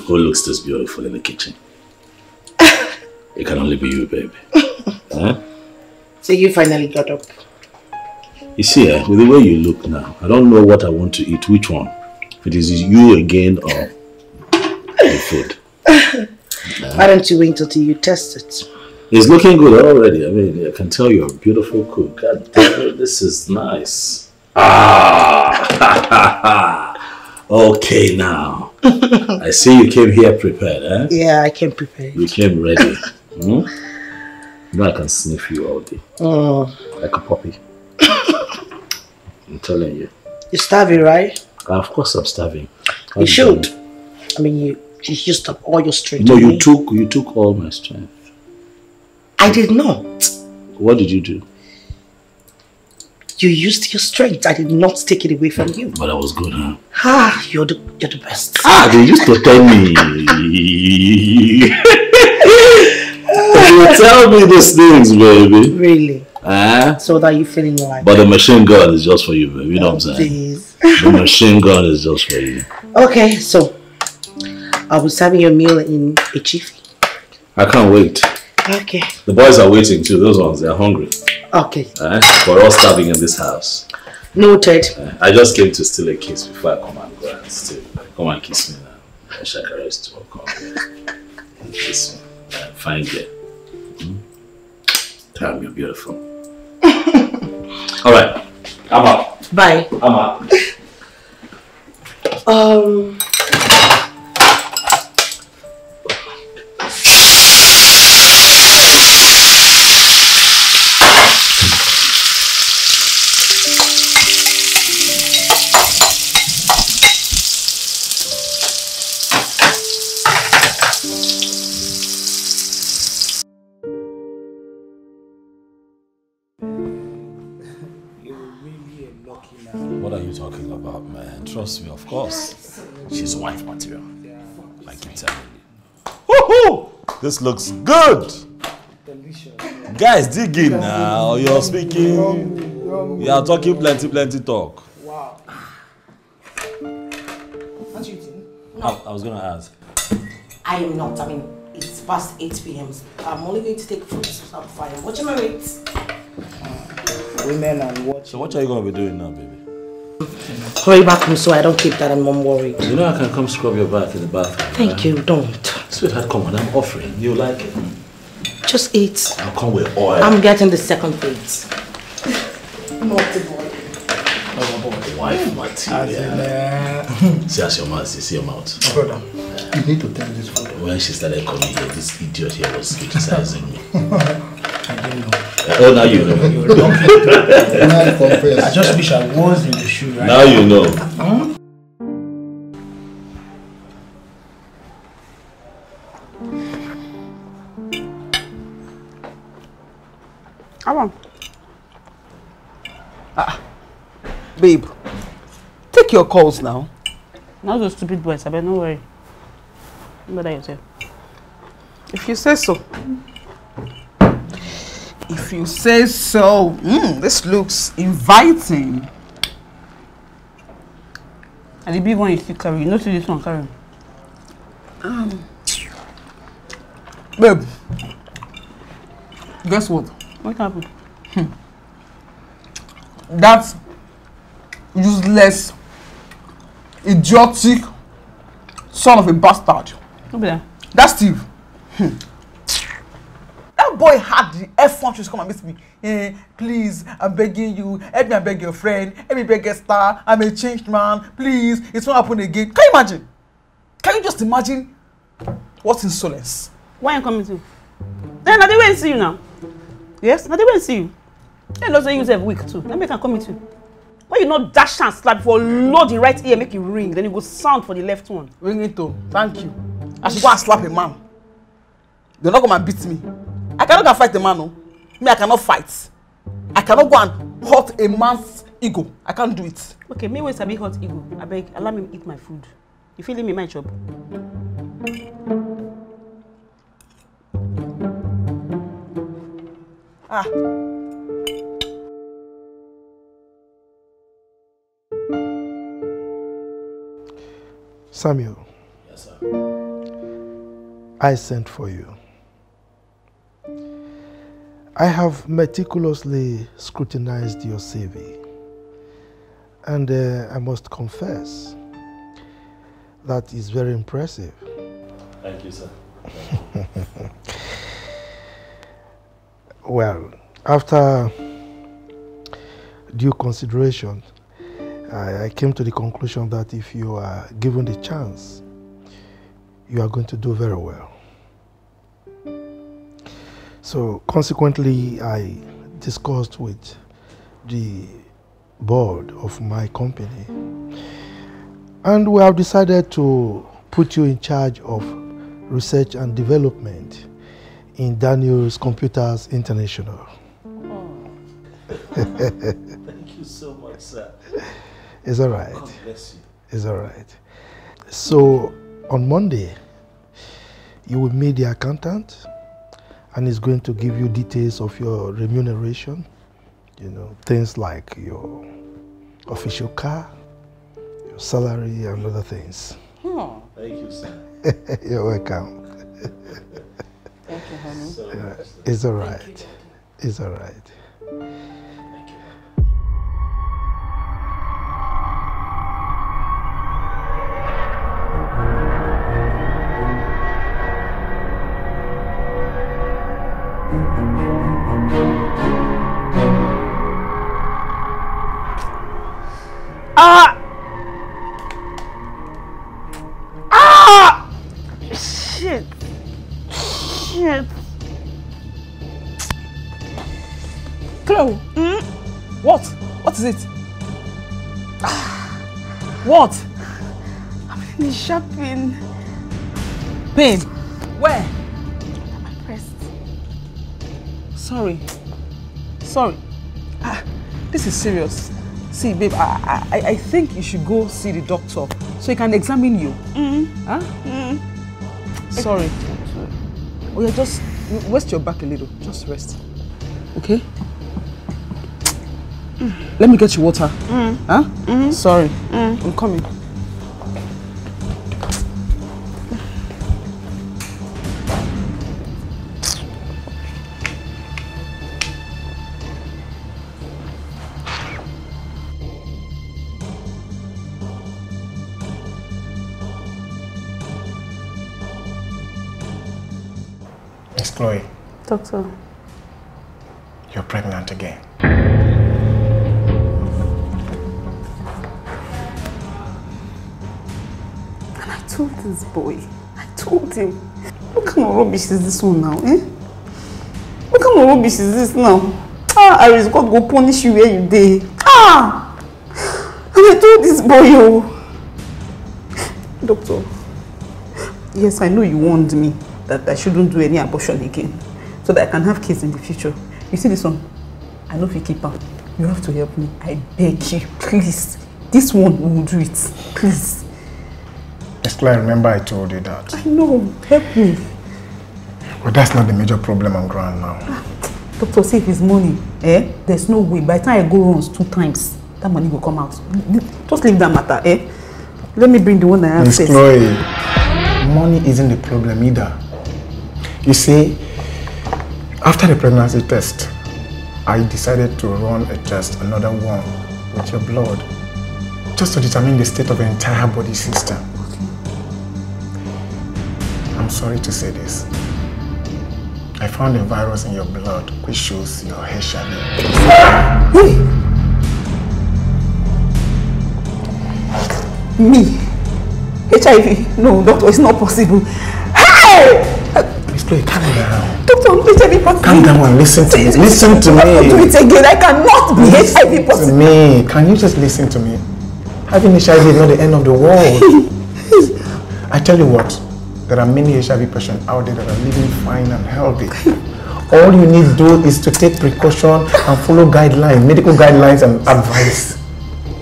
Who looks this beautiful in the kitchen? it can only be you, baby. huh? So you finally got up. You see, eh, with the way you look now, I don't know what I want to eat. Which one? If it is you again or the food. Why don't you wait until you test it? It's looking good already. I mean, I can tell you're a beautiful cook. God damn it, this is nice. Ah! okay, now. I see you came here prepared, eh? Yeah, I came prepared. You came ready. Hmm? You know I can sniff you all day. Mm. Like a puppy. I'm telling you. You're starving, right? Of course I'm starving. How You should. I mean, you, you used up all your strength. No, you me. took you took all my strength. I did not. What did you do? You used your strength. I did not take it away from you. But I was good, huh? Ah, you're the you're the best. Ah, they used to tell me. you tell me these things, baby. Really? Ah? So that you feeling like But the machine gun is just for you, baby. You know what I'm saying? Please. The machine gun is just for you. Okay, so I'll was having your meal in a jiffy. I can't wait. Okay. The boys are waiting too. Those ones, they're hungry. Okay. Eh? We're all starving in this house. Noted. Eh, I just came to steal a kiss before I come and go and steal. Come and kiss me now. Shakara is to come. And kiss me. Eh, Fine girl. Hmm? Damn, you're beautiful. Alright. I'm out. Bye. I'm out. Um. This looks good! Delicious. Guys, dig in now. You're speaking. You are talking plenty, plenty talk. Wow. Aren't you eating? I, I was gonna ask. I am not. I mean, it's past 8 p.m. I'm only going to take fruits. I'm fine. Watching my weight. women and what. So what are you going to be doing now, baby? Hurry back home so I don't keep that and mom worried. You know I can come scrub your back in the bathroom. Thank right? you, don't. Sweetheart, come on, I'm offering. You like it? Just eat. I'll come with oil. I'm getting the second plate. Naughty boy. Wife material. See as your mouth, see your mouth. Brother, you need to tell this food. When she started coming here, this idiot here was criticizing me. I don't know. Oh, now you know. You're lucky. I confess. I just wish I was in the shoe right Now you know. Hmm? Come on. Babe, take your calls now. Not those stupid boys, I bet no worry. Bother yourself. If you say so. If you say so. Mm, this looks inviting. And the big one you still carry. You see this one carry. Um, babe, guess what? What happened? That useless, idiotic son of a bastard. That? That's Steve. Hmm. That boy had the one to come and meet me. Eh, please, I'm begging you, help me and beg your friend, help me beg a star, I'm a changed man, please, it won't happen again. Can you imagine? Can you just imagine what insolence? Why you coming to? Then I and see you now. Yes, I dey wait see you. Then also you sef weak too. Let me come meet you. Why you not dash and slap before load the right ear make it ring, then you go sound for the left one. Ring it to. Thank you. I should go and slap a man. They're not come and beat me. I cannot go and fight a man, no. Me, I cannot fight. I cannot go and hurt a man's ego. I can't do it. Okay, me wey sabi hot ego. Abeg, allow me eat my food. You fit leave me my chop? Ah. Samuel. Yes, sir. I sent for you. I have meticulously scrutinized your CV. And uh, I must confess, that is very impressive. Thank you, sir. Well, after due consideration, I, I came to the conclusion that if you are given the chance, you are going to do very well. So consequently, I discussed with the board of my company and we have decided to put you in charge of research and development in Daniel's Computers International. Thank you so much, sir. It's all right. God bless you. It's all right. So on Monday, you will meet the accountant and he's going to give you details of your remuneration, you know, things like your official car, your salary and other things. Hmm. Thank you, sir. You're welcome. Thank you, honey. So Yeah. It's all right. It's all right. Pain. Where? My breast. Sorry. Sorry. Ah, this is serious. See, babe, I, I, I think you should go see the doctor so he can examine you. Mm. Huh? Mm. Sorry. Oh yeah, just rest your back a little. Just rest. Okay? Let me get you water. Mm. Huh? Sorry. I'm coming. Doctor. you're pregnant again. And I told this boy, I told him, what kind of rubbish is this one now, eh? What kind of rubbish is this now? Ah, Iris, God go punish you where you dey. Ah! And I told this boy, oh. Doctor, yes, I know you warned me that I shouldn't do any abortion again so that I can have kids in the future. You see this one? I know if you keep am. You have to help me. I beg you, please. This one will do it. Please. Miss Chloe, remember I told you that. I know. Help me. But that's not the major problem on ground now. Doctor, see if it's money, eh? There's no way. By the time I go runs two times, that money will come out. Just leave that matter, eh? Let me bring the one I have Miss. Chloe, money isn't the problem either. You see, after the pregnancy test, I decided to run a test, another one, with your blood, just to determine the state of the entire body system. I'm sorry to say this. I found a virus in your blood which shows your HIV. Me? HIV? No, doctor, it's not possible. Hey! Miss Chloe, calm down. Doctor, I'm HIV positive. Calm down and listen to me. Listen to I cannot do it again. I cannot be HIV positive. To me, can you just listen to me? Having HIV is not the end of the world. I tell you what, there are many HIV patients out there that are living fine and healthy. All you need to do is to take precaution and follow guidelines, medical guidelines and advice.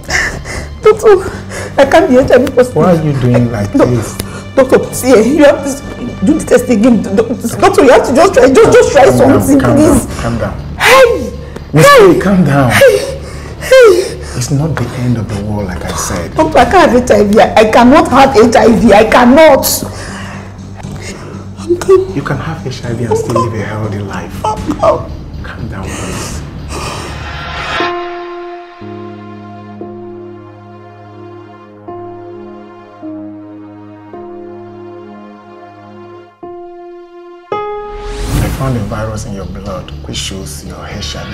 Doctor, I can't be HIV positive. Why are you doing like this? Doctor, see, you have to do the test again. Doc- Doctor, you have to just try, just, just try Calm down, something, calm please. Down, calm down. Hey! Miss Chloe, calm down. Hey! It's not the end of the world, like I said. Doctor, I can't have HIV. I cannot have HIV. I cannot. You can have HIV and still live a healthy life. Calm down, please. Found a virus in your blood which shows your HIV.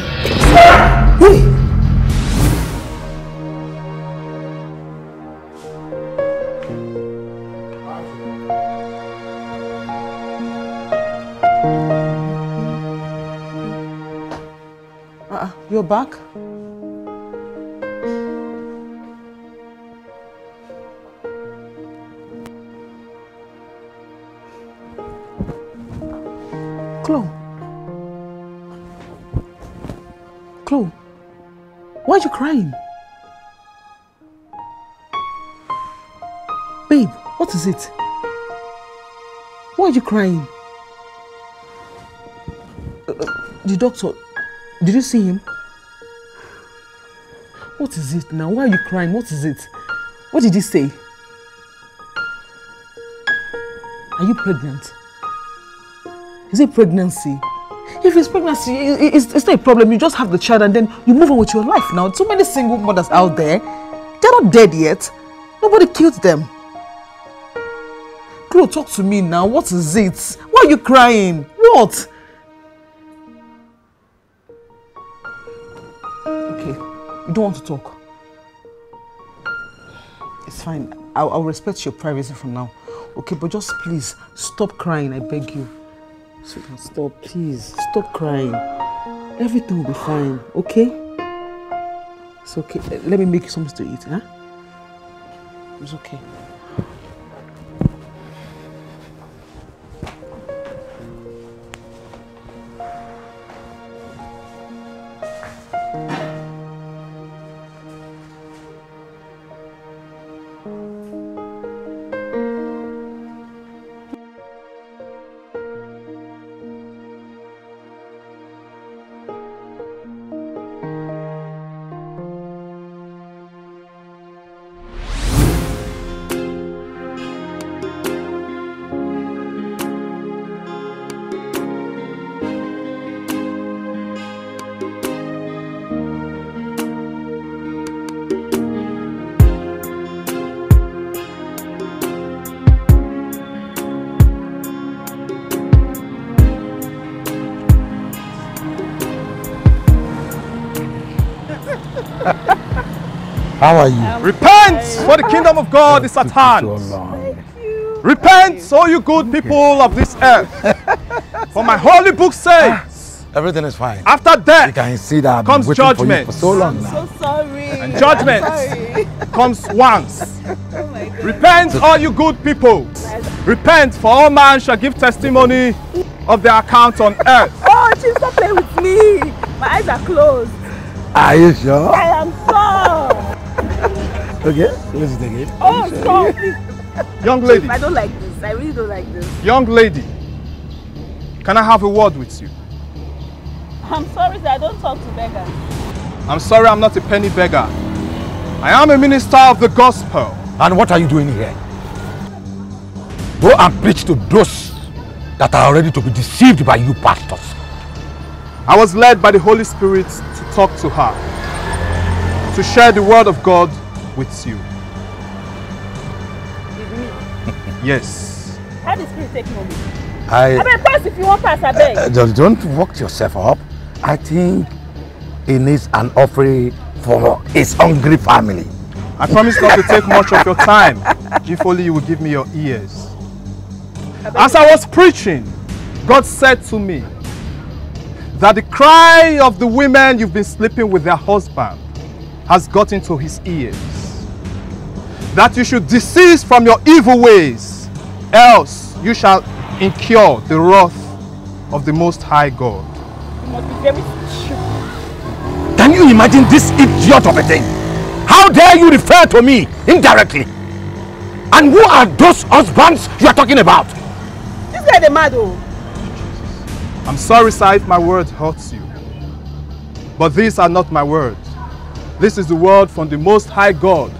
Uh, you're back? Are you crying? Babe, what is it? Why are you crying? Uh, the doctor, did you see him? What is it now? Why are you crying? What is it? What did he say? Are you pregnant? Is it pregnancy? If it's pregnancy, it's, it's not a problem. You just have the child and then you move on with your life now. So many single mothers out there, they're not dead yet. Nobody killed them. Chloe, talk to me now. What is it? Why are you crying? What? Okay, you don't want to talk. It's fine. I'll, I'll respect your privacy from now. Okay, but just please stop crying. I beg you. Stop, please. Stop crying. Everything will be fine. Okay? It's okay. Let me make you something to eat, huh? It's okay. How are you? Repent, for the kingdom of God is at hand. Repent, all you good people of this earth. For my holy book says, Everything is fine. after death You can see that I've comes judgment. for you for so long now. sorry. And judgment comes once. Oh Repent, all you good people. Repent, for all man shall give testimony of their account on earth. Oh, she's not playing with me. My eyes are closed. Are you sure? I am sure. Okay, let's take it. Oh, stop. please. Young lady, I don't like this. I really don't like this. young lady, can I have a word with you? I'm sorry, sir. I don't talk to beggars. I'm sorry I'm not a penny beggar. I am a minister of the gospel. And what are you doing here? Go and preach to those that are ready to be deceived by you pastors. I was led by the Holy Spirit to talk to her, to share the word of God with you. Yes. How the spirit take moment? I, I beg, pass if you want pass, I beg. Uh, don't, don't work yourself up. I think he needs an offering for his hungry family. I promise not to take much of your time, if only you will give me your ears. As I was preaching, God said to me that the cry of the women you've been sleeping with their husband has got into his ears. That you should desist from your evil ways, else you shall incur the wrath of the Most High God. You must be very stupid. Can you imagine this idiot of a thing? How dare you refer to me indirectly? And who are those husbands you are talking about? This guy the mad oh. I'm sorry, sir, if my word hurts you. But these are not my words. This is the word from the Most High God,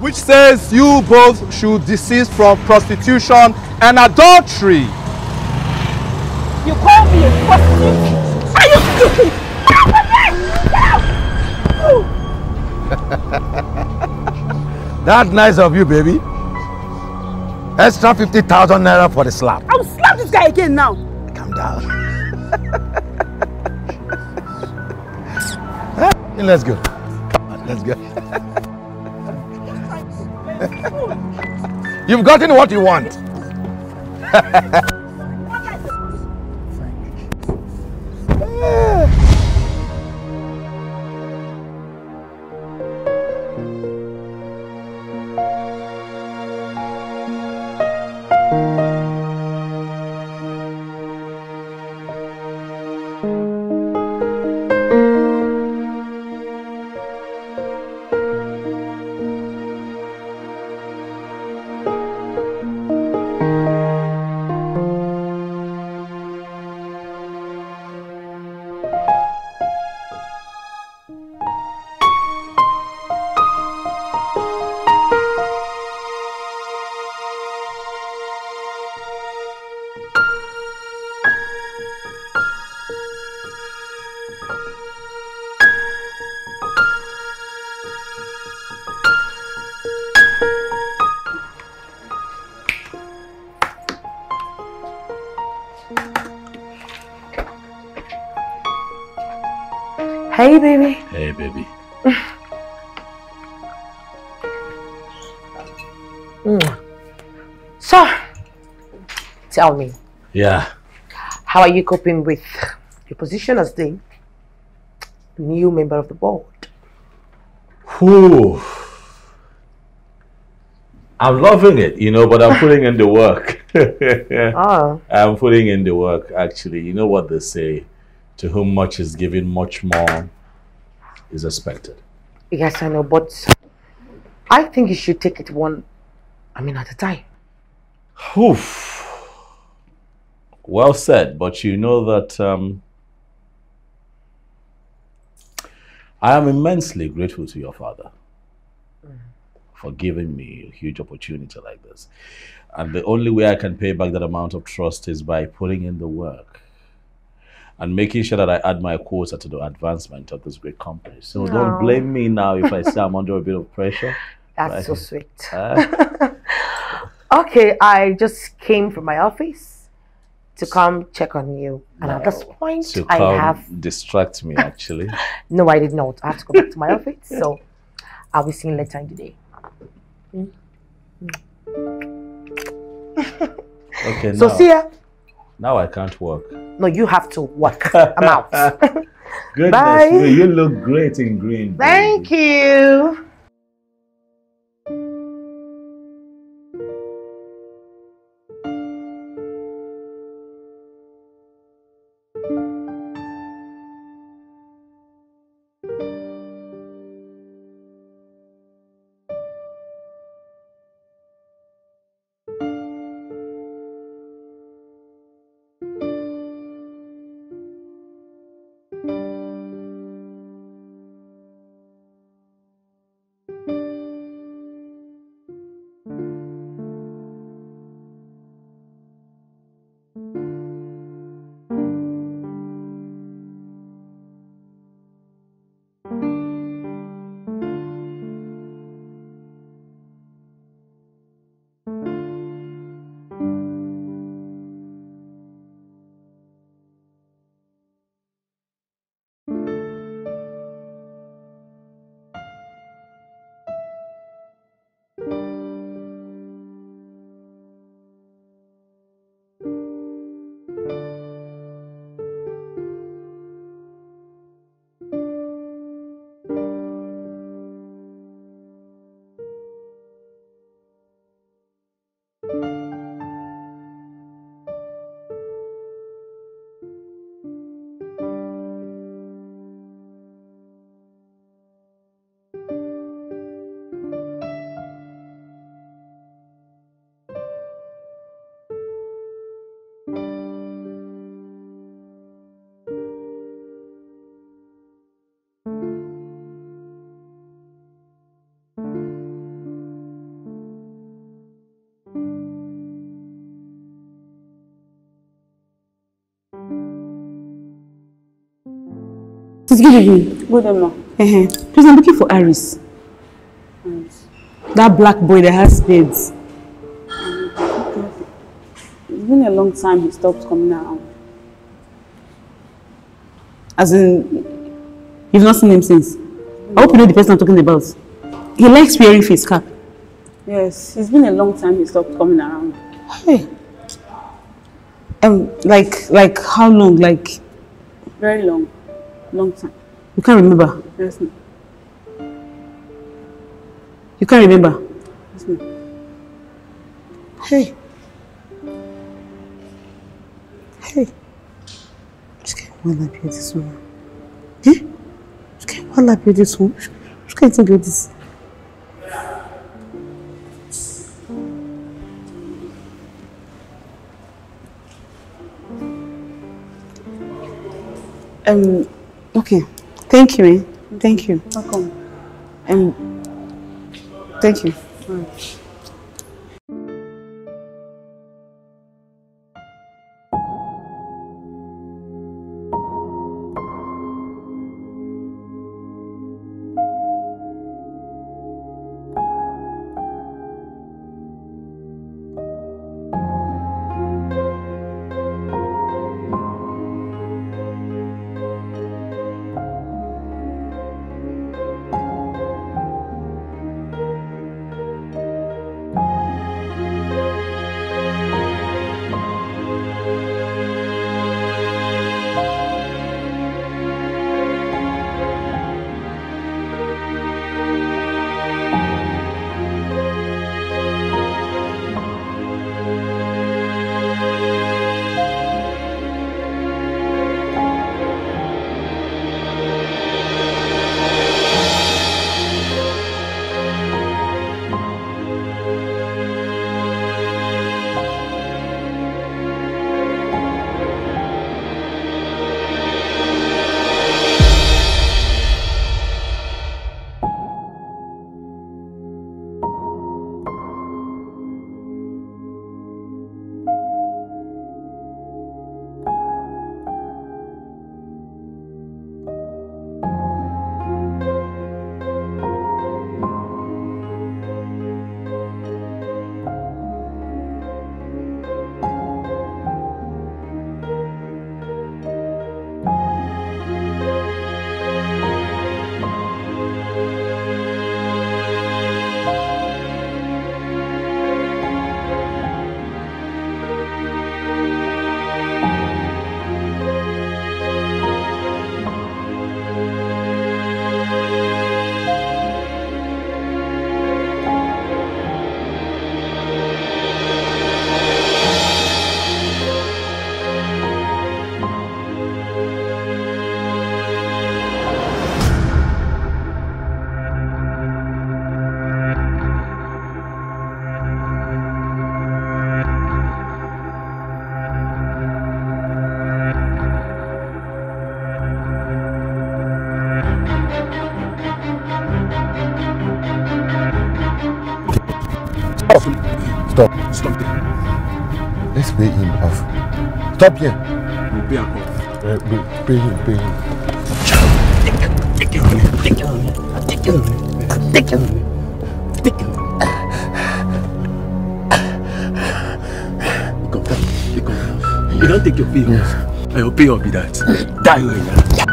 which says you both should desist from prostitution and adultery. You call me a prostitute? Are you stupid? That's nice of you, baby. Extra 50,000 naira for the slap. I will slap this guy again now. Calm down. Let's go. Come on, let's go. You've gotten what you want. tell me, Yeah. how are you coping with your position as the new member of the board? Whew. I'm loving it, you know, but I'm putting in the work. Ah. I'm putting in the work, actually. You know what they say to whom much is given, much more is expected. Yes, I know, but I think you should take it one, I mean, at a time. Oof. Well said, but you know that um, I am immensely grateful to your father for giving me a huge opportunity like this. And the only way I can pay back that amount of trust is by putting in the work and making sure that I add my quota to the advancement of this great company. So No. don't blame me now if I say I'm under a bit of pressure. That's Right. so sweet. Uh, okay, I just came from my office to come check on you. And at this point, I have. distract me, actually. No, I did not. I have to go back to my office. So I'll be seeing you later in the day. Mm. Okay, So now, see ya. now I can't work. No, you have to work. I'm out. Goodness Bye. me, you look great in green. Thank you. Sis, good evening. Good evening. Uh-huh. Please, I'm looking for Aris. That black boy that has spades. It's been a long time he stopped coming around. As in, you've not seen him since. I hope you know the person I'm talking about. He likes wearing face cap. Yes, it's been a long time he stopped coming around. Hey. Um, like, like how long? Like, Very long. Long time. you can't remember. Yes, ma'am. You can't remember. Yes, ma'am. Hey. Hey. Just get one like this one. Eh? Just get one like this one. Just get into this. Um, okay. Thank you, eh? Thank you. Welcome. Um, thank you. Your money. Take your money. Take your money. You come down. You come down. You don't take your pay off. I will pay off with that. Die right now.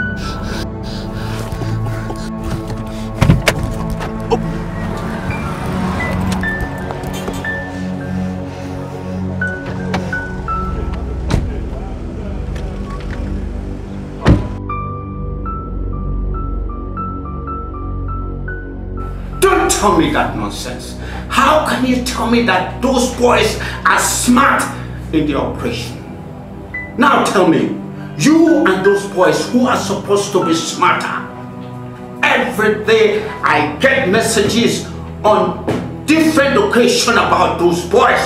Tell me that those boys are smart in the operation? Now tell me, you and those boys who are supposed to be smarter, every day I get messages on different occasion about those boys.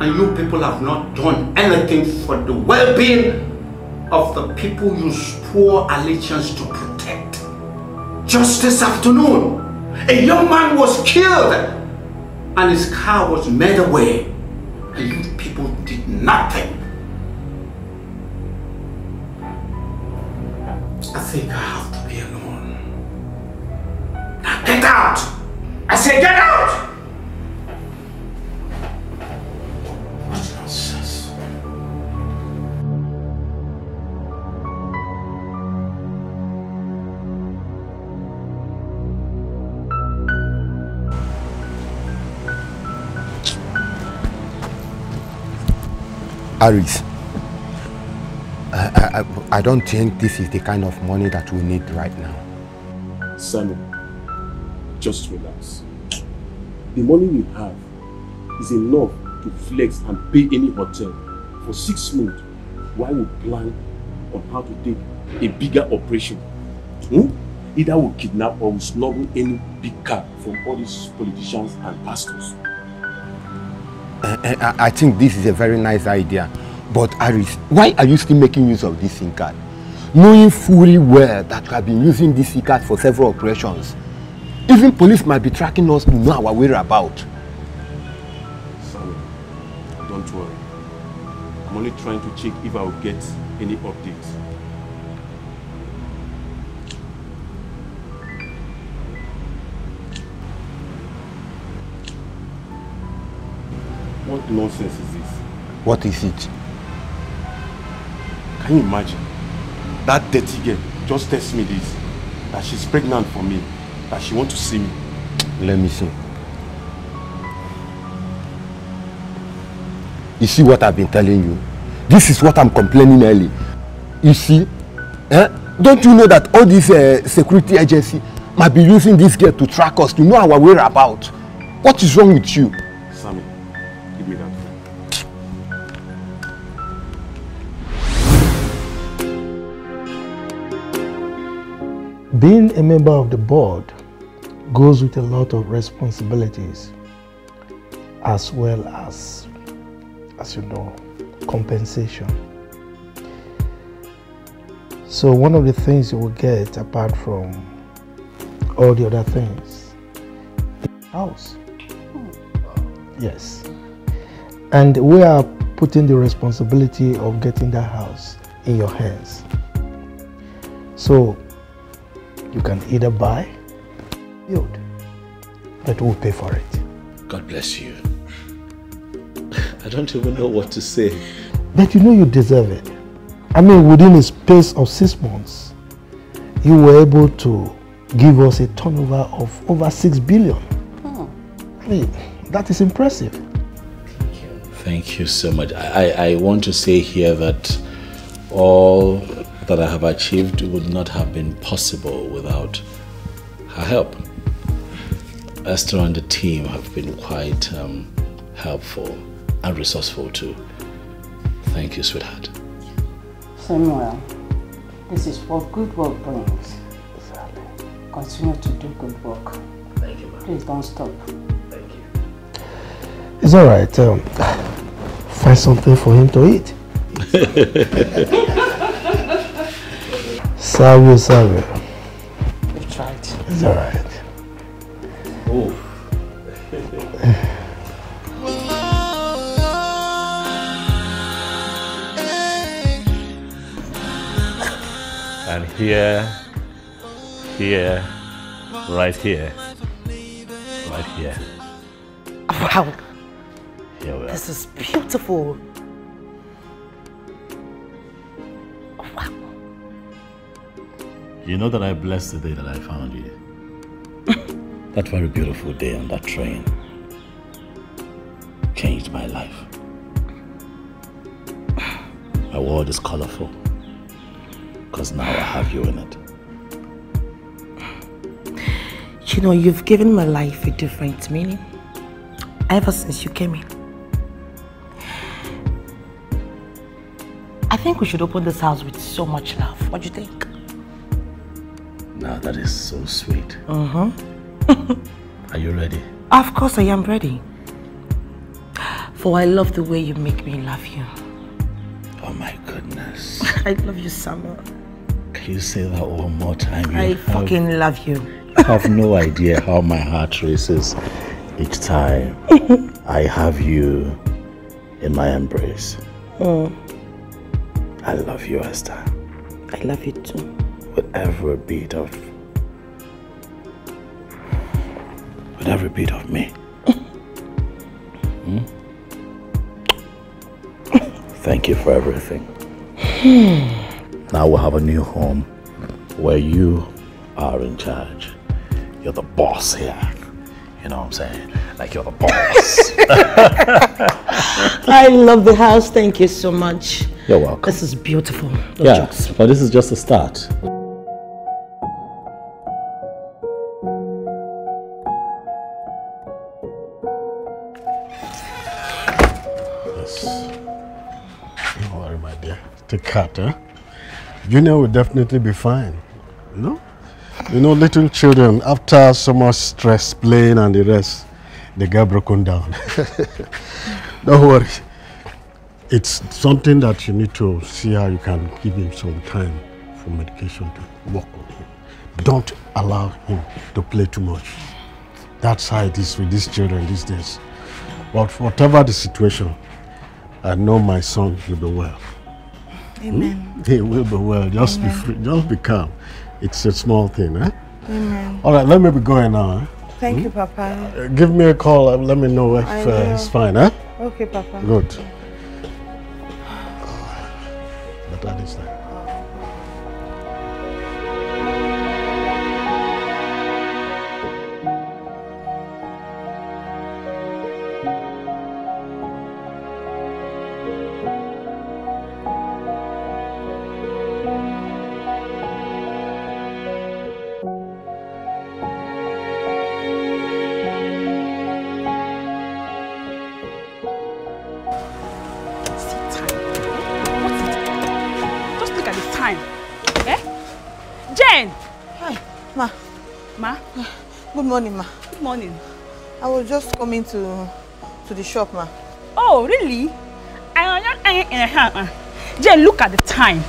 And you people have not done anything for the well-being of the people you swore allegiance to protect. Just this afternoon, a young man was killed and his car was made away. Aris, I, I, I- don't think this is the kind of money that we need right now. Simon, just relax. The money we have is enough to flex and pay any hotel for six months while we plan on how to take a bigger operation. Hmm? Either we kidnap or we smuggle any big car from all these politicians and pastors. I I think this is a very nice idea. But Aris, why are you still making use of this SIM card? Knowing fully well that you have been using this SIM card for several operations. Even police might be tracking us to know our whereabouts. Simon, don't worry. I'm only trying to check if I will get any updates. Nonsense is this? What is it? Can you imagine? That dirty girl just text me this. That she's pregnant for me. That she wants to see me. Let me see. You see what I've been telling you? This is what I'm complaining early. You see? Eh? Don't you know that all these uh, security agency might be using this girl to track us, to know our whereabouts? What is wrong with you? Being a member of the board goes with a lot of responsibilities as well as, as you know, compensation. So one of the things you will get apart from all the other things house. Yes. And we are putting the responsibility of getting that house in your hands. So you can either buy, build, but we'll pay for it. God bless you. I don't even know what to say. But you know you deserve it. I mean, within a space of six months, you were able to give us a turnover of over six billion. Hmm. I mean, that is impressive. Thank you so much. I, I, I want to say here that all that I have achieved would not have been possible without her help. Esther and the team have been quite um, helpful and resourceful too. Thank you, sweetheart. Samuel, this is what good work brings. Continue to do good work. Thank you, Please don't stop. Thank you. It's all right. Um, find something for him to eat. Serve you. We've tried. It's all right. And here, here, right here, right here. Wow. Here we are. This is beautiful. You know that I blessed the day that I found you. that very beautiful day on that train changed my life. My world is colorful because now I have you in it. You know, you've given my life a different meaning ever since you came in. I think we should open this house with so much love. What do you think? Now that is so sweet. Uh-huh. Are you ready? Of course I am ready. For I love the way you make me love you. Oh my goodness. I love you, Summer. Can you say that one more time? You I have- fucking love you. You have no idea how my heart races each time I have you in my embrace. Oh. I love you, Esther. I love you too. With every beat of with every beat of me. Hmm? Thank you for everything. Now we'll have a new home where you are in charge. You're the boss here. You know what I'm saying? Like you're the boss. I love the house. Thank you so much. You're welcome. This is beautiful. No yeah, jokes. but this is just a start. Take heart. Junior will definitely be fine. You know? You know, little children, after so much stress, playing and the rest, they get broken down. Don't worry. It's something that you need to see how you can give him some time for medication to work on him. Don't allow him to play too much. That's how it is with these children these days. But whatever the situation, I know my son will be well. Amen. Hmm? He will be well. Just be free, just be calm. It's a small thing, eh? Amen. All right, let me be going now. eh? Thank Hmm? you, Papa. Uh, Give me a call. and Let me know if uh, it's fine, eh? Okay, Papa. Good. Better this time. Just morning, Ma. Good morning. I was just coming to to the shop, Ma. Oh, really? I Jen, look at the time.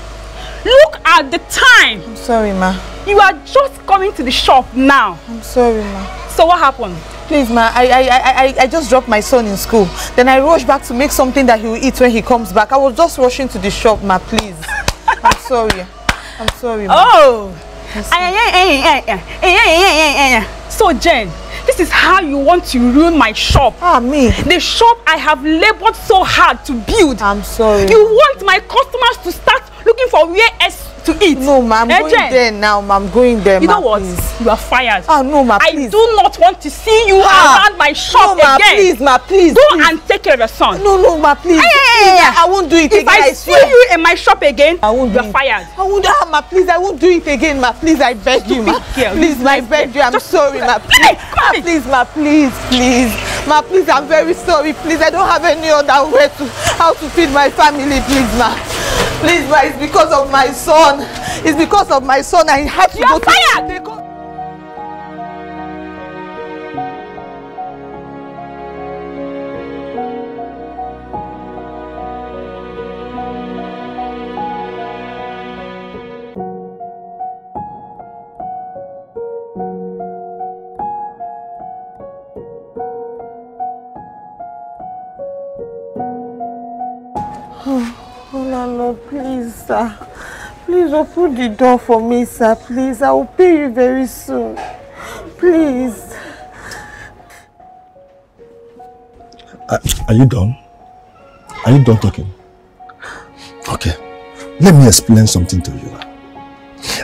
Look at the time. I'm sorry, Ma. You are just coming to the shop now. I'm sorry, Ma. So what happened? Please, ma, I, I, I, I, I just dropped my son in school. Then I rushed back to make something that he will eat when he comes back. I was just rushing to the shop, ma, please. I'm sorry. I'm sorry, ma. Oh! So Jen, this is how you want to ruin my shop. Ah, me? The shop I have labored so hard to build. I'm sorry. You want my customers to start looking for where else to eat. No, ma, I'm going there now, ma. I'm going there, You know what? please. You are fired. Ah, no, ma, I please. do not want to see you Ah, around my shop no, ma, again. please, ma, please, Go please. and take care of your son. No, no, ma, please. Hey, Please, I, I won't do it if again. I, I see swear. you in my shop again, I won't you do are it. fired. I won't, ah, ma, please, I won't do it again, ma. Please, I beg you, ma. girl, Please, my beg you, I'm sorry, ma. Please, ma, please, ma, please, please. Ma, please, I'm very sorry. Please, I don't have any other way to, how to feed my family, please, ma. Please, ma, it's because of my son. It's because of my son. I have to You go are to... fired. No, please, sir. Please open the door for me, sir. Please, I will pay you very soon. Please. Are, are you done? Are you done talking? Okay. Let me explain something to you.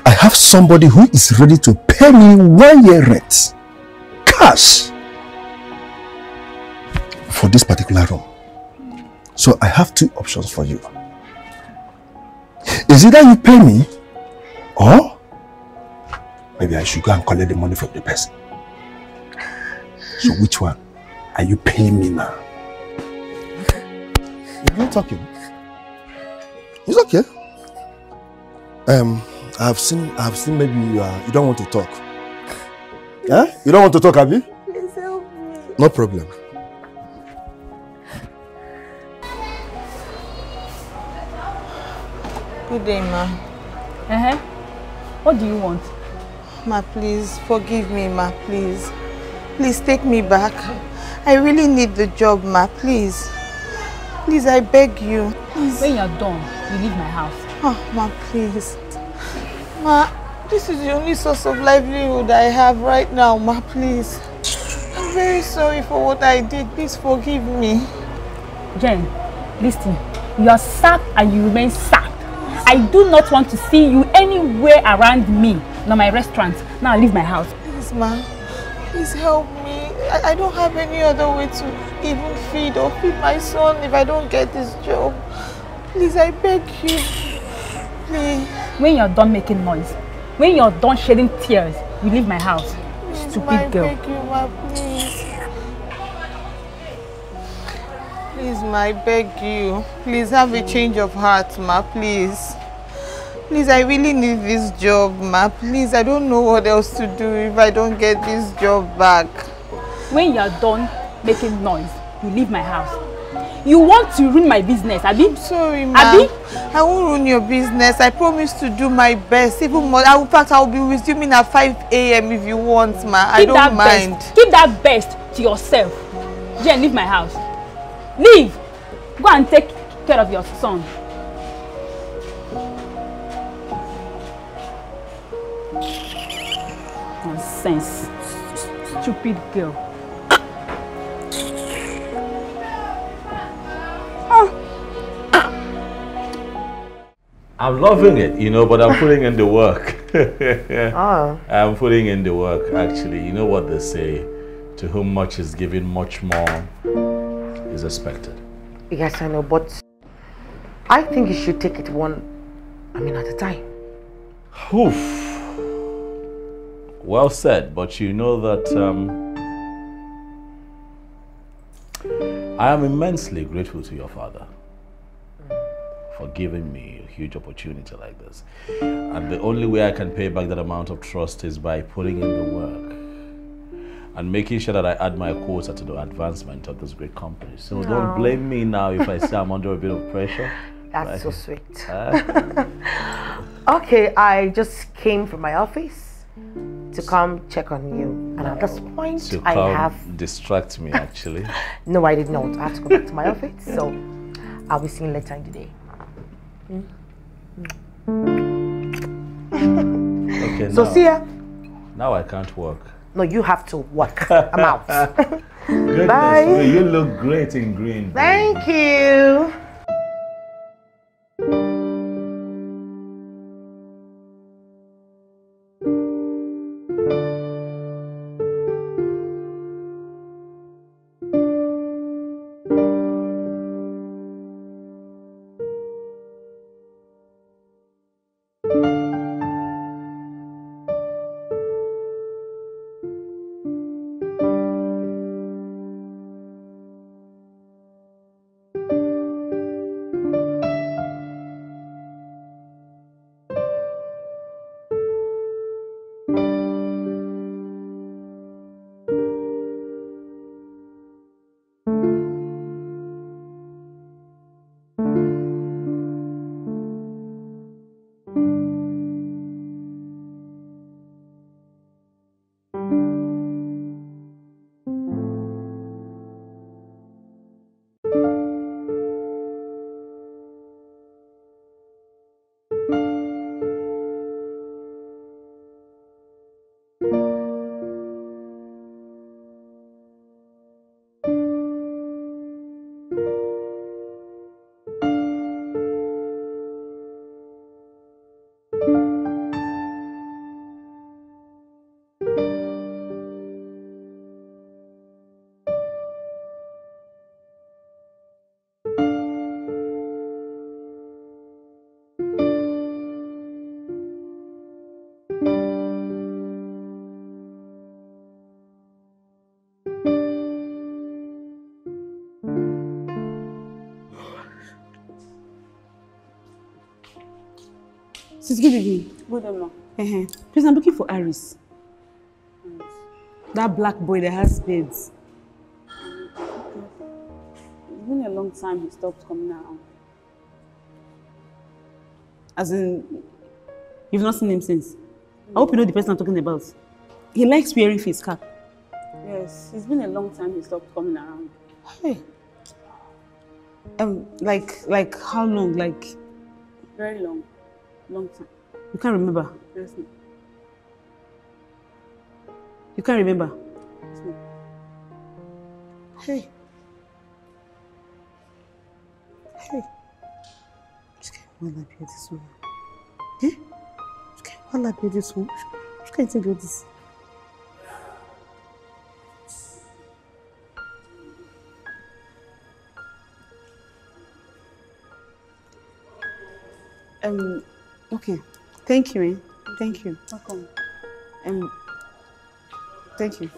I have somebody who is ready to pay me one year rent. Cash. For this particular room. So I have two options for you. Is either you pay me or maybe I should go and collect the money from the person. So which one are you paying me now? You're not talking. It's okay. Um, I've seen, I've seen maybe you are, you don't want to talk. Huh? You don't want to talk, Abby? Please help me. No problem. Good day, ma. Uh-huh. What do you want? Ma, please, forgive me, ma, please. Please take me back. I really need the job, ma, please. Please, I beg you. Please. When you're done, you leave my house. Oh, ma, please. Ma, this is the only source of livelihood I have right now, ma, please. I'm very sorry for what I did. Please forgive me. Jen, listen. You are sacked and you remain sacked. I do not want to see you anywhere around me, nor my restaurant. Now leave my house. Please, ma. Please help me. I, I don't have any other way to even feed or feed my son if I don't get this job. Please, I beg you. Please. When you're done making noise, when you're done shedding tears, you leave my house. Please, Stupid ma, I girl. beg you, ma, please. Please, ma, I beg you. Please have a change of heart, ma, please. Please, I really need this job, ma. Please, I don't know what else to do if I don't get this job back. When you're done making noise, you leave my house. You want to ruin my business, Abi? Sorry, ma. Abi? I won't ruin your business. I promise to do my best. Even more. I, in fact, I'll be resuming at 5 a.m. if you want, ma. I Keep don't that mind. Best. Keep that best to yourself. Jen, leave my house. Leave. Go and take care of your son. Nonsense. Stupid girl. I'm loving it, you know, but I'm putting in the work. Oh. I'm putting in the work, actually. You know what they say? To whom much is given, much more is expected. Yes, I know, but I think you should take it one, I mean, at a time. Oof. Well said, but you know that um, I am immensely grateful to your father for giving me a huge opportunity like this. And the only way I can pay back that amount of trust is by putting in the work and making sure that I add my quota to the advancement of this great company. So Oh. don't blame me now if I say I'm under a bit of pressure. That's so sweet. Huh? Ah. okay, I just came from my office to come check on you. And at this point, to I come have. distract me actually. No, I did not. I have to go back to my office. So I'll be seeing you later in the day. Mm. Okay, So now, see ya. Now I can't work. No, you have to work. I'm out. Goodness Bye. me, you look great in green. Thank you. Good evening. Uh-huh. Please, I'm looking for Aris. That black boy that has spades. It's been a long time he stopped coming around. As in, you've not seen him since. I hope you know the person I'm talking about. He likes wearing face cap. Yes, it's been a long time he stopped coming around. Hey. Um, like, like how long? Like, Very long. Long time. You can't remember. Yes, ma'am. You can't remember. Yes, ma'am. Hey. Hey. Just get one like this one. Eh? Just get one like this one. Just can't think this. Um, okay. Thank you, eh? Thank you. Welcome. Um, thank you.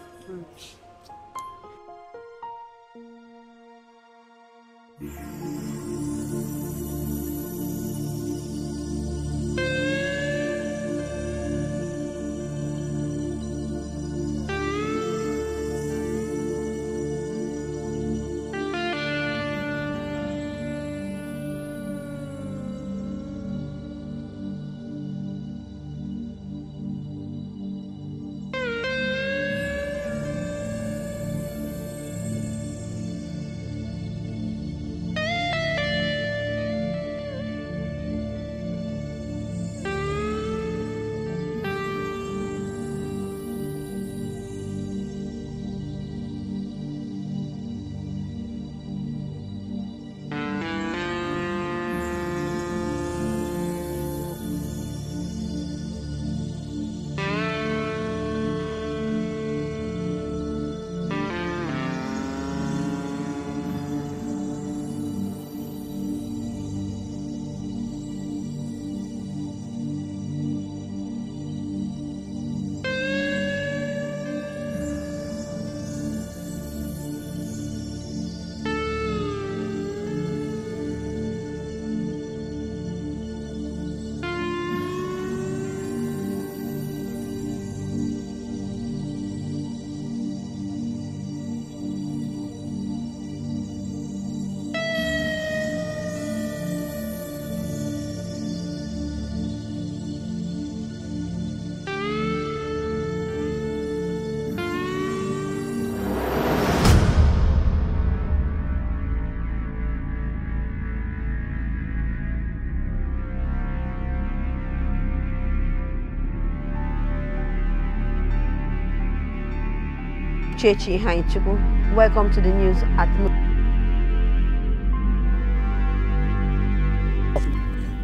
Chechi Haichuku. Welcome to the news at Mo-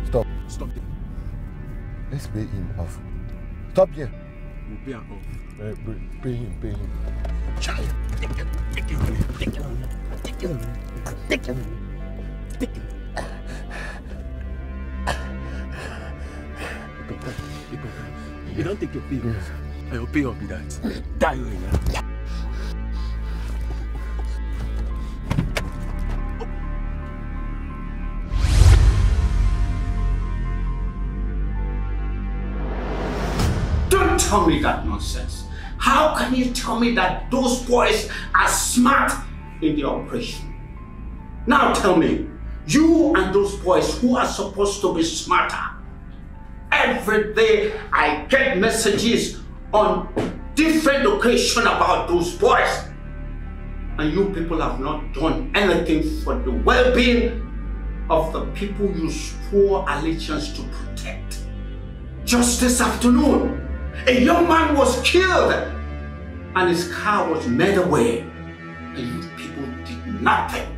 Stop. Stop there. Let's pay him off. Stop here. We'll pay him off. Uh, pay, pay him, pay him. Child. Take it. Take it. Take it. Take it. Take it. Take it. You don't take your pay. I will pay up with that. Die right now. Can you tell me that those boys are smart in the operation? Now tell me, you and those boys who are supposed to be smarter, every day I get messages on different occasion about those boys. And you people have not done anything for the well-being of the people you swore allegiance to protect. Just this afternoon, a young man was killed and his car was made away. And you people did nothing.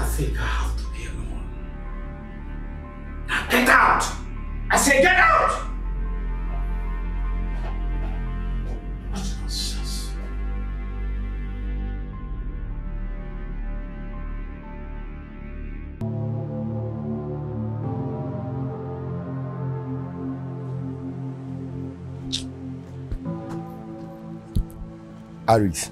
I think I have to be alone. Now get out! I say get out! Aris,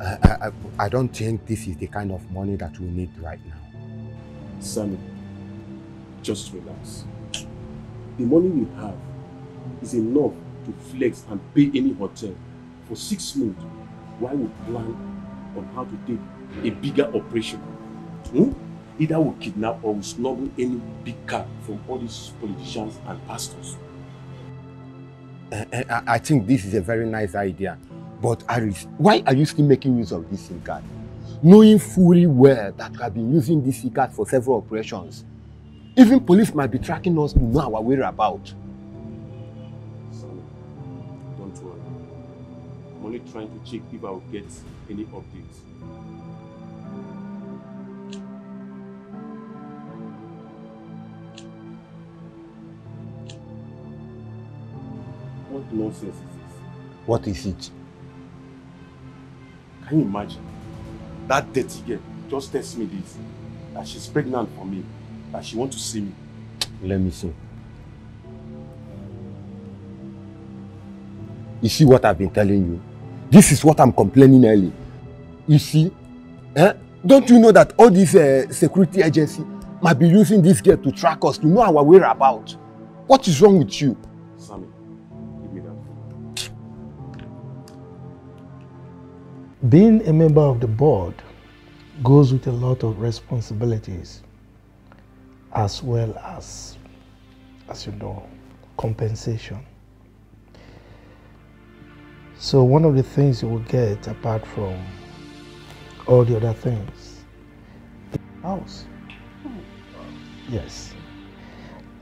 I, I, I- don't think this is the kind of money that we need right now. Sammy, just relax. The money we have is enough to flex and pay any hotel for six months while we plan on how to take a bigger operation. Hmm? Either we kidnap or we smuggle any big car from all these politicians and pastors. Eh, eh, I I think this is a very nice idea. But Aris, why are you still making use of this SIM card? Knowing fully well that have been using this SIM card for several operations. Even police might be tracking us to know our whereabouts. Sammy, don't worry. I'm only trying to check if I will get any updates. What nonsense is this? What is it? Can you imagine? That dirty girl just text me this. That she's pregnant for me. That she wants to see me. Let me see. You see what I've been telling you? This is what I'm complaining early. You see? Eh? Don't you know that all these uh, security agency might be using this girl to track us, to know our whereabouts? What is wrong with you? Sammy, Being a member of the board goes with a lot of responsibilities as well as, as you know, compensation. So one of the things you will get apart from all the other things, house. Yes.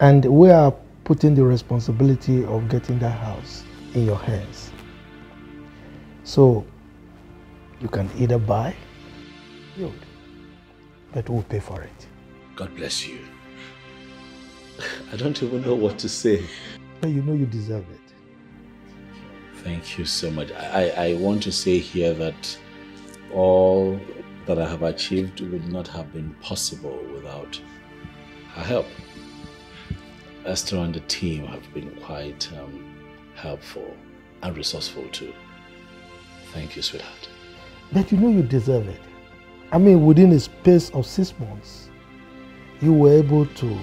And we are putting the responsibility of getting that house in your hands. So you can either buy, build, but we'll pay for it. God bless you. I don't even know what to say. But you know you deserve it. Thank you so much. I, I want to say here that all that I have achieved would not have been possible without her help. Esther and the team have been quite um, helpful and resourceful too. Thank you, sweetheart. But you know you deserve it. I mean, within a space of six months, you were able to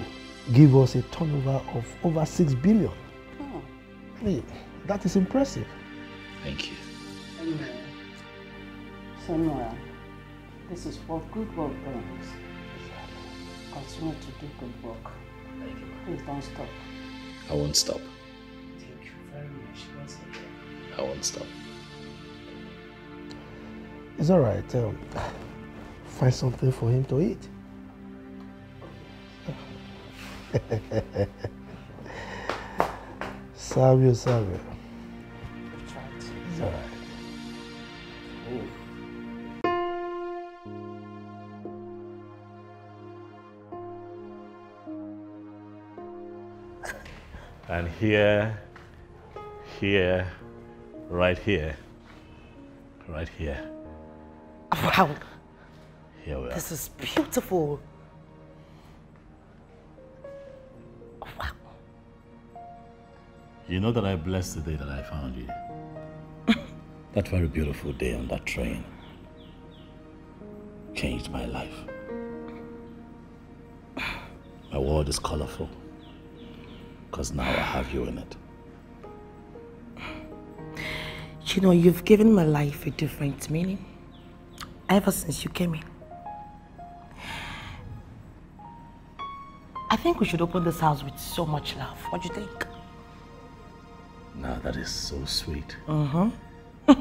give us a turnover of over six billion. Hmm. I mean, that is impressive. Thank you. Samuel, this is what good work brings. Continue to do good work. Thank you. Please don't stop. I won't stop. Thank you very much once again. I won't stop. It's all right. Um, find something for him to eat. Savio, Savio. It's all right. And here, here, right here, right here, Wow, here we are. this is beautiful. Wow. You know that I blessed the day that I found you. that very beautiful day on that train changed my life. My world is colorful because now I have you in it. You know, you've given my life a different meaning ever since you came in. I think we should open this house with so much love. What do you think? Now that is so sweet. Uh-huh.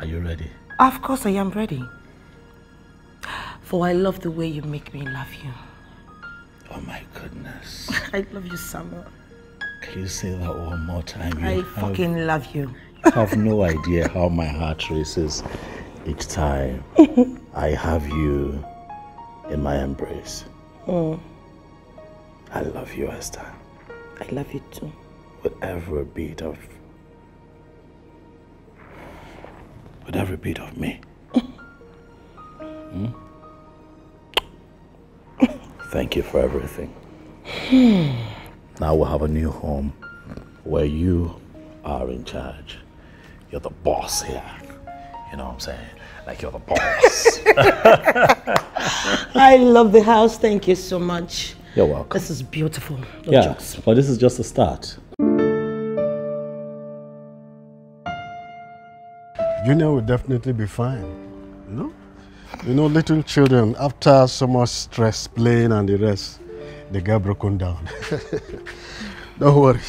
Are you ready? Of course I am ready. For I love the way you make me love you. Oh my goodness. I love you, Samuel. Can you say that one more time? You I have- fucking love you. I have no idea how my heart races each time I have you in my embrace. Mm, I love you, Esther. I love you too. With every beat of. With every beat of me. Hmm? Thank you for everything. Now we'll have a new home where you are in charge. You're the boss here. You know what I'm saying? Like you're the boss. I love the house. Thank you so much. You're welcome. This is beautiful. No yeah, jokes. but this is just a start. Junior will definitely be fine. You know? You know, little children, after so much stress, playing and the rest, they get broken down. Don't worry.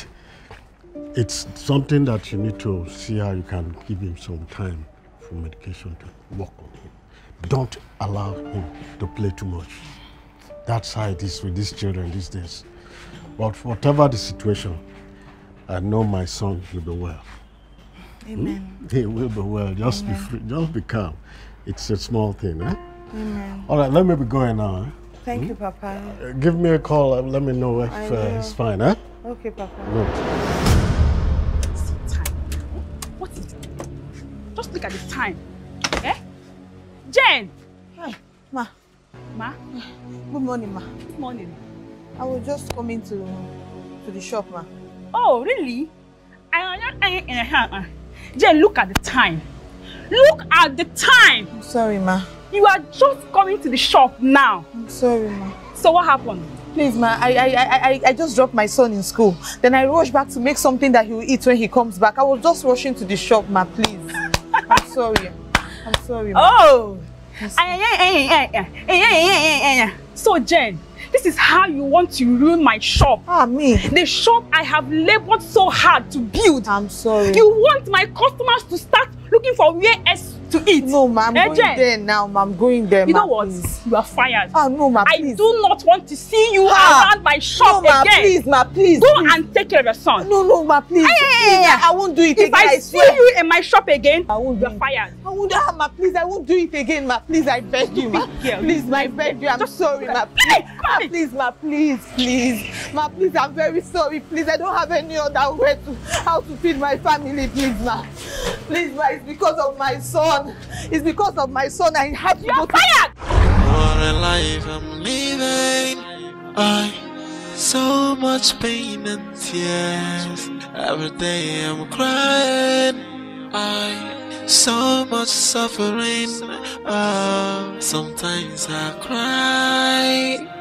It's something that you need to see how you can give him some time for medication to work on him. Don't allow him to play too much. That's how it is with these children these days. But whatever the situation, I know my son will be well. Amen. He will be well. Just Amen. be free, just be calm. It's a small thing, eh? Amen. All right, let me be going now. eh? Thank Hmm? you, Papa. Uh, Give me a call and let me know if uh, will. it's fine, eh? Okay, Papa. Good. What is it? Just look at the time. Jen! Hi, Ma. Ma? Good morning, Ma. Good morning. I was just coming to to the shop, Ma. Oh, really? I Jen, look at the time. Look at the time. I'm sorry, Ma. You are just coming to the shop now. I'm sorry, Ma. So what happened? Please, ma, I, I, I, I, I just dropped my son in school. Then I rushed back to make something that he will eat when he comes back. I was just rushing to the shop, ma, please. I'm sorry. I'm sorry, ma. Oh! So Jen, this is how you want to ruin my shop. Ah, me? The shop I have labored so hard to build. I'm sorry. You want my customers to start looking for where else to eat. No, ma, I'm going there now, ma. I'm going there, You know what? please. You are fired. Ah, no, ma, I do not want to see you Ah, around my shop no, ma, again. please, ma, please, Go please. and take care of your son. No, no, ma, please. Please, I, I won't do it If again. I, I see you in my shop again, I won't you're fired. I won't, ah, ma, please, I won't do it again, ma. Please, I beg you, ma. Please, ma, I beg you. I'm sorry, ma. Please, ma, please, ma, please, please. Ma, please, I'm very sorry. Please, I don't have any other way to how to feed my family, please, ma. Please, ma, it's because of my son. It's because of my son. I have to You're go to... fired! What a life I'm living. I so much pain and tears. Every day I'm crying. I so much suffering. Ah, sometimes I cry.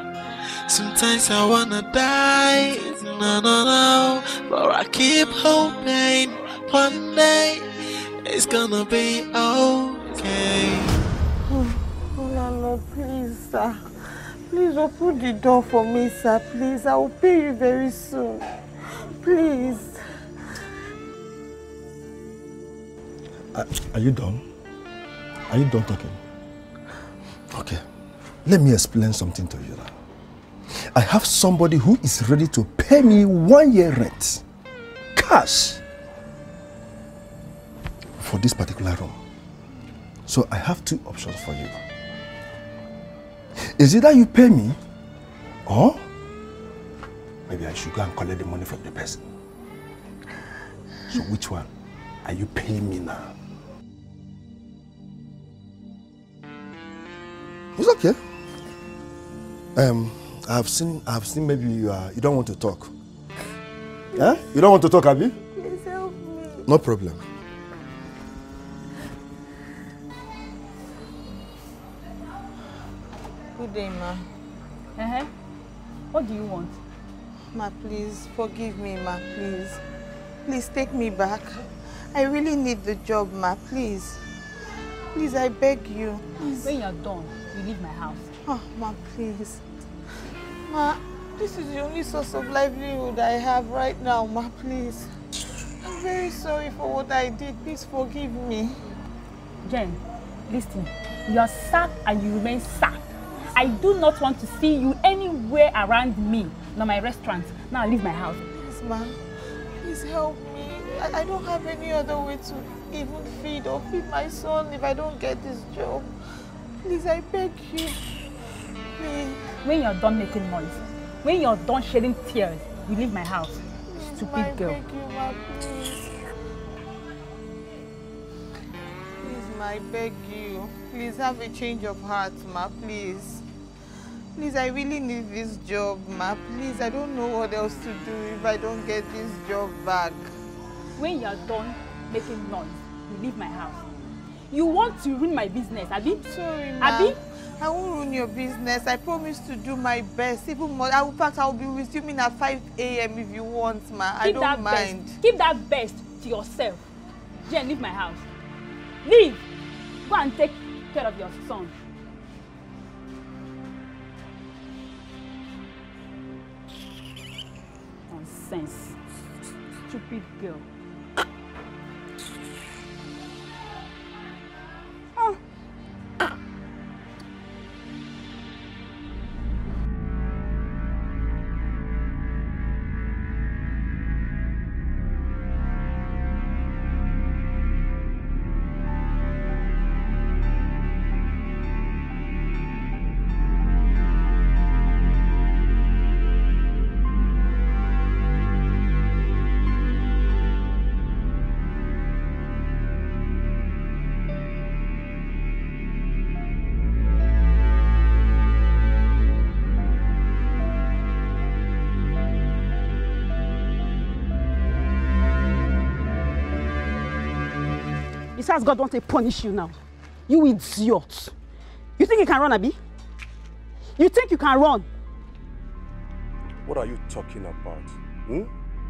Sometimes I wanna die. No, no, no. But I keep hoping one day it's gonna be okay. Oh, no, no, please, sir. Please open the door for me, sir. Please, I will pay you very soon. Please. Are, are you done? Are you done talking? Okay. Let me explain something to you now. I have somebody who is ready to pay me one year rent. Cash. For this particular room. So I have two options for you. Is either you pay me or maybe I should go and collect the money from the person. So which one are you paying me now? It's okay. Um, I've seen, I've seen. Maybe you are. You don't want to talk. Huh? You don't want to talk, Abby? Please help me. No problem. Good day, ma. Uh-huh. What do you want? Ma, please, forgive me, ma, please. Please take me back. I really need the job, ma, please. Please, I beg you. Please. When you're done, you leave my house. Oh, ma, please. Ma, this is the only source of livelihood I have right now, ma, please. I'm very sorry for what I did. Please forgive me. Jen, listen. You are sacked and you remain sacked. I do not want to see you anywhere around me, nor my restaurant. Now leave my house. Please, ma. Please help me. I, I don't have any other way to even feed or feed my son if I don't get this job. Please, I beg you. Please. When you're done making noise, when you're done shedding tears, you leave my house. Please, Stupid ma, girl. beg you, ma, please. Please, ma, I beg you. Please have a change of heart, ma, please. Please, I really need this job, ma. Please, I don't know what else to do if I don't get this job back. When you're done making noise, you leave my house. You want to ruin my business, Abi? Sorry, ma. Abi? I won't ruin your business. I promise to do my best. Even more. I, in fact, I'll be resuming at 5 a.m. if you want, ma. I Keep don't that mind. best. Keep that best to yourself. Jen, leave my house. Leave. Go and take care of your son. Stupid girl. Besides, God wants to punish you now. You idiot. You think you can run, Abi? You think you can run? What are you talking about? Hmm?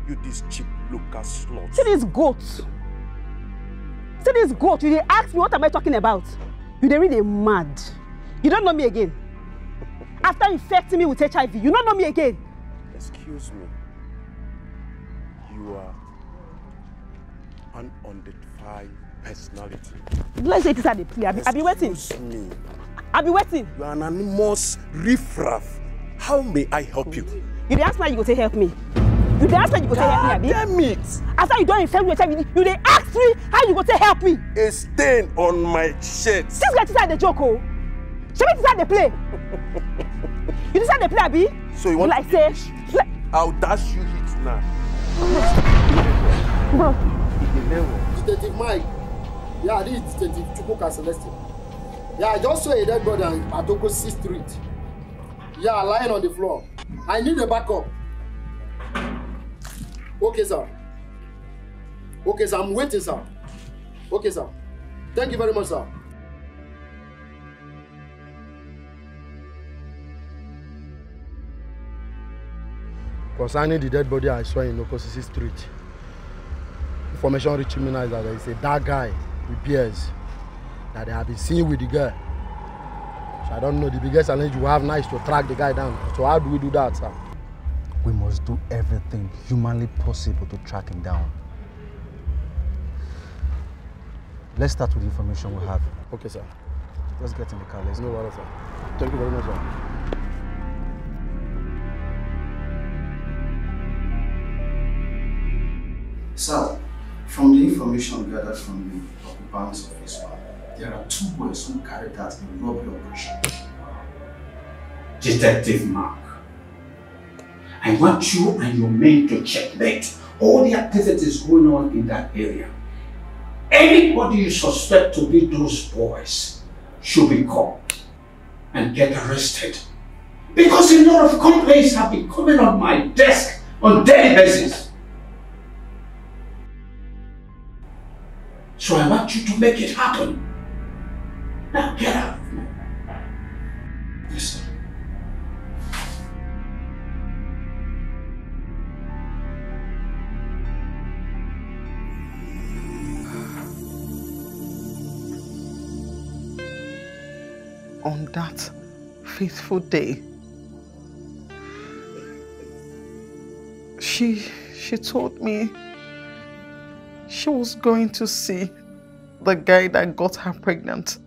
You this cheap local slut. See this goat. See this goat. You dey ask me what am I talking about? You dey really mad. You don't know me again. After infecting me with HIV, you don't know me again. Excuse me. You are unidentified personality. Let's say it is at the play. I be, I be waiting. Excuse me. I be waiting. You are an anonymous riffraff. How may I help you? You dey ask me how you go take help me. You dey ask me how you go take help me, Abi? Damn it! After you don infect me with HIV, you dey ask me how you go take help me. A stain on my shirt. This guy decide the joke, oh. Shebi decide the play. you decide the play, Abi? So you want like say, like, I'll dash you hit now. bro. Detective Mike. Yeah, this is Detective Chukwuka Celestine. Yeah, I just saw a dead body at Ogosi Street. Yeah, lying on the floor. I need a backup. Okay, sir. Okay, sir. I'm waiting, sir. Okay, sir. Thank you very much, sir. Concerning the dead body I saw in Okosisi Street, information reaching me now is that there is a dark guy with beards that they have been seen with the girl. So I don't know the biggest challenge you have now is to track the guy down. So how do we do that, sir? We must do everything humanly possible to track him down. Let's start with the information we have. Okay, sir. Let's get in the car. Let's No go. worries, sir. Thank you very much, sir. Sir, from the information gathered from the of there are two boys who carried out a robbery operation. Detective Mark, I want you and your men to checkmate all the activities going on in that area. Anybody you suspect to be those boys should be caught and get arrested. Because a lot of complaints have been coming on my desk on daily basis. So I want you to make it happen. Now get out. Yes, sir. on that faithful day. She she told me she was going to see the guy that got her pregnant.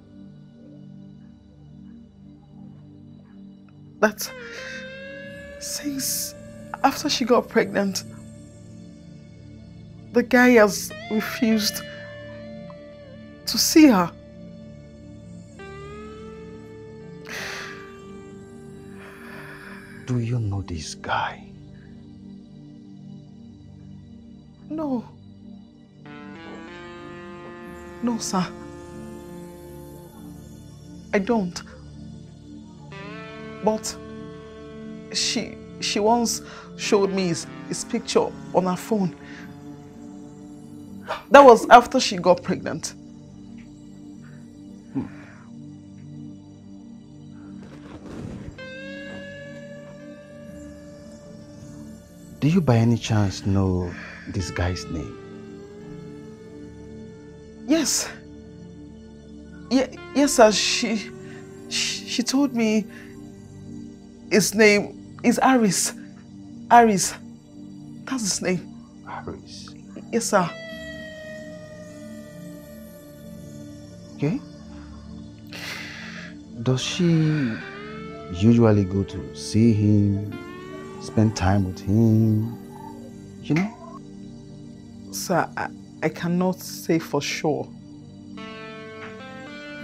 That since after she got pregnant, the guy has refused to see her. Do you know this guy? No. No, sir. I don't. But she she once showed me his, his picture on her phone. That was after she got pregnant. Hmm. Do you by any chance know this guy's name? Yes. Yeah, yes, sir. She, she, she told me his name is Aris. Aris. That's his name. Aris. Yes, sir. Okay. Does she usually go to see him, spend time with him? You know? Sir, I, I cannot say for sure.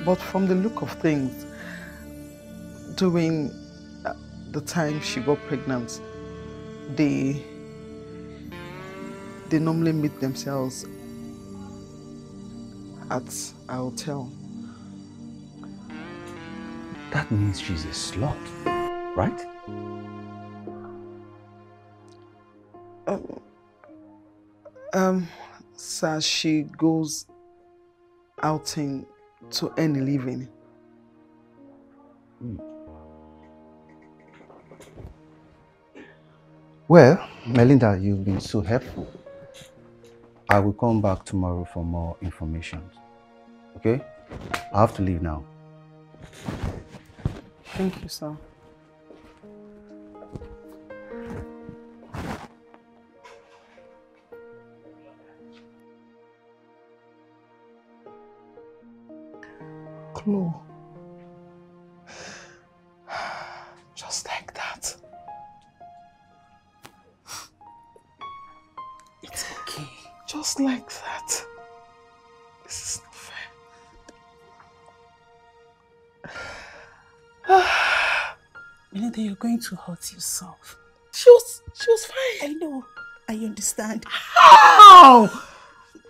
But from the look of things, during uh, the time she got pregnant, they they normally meet themselves at a hotel. That means she's a slut, right? Um, um, sir, she goes outing to earn a living. Hmm. Well, Melinda, you've been so helpful. I will come back tomorrow for more information. Okay? I have to leave now. Thank you, sir. Chloe. Just like that. It's okay. Just like that. This is not fair. Melinda, you're going to hurt yourself. She was she was fine. I know. I understand. How?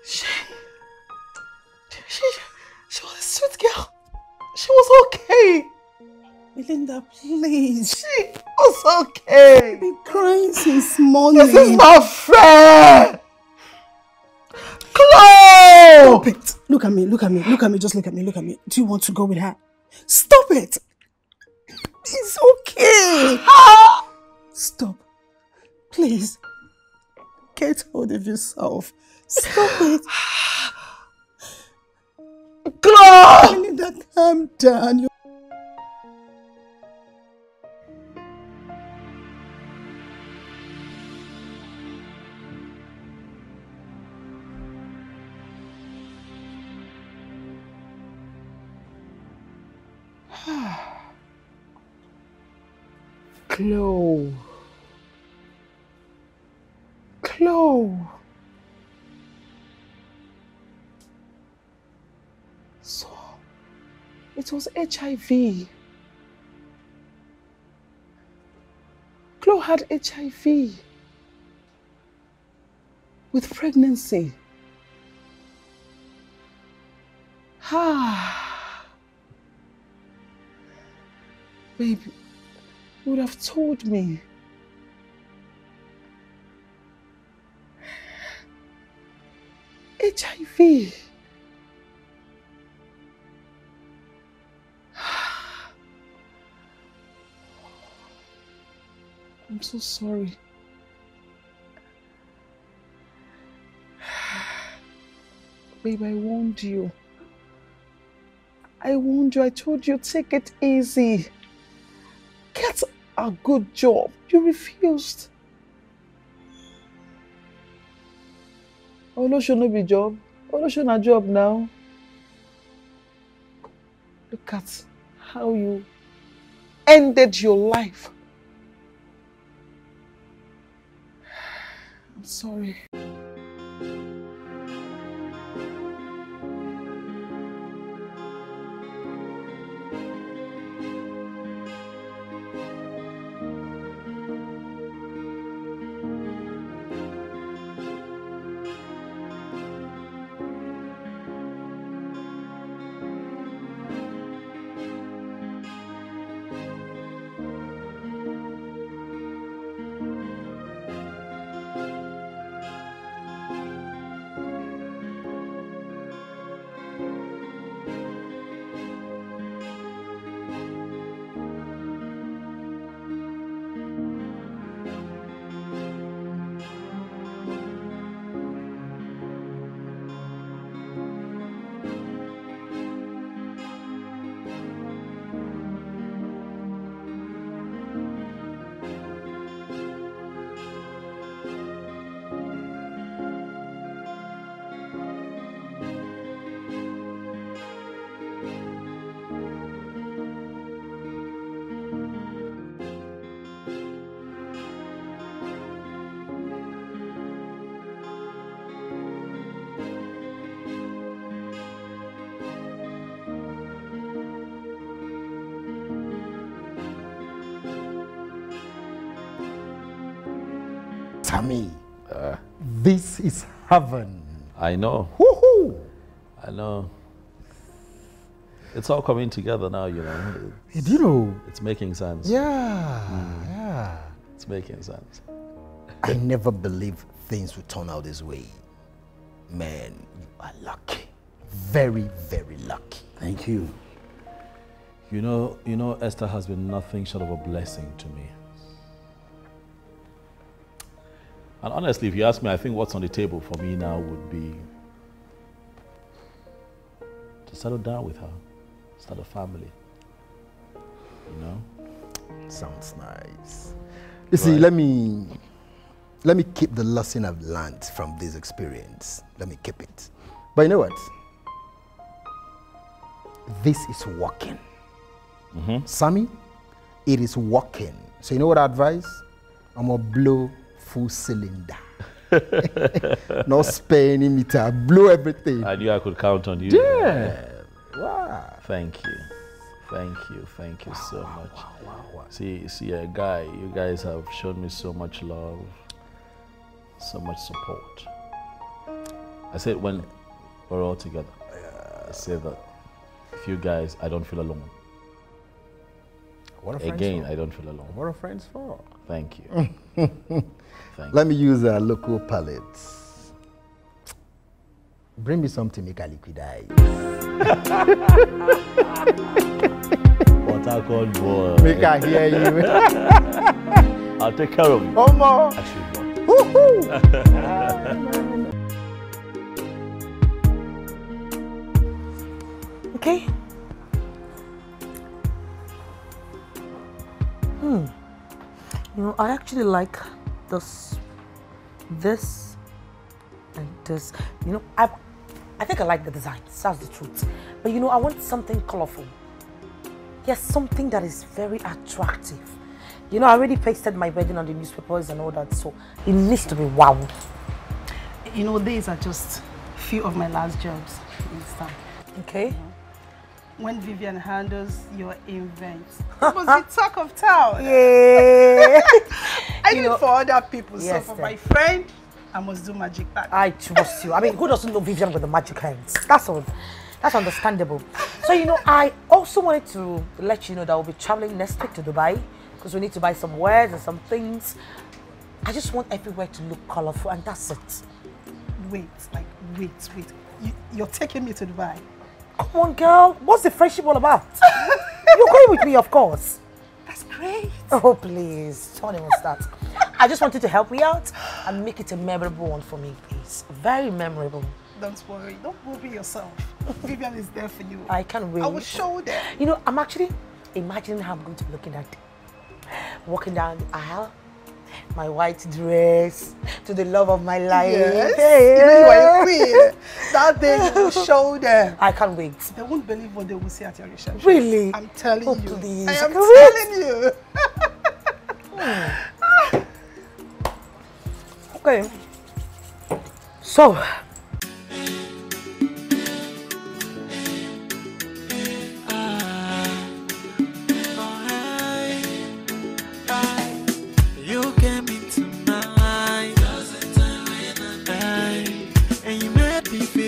She, she, she was a sweet girl. She was okay. Melinda, please. She was okay. I've been crying since morning. This is not fair. Chloe! Stop it. Look at me, look at me, look at me, just look at me, look at me. Do you want to go with her? Stop it. It's okay. Stop. Please. Get hold of yourself. Stop it. Chloe! Calm down. HIV. Chloe had HIV with pregnancy. Ah. Baby, you would have told me. HIV. So sorry. Babe, I warned you. I warned you. I told you, take it easy. Get a good job. You refused. Oh, no, be job. Oh, no, should not job now. Look at how you ended your life. Sorry. Heaven. I know. Woohoo! I know. It's all coming together now, you know. Do you know? It's making sense. Yeah, Mm. yeah. It's making sense. I never believed things would turn out this way. Man, you are lucky. Very, very lucky. Thank you. You know, you know, Esther has been nothing short of a blessing to me. And honestly, if you ask me, I think what's on the table for me now would be to settle down with her, start a family. You know? Sounds nice. You see, Right. let me let me keep the lesson I've learned from this experience. Let me keep it. But you know what? This is working. Mm-hmm. Sammy, it is working. So you know what I advise? I'm gonna blow full cylinder. Not spare any meter. Blow everything. I knew I could count on you. Yeah. Wow. Thank you. Thank you. Thank you so much. See, see, a guy, you guys have shown me so much love, so much support. I said when we're all together, I say that if you guys, I don't feel alone. What are friends Again, for? I don't feel alone. What are friends for? Thank you. Thank Let me use a local palette. Bring me something make I liquidize. What I call boy. Make I hear you. I'll take care of you. Omo. Okay. Hmm. You know, I actually like this, this, and this. You know, I, I think I like the design. That's the truth. But you know, I want something colorful. Yes, something that is very attractive. You know, I already pasted my wedding on the newspapers and all that, so it needs to be wow. You know, these are just a few of my last jobs. Okay. When Vivian handles your events, it was the talk of town. Yeah. I You did know- it for other people. Yes, so for sir. my friend, I must do magic back. I trust you. I mean, who doesn't know Vivian with the magic hands? That's all. That's understandable. So, you know, I also wanted to let you know that we'll be traveling next week to Dubai because we need to buy some wares and some things. I just want everywhere to look colorful, and that's it. Wait, like, wait, wait. You, you're taking me to Dubai. Come on, girl. What's the friendship all about? You're going with me, of course. That's great. Oh, please. Don't even start. I just wanted to help me out and make it a memorable one for me, please. Very memorable. Don't worry. Don't worry yourself. Vivian is there for you. I can't wait. I will show them. You know, I'm actually imagining how I'm going to be looking at walking down the aisle, my white dress, to the love of my life. Yes. You know you are a queen. That day you will show them. I can't wait. They won't believe what they will see at your reception. Really? I'm telling Oh, you. please. I am telling you. Hmm. Okay. So,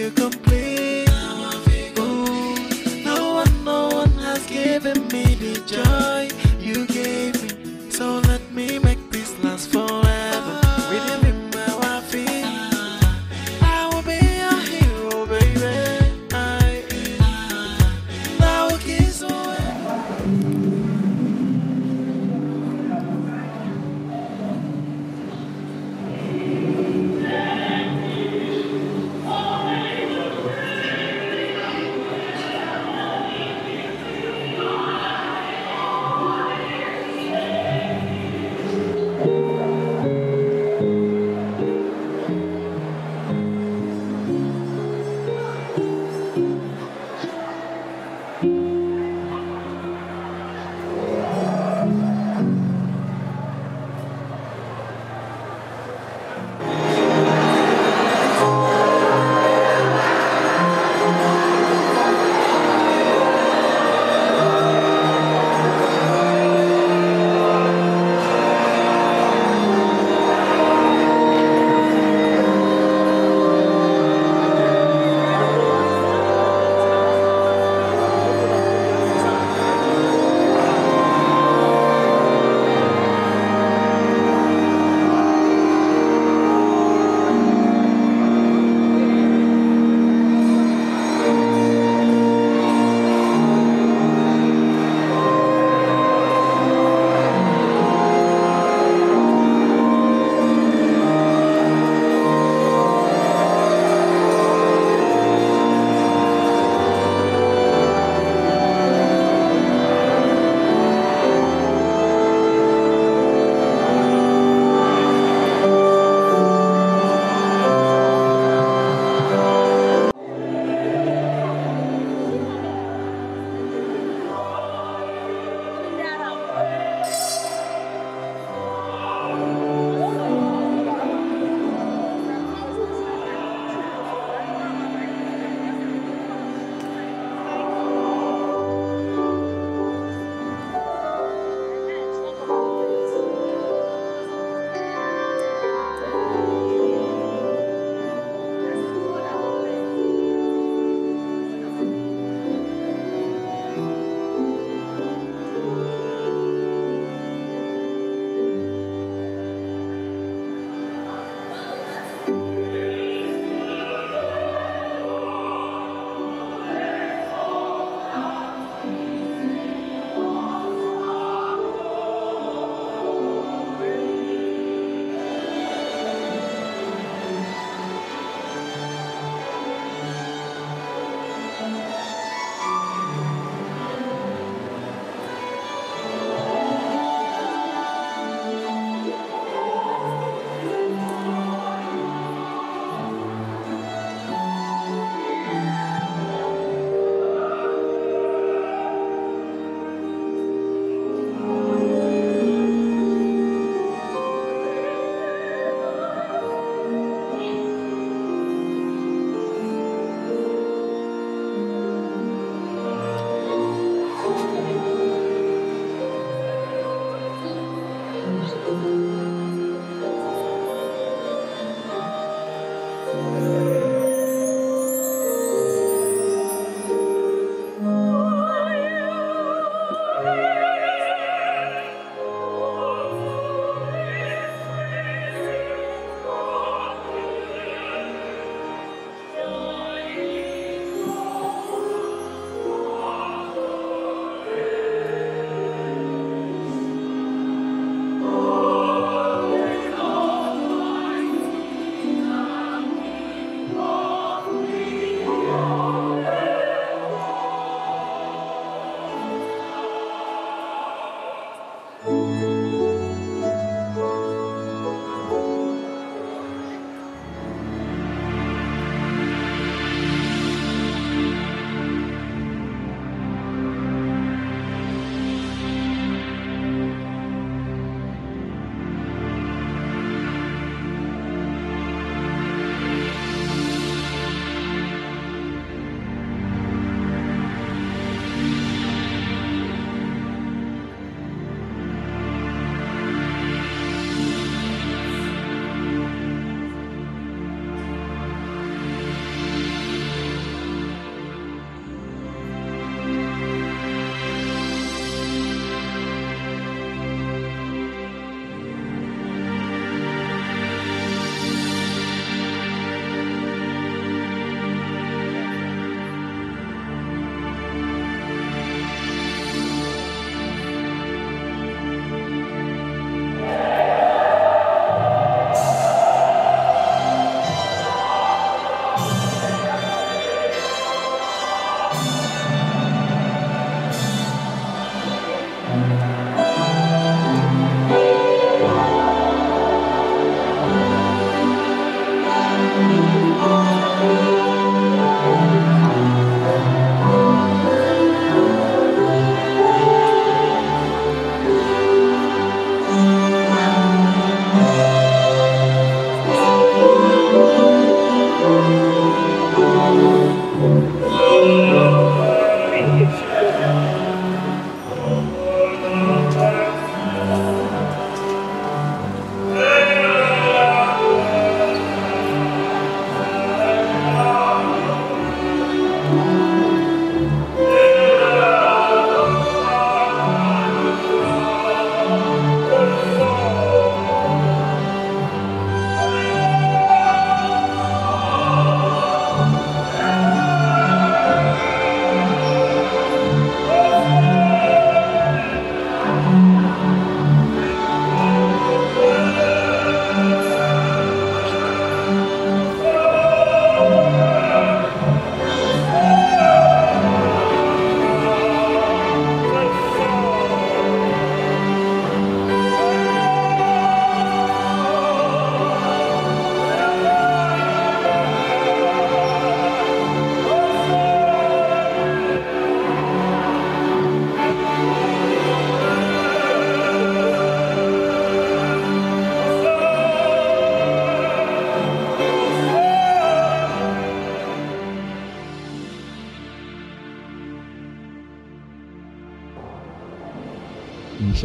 me feel complete. No one, no one has given me the joy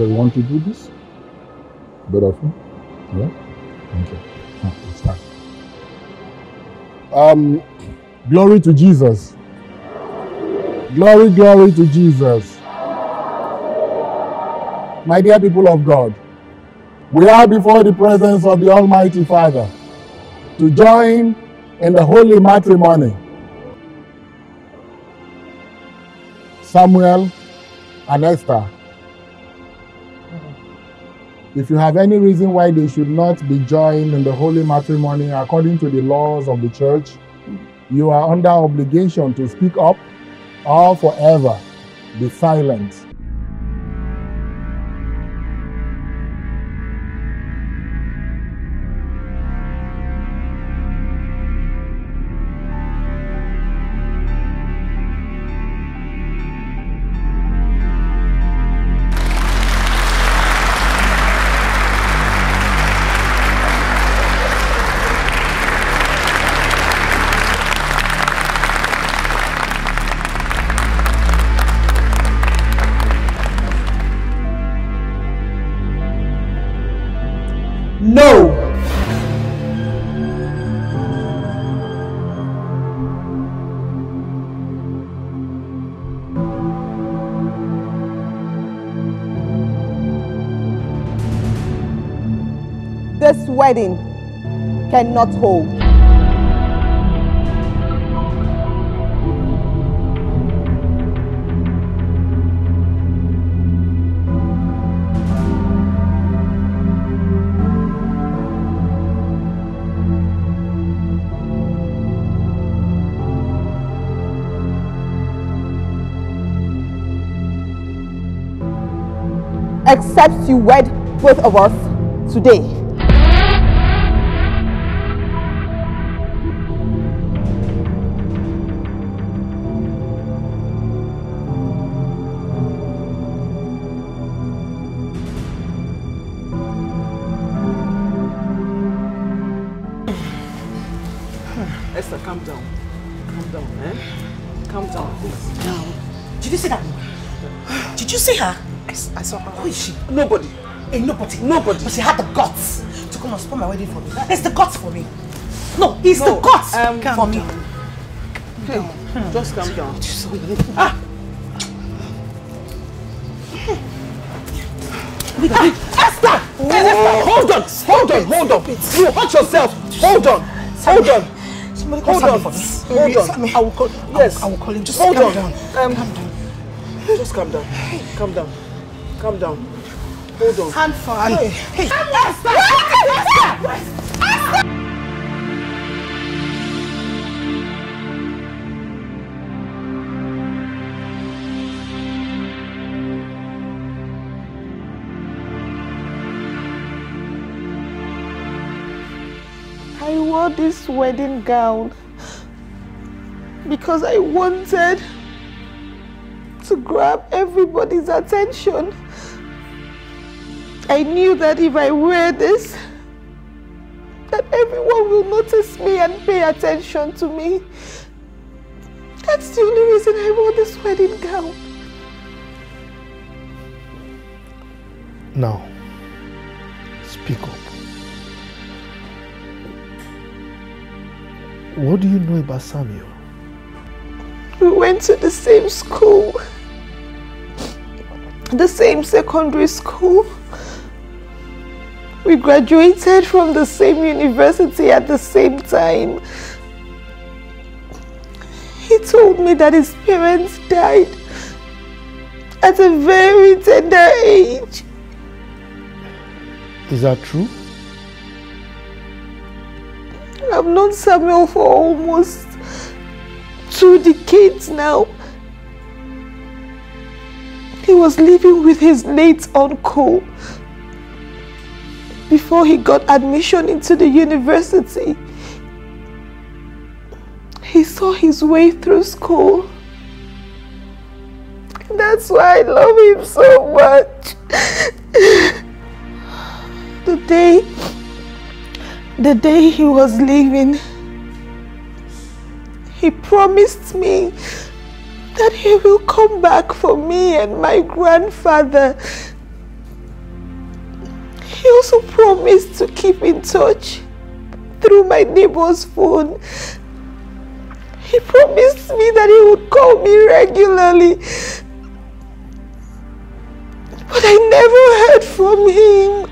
you want to do this? Of you? Yeah? Ah, let's start. Um, glory to Jesus. Glory, glory to Jesus. My dear people of God, we are before the presence of the Almighty Father to join in the holy matrimony. Samuel and Esther. If you have any reason why they should not be joined in the holy matrimony according to the laws of the church, you are under obligation to speak up or forever be silent. Wedding cannot hold. Except you wed both of us today. Nobody. Hey, nobody. Nobody. But she had the guts to come and spoil my wedding for me. It's the guts for me. No, it's the guts um, for me. down. Hey, Just calm down. Ah! Esther! Esther! Hold on! Hold on! Hold on! You hurt yourself! Hold on! Hold on! Somebody Hold on! Sammy for me. Hold on! Sammy. I will call. Yes. I will call him. Just Hold calm on. down. Um, calm down. Just calm down. Calm down. Calm down. Hold on. Hand fan. Hey. Hey. I wore this wedding gown because I wanted to grab everybody's attention. I knew that if I wear this, that everyone will notice me and pay attention to me. That's the only reason I wore this wedding gown. Now, speak up. What do you know about Samuel? We went to the same school, the same secondary school. We graduated from the same university at the same time. He told me that his parents died at a very tender age. Is that true? I've known Samuel for almost two decades now. He was living with his late uncle before he got admission into the university. He saw his way through school. That's why I love him so much. the day the day he was leaving, he promised me that he will come back for me and my grandfather He also promised to keep in touch through my neighbor's phone. He promised me that he would call me regularly. But I never heard from him.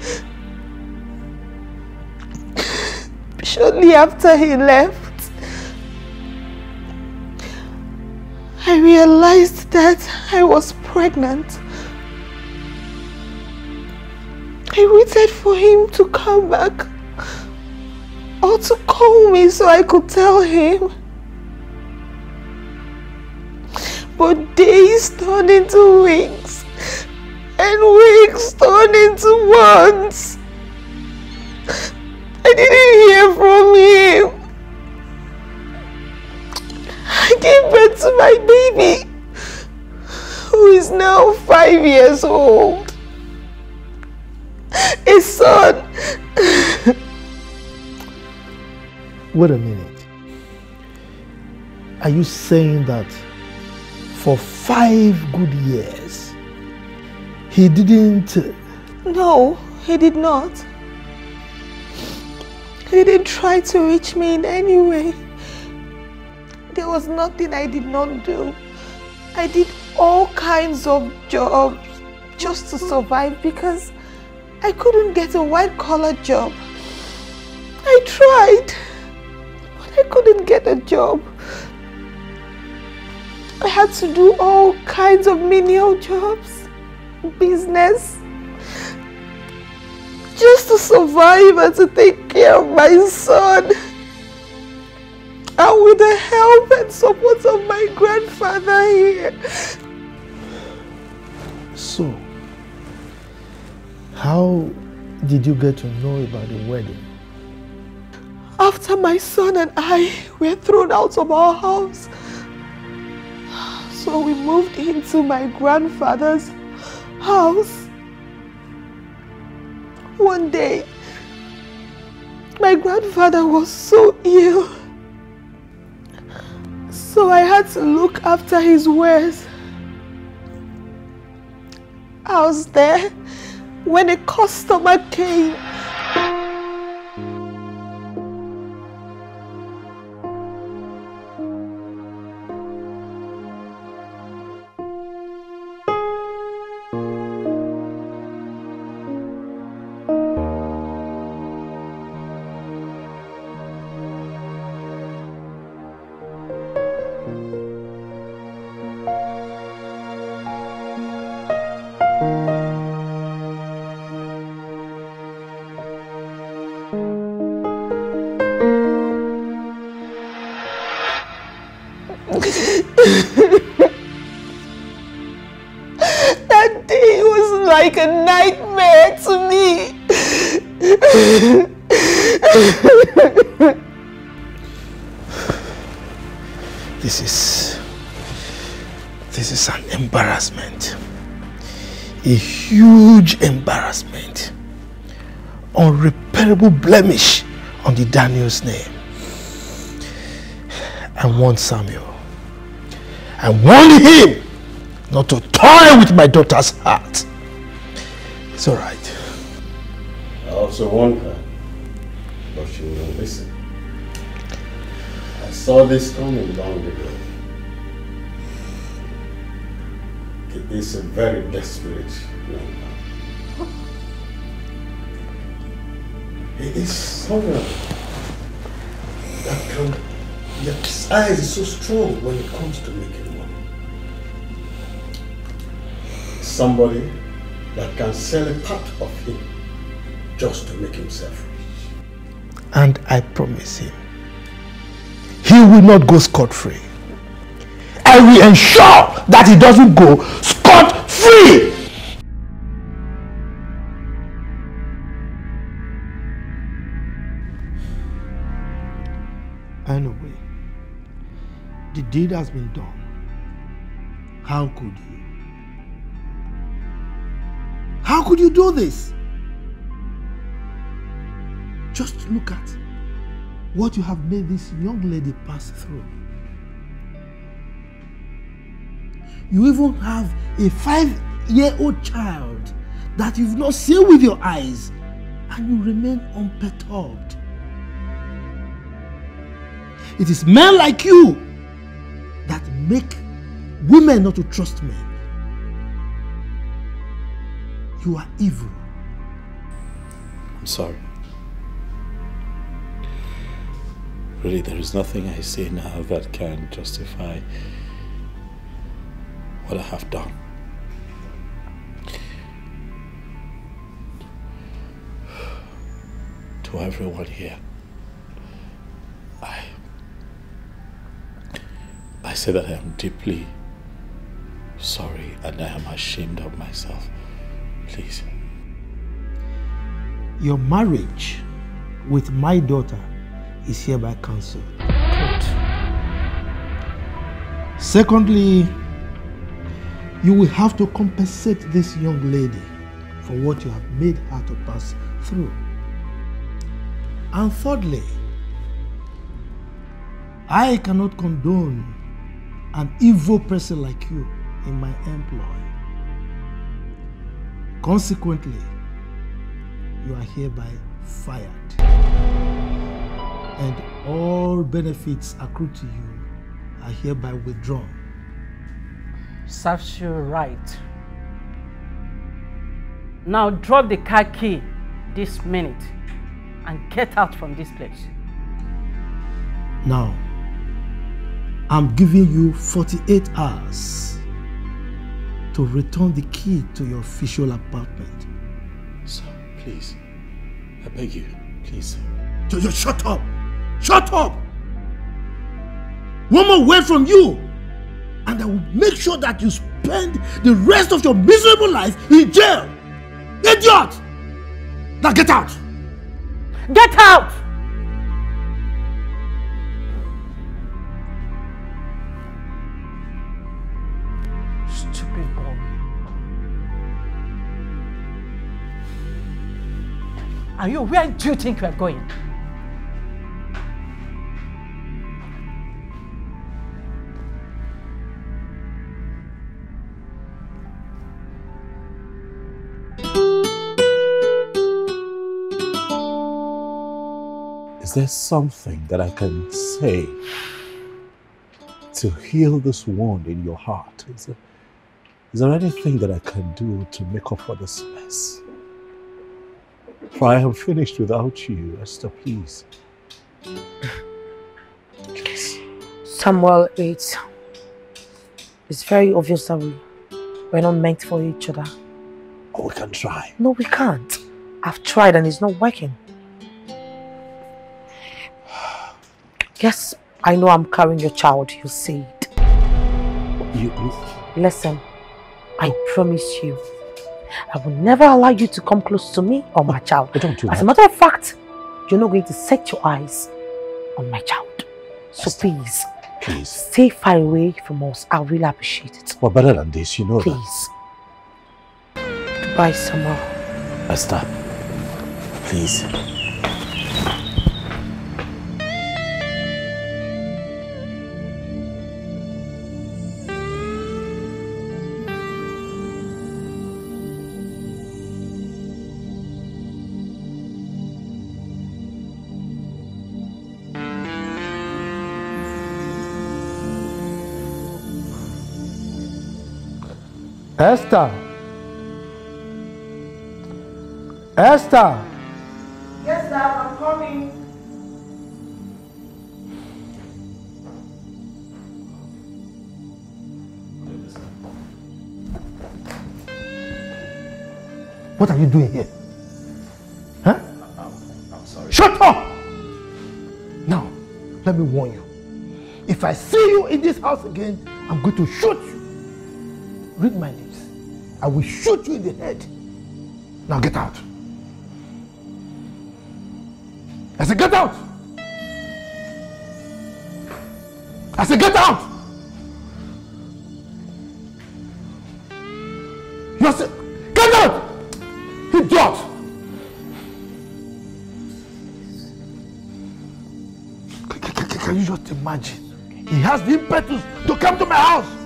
Shortly after he left, I realized that I was pregnant. I waited for him to come back or to call me so I could tell him. But days turned into weeks and weeks turned into months. I didn't hear from him. I gave birth to my baby, who is now five years old. A son. Wait a minute. Are you saying that for five good years he didn't No, he did not. He didn't try to reach me in any way. There was nothing I did not do. I did all kinds of jobs just to survive because I couldn't get a white collar job. I tried, but I couldn't get a job. I had to do all kinds of menial jobs, business, just to survive and to take care of my son. And with the help and support of my grandfather here. So, how did you get to know about the wedding? After my son and I were thrown out of our house, so we moved into my grandfather's house. One day, my grandfather was so ill. So I had to look after his wares. I was there when a customer came. Like a nightmare to me. This is. This is an embarrassment. A huge embarrassment. Unrepairable blemish on the Daniel's name. I warned Samuel. I warned him not to toy with my daughter's heart. It's alright. I also warned her, but she wouldn't listen. I saw this coming long ago. It is a very desperate young man. He is someone that can, his eyes is so strong when it comes to making money. Somebody that can sell a part of him just to make himself rich. And I promise him, he will not go scot-free. I will ensure that he doesn't go scot-free. Anyway, the deed has been done. How could you? How could you do this? Just look at what you have made this young lady pass through. You even have a five year old child that you've not seen with your eyes and you remain unperturbed. It is men like you that make women not to trust men. You are evil. I'm sorry. Really, there is nothing I say now that can justify what I have done. To everyone here, I I say that I am deeply sorry and I am ashamed of myself. Please. Your marriage with my daughter is hereby cancelled. Secondly, you will have to compensate this young lady for what you have made her to pass through. And thirdly, I cannot condone an evil person like you in my employ. Consequently, you are hereby fired. And all benefits accrued to you are hereby withdrawn. Serves you right. Now drop the car key this minute and get out from this place. Now, I'm giving you 48 hours to return the key to your official apartment. Sir, please. I beg you, please. So just shut up! Shut up! One more word from you, and I will make sure that you spend the rest of your miserable life in jail! Idiot! Now get out! Get out! Are you, where do you think you are going? Is there something that I can say to heal this wound in your heart? Is there, is there anything that I can do to make up for this mess? For I am finished without you, Esther, please. Samuel, it's, it's very obvious that we, we're not meant for each other. Oh, we can try. No, we can't. I've tried and it's not working. Yes, I know I'm carrying your child. You see it. You, you Listen, I promise you, I will never allow you to come close to me or my oh, child. don't do As that. a matter of fact, you're not going to set your eyes on my child. So please, please, stay far away from us. I really appreciate it. We're better than this, you know Please. Goodbye, Samuel. that. Esther, please. Esther! Esther! Yes, Dad, I'm coming. What are you doing here? Huh? I'm sorry. Shut up! Now, let me warn you. If I see you in this house again, I'm going to shoot you. Read my lips. I will shoot you in the head. Now get out. I said, get out! I said, get out! You said, get out! Idiot! C- c- c- Can you just imagine? He has the impetus to come to my house.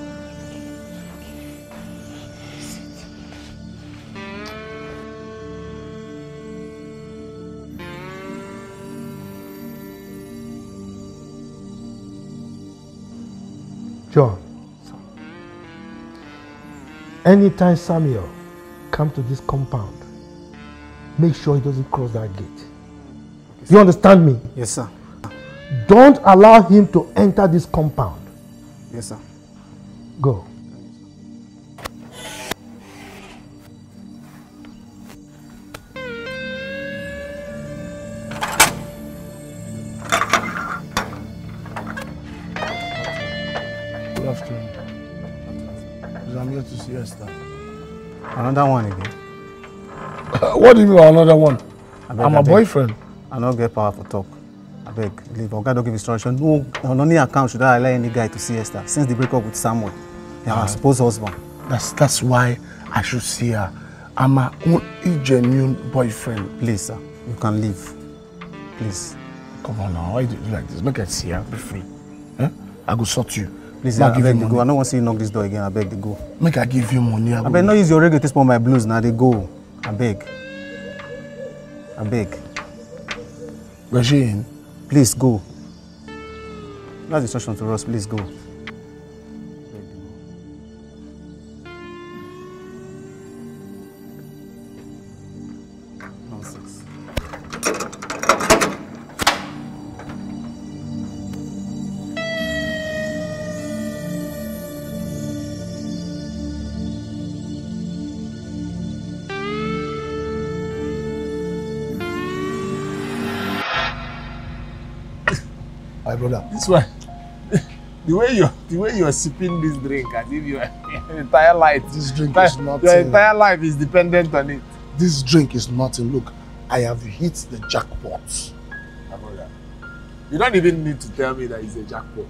Anytime Samuel come to this compound, make sure he doesn't cross that gate. You understand me? Yes, sir. Don't allow him to enter this compound. Yes, sir. Go. Another one again. what do you mean by another one? Abeg, I'm a boyfriend. I no get power for talk. Abeg, leave. Oga don give instruction. No, on any account should I allow any guy to see Esther since the breakup with Samuel. Yeah, Ah. I'm supposed husband. That's that's why I should see her. I'm my own genuine boyfriend. Please, sir. You can leave. Please. Come on now. Why you do like this? Make I see her. Be free. Eh? I go sort you. Please, I you abeg, dey go. I no wan see you knock this door again. Abeg, dey go. Make I give you money. I go. Abeg, no use your reggae to spoil my blues na. Dey go. Abeg. Abeg. Regine. Please go. That's instruction to us. Please go. This one, the way you the way you are sipping this drink as if your entire life This drink entire- is not. your entire life is dependent on it. This drink is nothing. Look, I have hit the jackpot. You don't even need to tell me that it's a jackpot.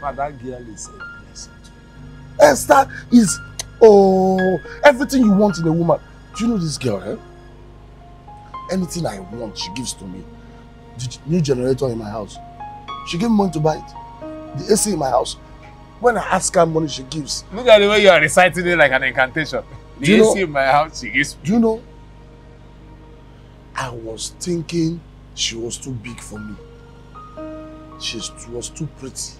But that girl is a blessing. Esther is oh everything you want in a woman. Do you know this girl, eh? Anything I want, she gives to me. The new generator in my house. She gave me money to buy it. The AC in my house. When I ask her money, she gives. Look at the way you are reciting it like an incantation. The Do you AC know- in my house, she gives Do you know? I was thinking she was too big for me. She was too pretty.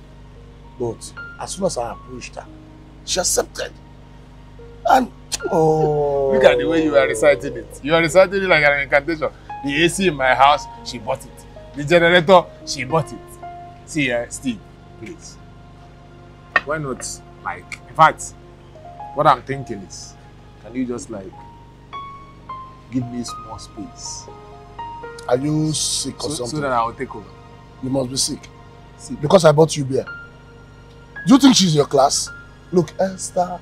But as soon as I approached her, she accepted. And oh Look at the way you are reciting it. You are reciting it like an incantation. The AC in my house, she bought it. The generator, she bought it. See, uh, Steve, please. Why not, like, in fact, what I'm thinking is, can you just, like, give me small space? Are you sick or So, something? so that I will take over. You must be sick. Because I bought you beer. Do you think she's your class? Look, Esther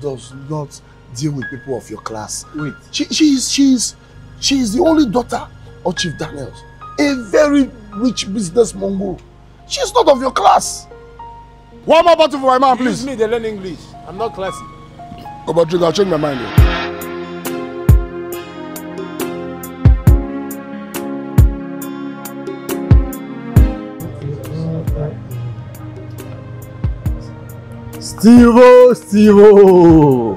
does not deal with people of your class. Wait. She, she's, she's, she's the only daughter of Chief Daniels, a very rich business mongo. She's not of your class. One more bottle for my man, Use please. me, they learn English. I'm not classy. Go back, drink, I'll change my mind. oh. Steve-O, Steve-O.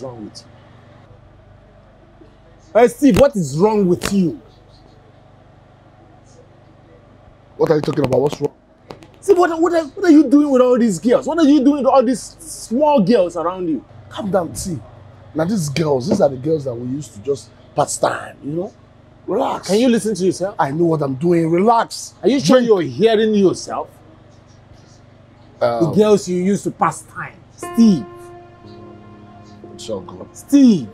Is wrong with you? Hey, Steve, what is wrong with you? What are you talking about? What's wrong? See, what, what, are, what are you doing with all these girls? What are you doing with all these small girls around you? Calm down, see. Now these girls, these are the girls that we used to just pass time, you know? Relax. Can you listen to yourself? I know what I'm doing. Relax. Are you sure you're hearing yourself? the Um, girls you used to pass time. Steve. It's all good. Steve.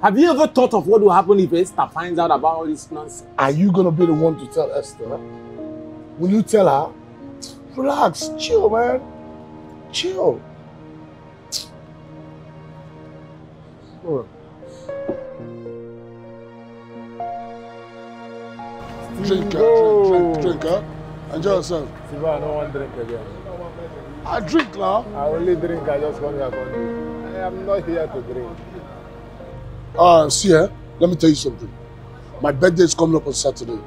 Have you ever thought of what will happen if Esther finds out about all this nonsense? Are you gonna be the one to tell Esther? Will you tell her? Relax, chill, man. Chill. Alright. Drink, drink, drink, drink, huh? Enjoy yourself. Steve, I don't want drink again. I drink now. I only drink, I just come here drink. I am not here to drink. Uh, see here, let me tell you something. My birthday is coming up on Saturday.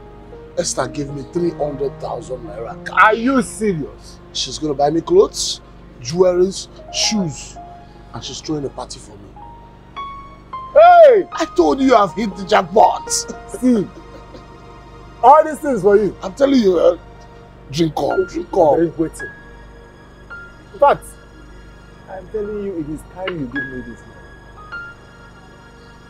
Esther gave me 300,000 naira. Are you serious? She's gonna buy me clothes, jewelries, shoes, and she's throwing a party for me. Hey! I told you I've hit the jackpot. See, all these things for you. I'm telling you, uh, drink up, drink up. Drink waiting. In fact, I'm telling you, it is time you give me this money.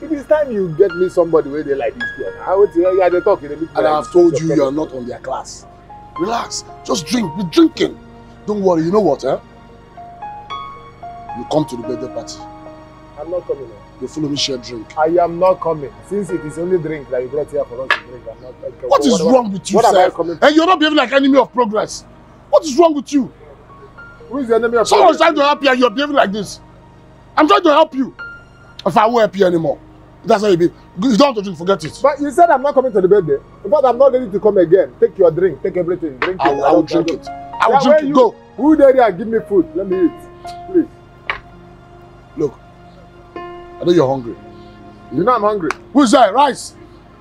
It is time you get me somebody where they like this girl. I would say, yeah, they talk. They And like I've told you you're not on their class. Relax, just drink, be drinking. Don't worry, you know what, eh? You come to the birthday party. I'm not coming. eh. You follow me, share drink. I am not coming. Since it is only drink that you brought here for us to drink, I'm not okay, What is what- wrong with you, What sir? And you're not behaving like enemy of progress. What is wrong with you? Who is the enemy of Someone's trying to help you and you're behaving like this. I'm trying to help you. If I won't help you anymore, that's how you be. You don't have to drink, forget it. But you said I'm not coming to the birthday. In fact, I'm not ready to come again. Take your drink, take everything, drink I it. I will drink it. I will Yeah, drink it. you- Go. Who there there? Give me food. Let me eat. Please. Look, I know you're hungry. You know I'm hungry. Who's that? Rice.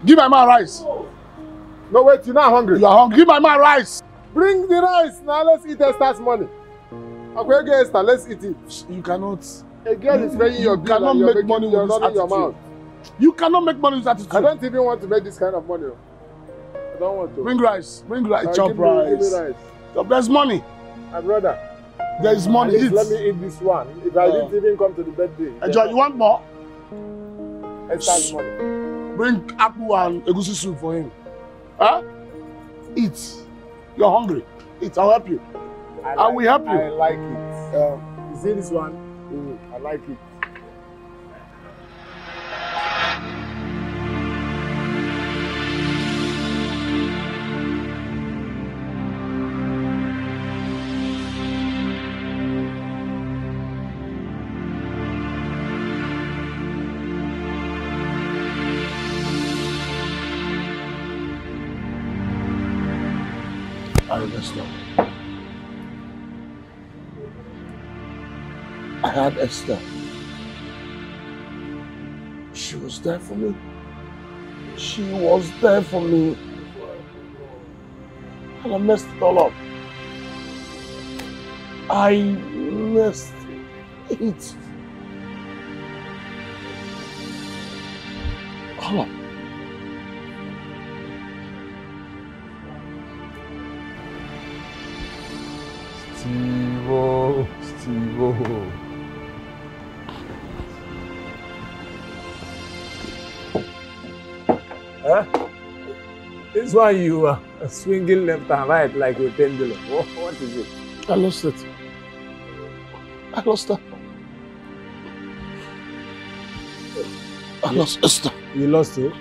Give my man rice. No, wait, you're not hungry. You are hungry. Give my man rice. Bring the rice. Now let's eat Esther's money. Okay, get Esther, let's eat it. You cannot. A girl is paying your You bill cannot and you're make making, money you're running your attitude. mouth. You cannot make money with attitude. I don't even want to make this kind of money. I don't want to. Bring rice. Bring rice. Uh, Chop rice. rice. Chop- There's money. My brother. There is money. Eat. Let me eat this one. If I Yeah. didn't even come to the birthday. Enjoy. You want more? Esther's money. Bring apple and egusi soup for him. Huh? Eat. You're hungry. Eat. I'll help you. I, I will help you. I like it. Um, you see this one? Mm, I like it. Had Esther. She was there for me. She was there for me. And I messed it all up. I messed it all up. Steve-O, Steve-O. Huh? This one you are swinging left and right like a pendulum. What, what is it? I lost it. I lost her. I You- lost Esther. You lost who?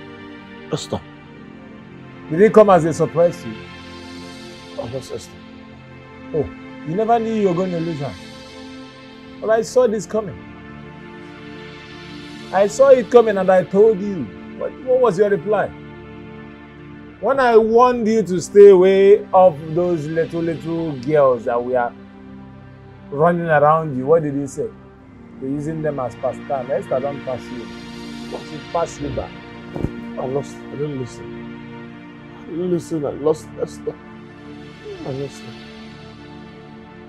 Esther. Did it come as a surprise to you? I lost Esther. Oh, you never knew you were going to lose her. But I saw this coming. I saw it coming and I told you. What, what was your reply? When I warned you to stay away of those little, little girls that we are running around you, what did you say? You're using them as pastime. Esther don't pass you. She pass you back. I lost. I didn't listen. I didn't listen. I lost Esther. I lost her.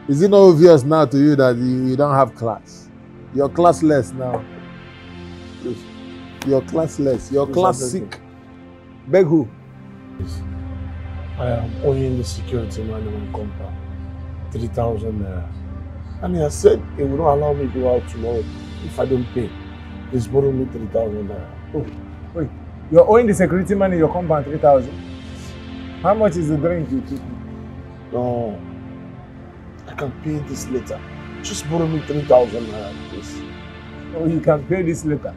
Is it not obvious now to you that you, you don't have class? You're classless now. You're classless. You're Please, class I beg sick. Beg who? I am owing the security man in my compound 3,000 naira. And he has said he will not allow me to go out tomorrow if I don't pay. He's borrowed me 3,000 naira. Oh, Wait, you're owing the security man in your compound 3,000. How much is the drink you took? No. I can pay this later. Just borrow me 3,000 naira, please. Oh, you can pay this later.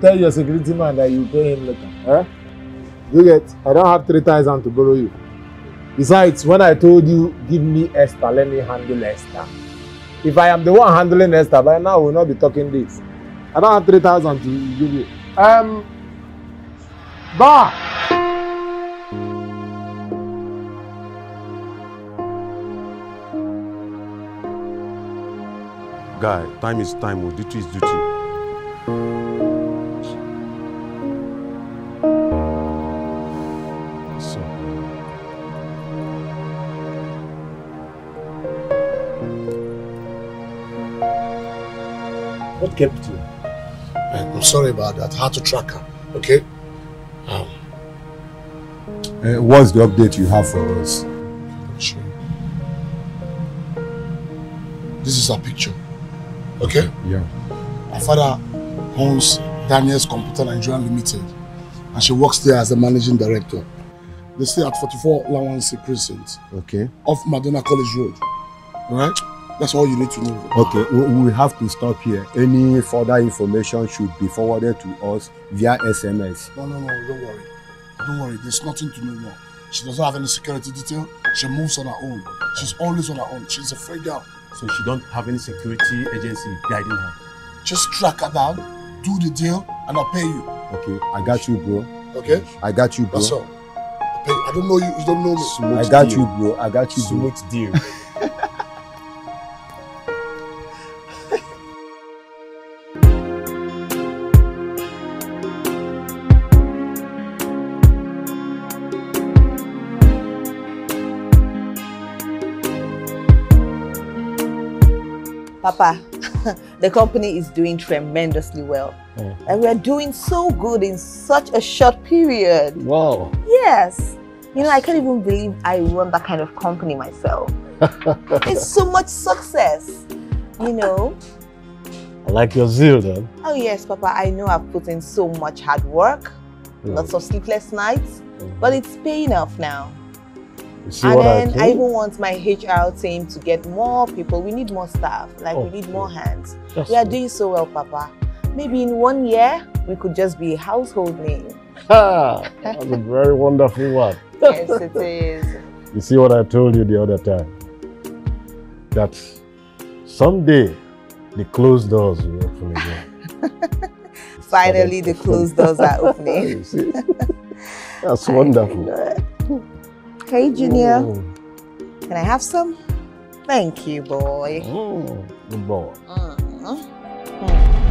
Tell your security man that you pay him later. Eh? You get? I don't have 3,000 to borrow you. Besides, when I told you, give me Esther, let me handle Esther. If I am the one handling Esther, by now we'll not be talking this. I don't have 3,000 to give you. Um, Bar! Guy, time is time. Duty is duty. Kept you? I'm sorry about that. I had to track her. Okay? Um, Uh, what's the update you have for us? sure. This is her picture. Okay? Yeah. My father owns Daniel's Computer Nigeria Limited and she works there as the managing director. They stay at 44 Lawansi Precinct Okay. off Madonna College Road. Alright? That's all you need to know. Okay, we, we have to stop here. Any further information should be forwarded to us via SMS. No, no, no, don't worry. Don't worry, there's nothing to know more. She doesn't have any security detail. She moves on her own. She's always on her own. She's a free girl. So she don't have any security agency guiding her. Just track her down, do the deal, and I'll pay you. Okay, I got you, bro. Okay? I got you, bro. That's all. I don't know you, you don't know me. I got you, bro. I got you, bro. Smooth deal. Papa, the company is doing tremendously well. Oh. And we are doing so good in such a short period. Wow. Yes. You know, I can't even believe I run that kind of company myself. it's so much success. You know? I like your zeal then. Oh yes, Papa, I know I've put in so much hard work, lots of sleepless nights, mm-hmm. but it's paying off now. And I then think? I, even want my HR team to get more people. We need more staff. Like Oh, we need more hands. We are doing so well, Papa. Maybe in one year we could just be a household name. Ha! That's a very wonderful one. yes, it is. You see what I told you the other time? That someday the closed doors will open again. Finally, the closed doors are opening. That's wonderful. Hey, Junior. Mm, Can I have some? Thank you, boy. good boy. Mhm.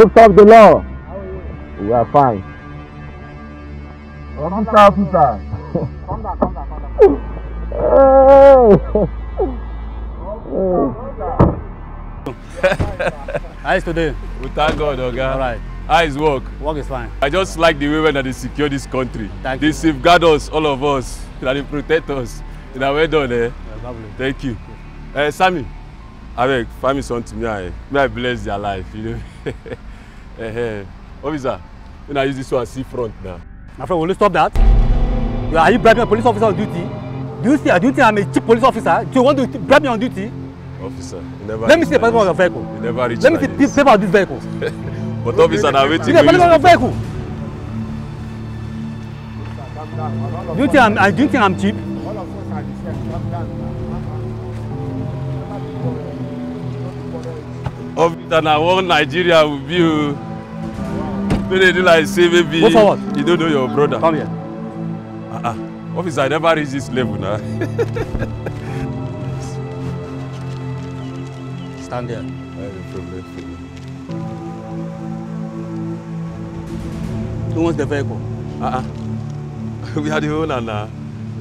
Who talk the law? We are fine. Officer, officer. How is today? We thank God, Oga. All right. How is work? Work is fine. I just like the way when they secure this country. Thank they you. safeguard us, all of us. They protect us. They well done, eh? Yeah, lovely. Thank you. Uh, Sammy, abeg find me something may I may I bless their life, you know. uh, officer, when I use this one see front now. My friend, will you stop that? You- Are you bribing a police officer on duty? Do you see? Do you think I'm a cheap police officer? Do you want to bribe me on duty? Officer, you never Let me see the paper of this. your vehicle. You never reach Let me see the paper of this vehicle. But officer, na wetin See you the go paper of your use vehicle. Do you think I'm? Do you think I'm cheap? Officer, na one Nigeria will be o. Dey do like say maybe Go forward. you don't know your brother. Come here. Uh -uh. Officer, I never reach this level now. stand there. Who wants the vehicle? Uh-uh. we are the owner now.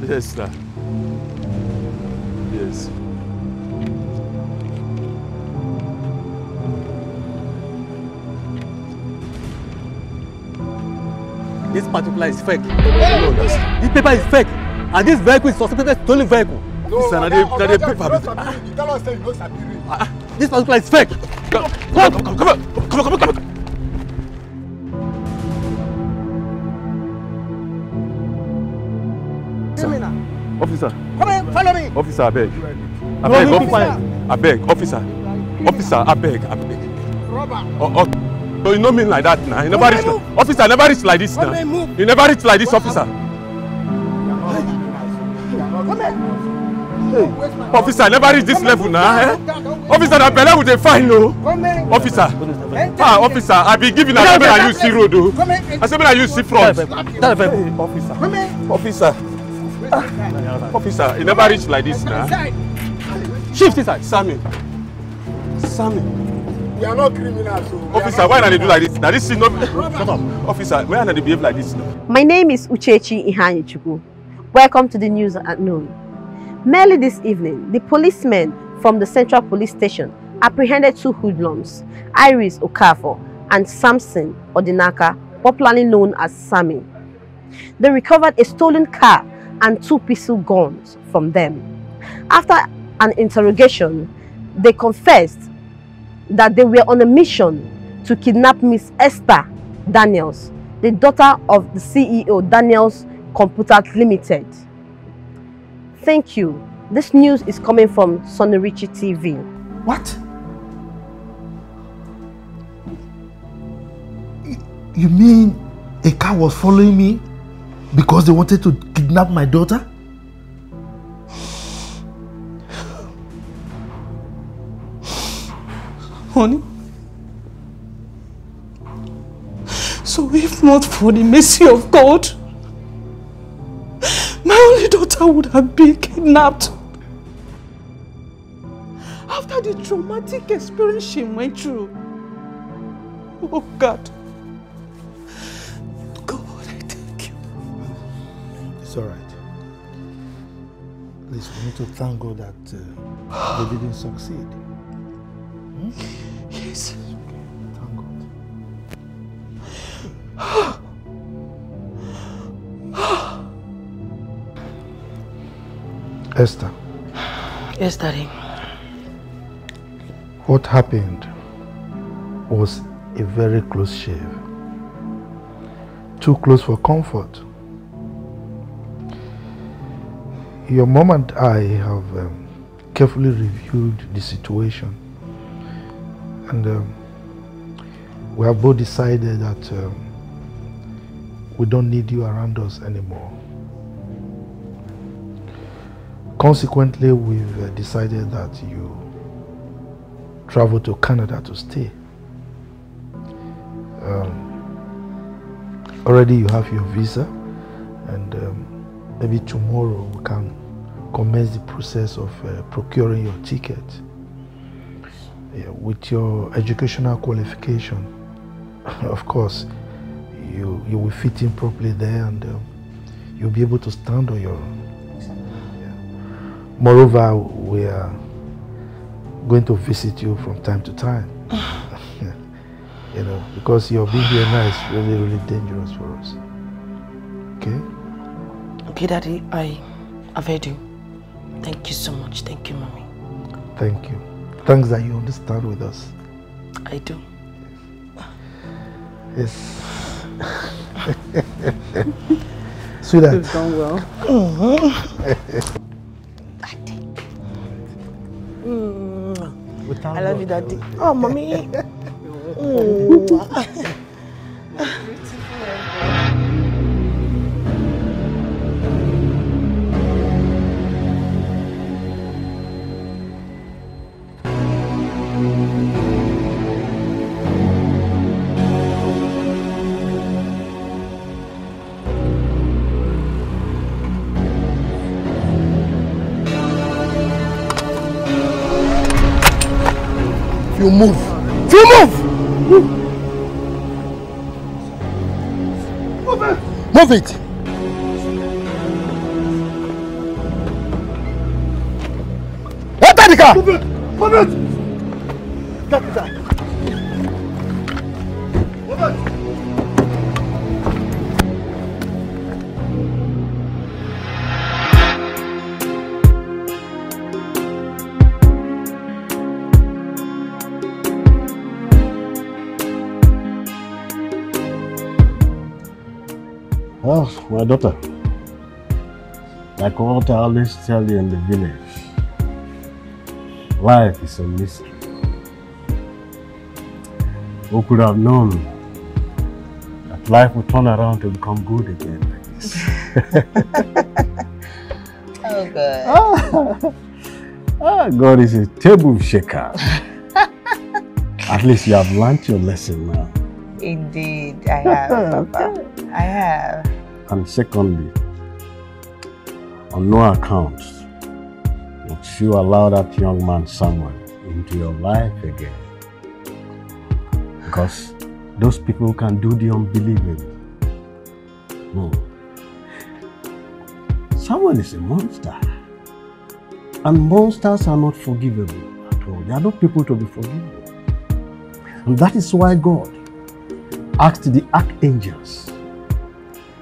Yes, sir. Yes. this particular is fake. No, no, this paper is fake and this vehicle is suspected stolen vehicle. No, sir. na dey na dey pay for ah, ah, this particular is fake. Come on, come on, come on, come on, come on. Officer. Come here, follow me. Officer, abeg. Abeg, officer. Abeg, officer. Officer, abeg, abeg. Robber. Oh, oh. So you know me like that now. You never reach like, officer, I never reach like this now. You never reach like this, officer. Here. Officer, I never reach this level now. Eh? Officer, that belle with a fine, no. Come here. Officer. Ah, officer, I be giving a seven and you see road, oh. I I use see front. Hey, officer. Officer. Officer, you never reach like this now. Shift inside. Sammy. Sammy. We are not criminals. So Officer, not why not they do like this? Now this thing not. Shut up. Officer, why not they behave like this now? My name is Uchechi Ihanyichukwu. Welcome to the news at noon. Merely this evening, the policemen from the Central Police Station apprehended two hoodlums, Iris Okafor and Samson Odinaka, popularly known as Sammy. They recovered a stolen car and two pistol guns from them. After an interrogation, they confessed that they were on a mission to kidnap Miss Esther Daniels, the daughter of the CEO Daniels Computer Limited. Thank you. This news is coming from Sunyrichy TV. What? You mean a car was following me because they wanted to kidnap my daughter? Honey. So if not for the mercy of God, my only daughter would have been kidnapped. After the traumatic experience she went through. Oh God. God, I thank you. It's all right. Please, we need to thank God that uh, they didn't succeed. Hmm? Yes. Thank God. Esther, Yes, Daddy. what happened was a very close shave. Too close for comfort. Your mom and I have um, carefully reviewed the situation and um, we have both decided that um, we don't need you around us anymore. Consequently, we've uh, decided that you travel to Canada to stay. Um, already you have your visa and um, maybe tomorrow we can commence the process of uh, procuring your ticket. Yeah, with your educational qualification, of course, you, you will fit in properly there and um, you'll be able to stand on your own. Moreover, we are going to visit you from time to time. you know, because your being here now is really, really dangerous for us. Okay? Okay, Daddy, I, I've heard you. Thank you so much. Thank you, Mommy. Thank you. Thanks that you understand with us. I do. Yes. Sweetheart. You've done well. We thank I love you, Daddy. Oh, Mommy. Mm. you move, if you move, move it. My daughter, like what I always tell you in the village, life is a mystery. Who could have known that life would turn around to become good again like this? Oh, good. ah, ah, God is a table shaker. At least you have learnt your lesson now. Indeed, I have, Papa. I have. And secondly, on no account would you allow that young man Samuel into your life again. Because those people can do the unbelievable. No. Samuel is a monster. And monsters are not forgivable at all. They are not people to be forgiven. And that is why God asked the archangels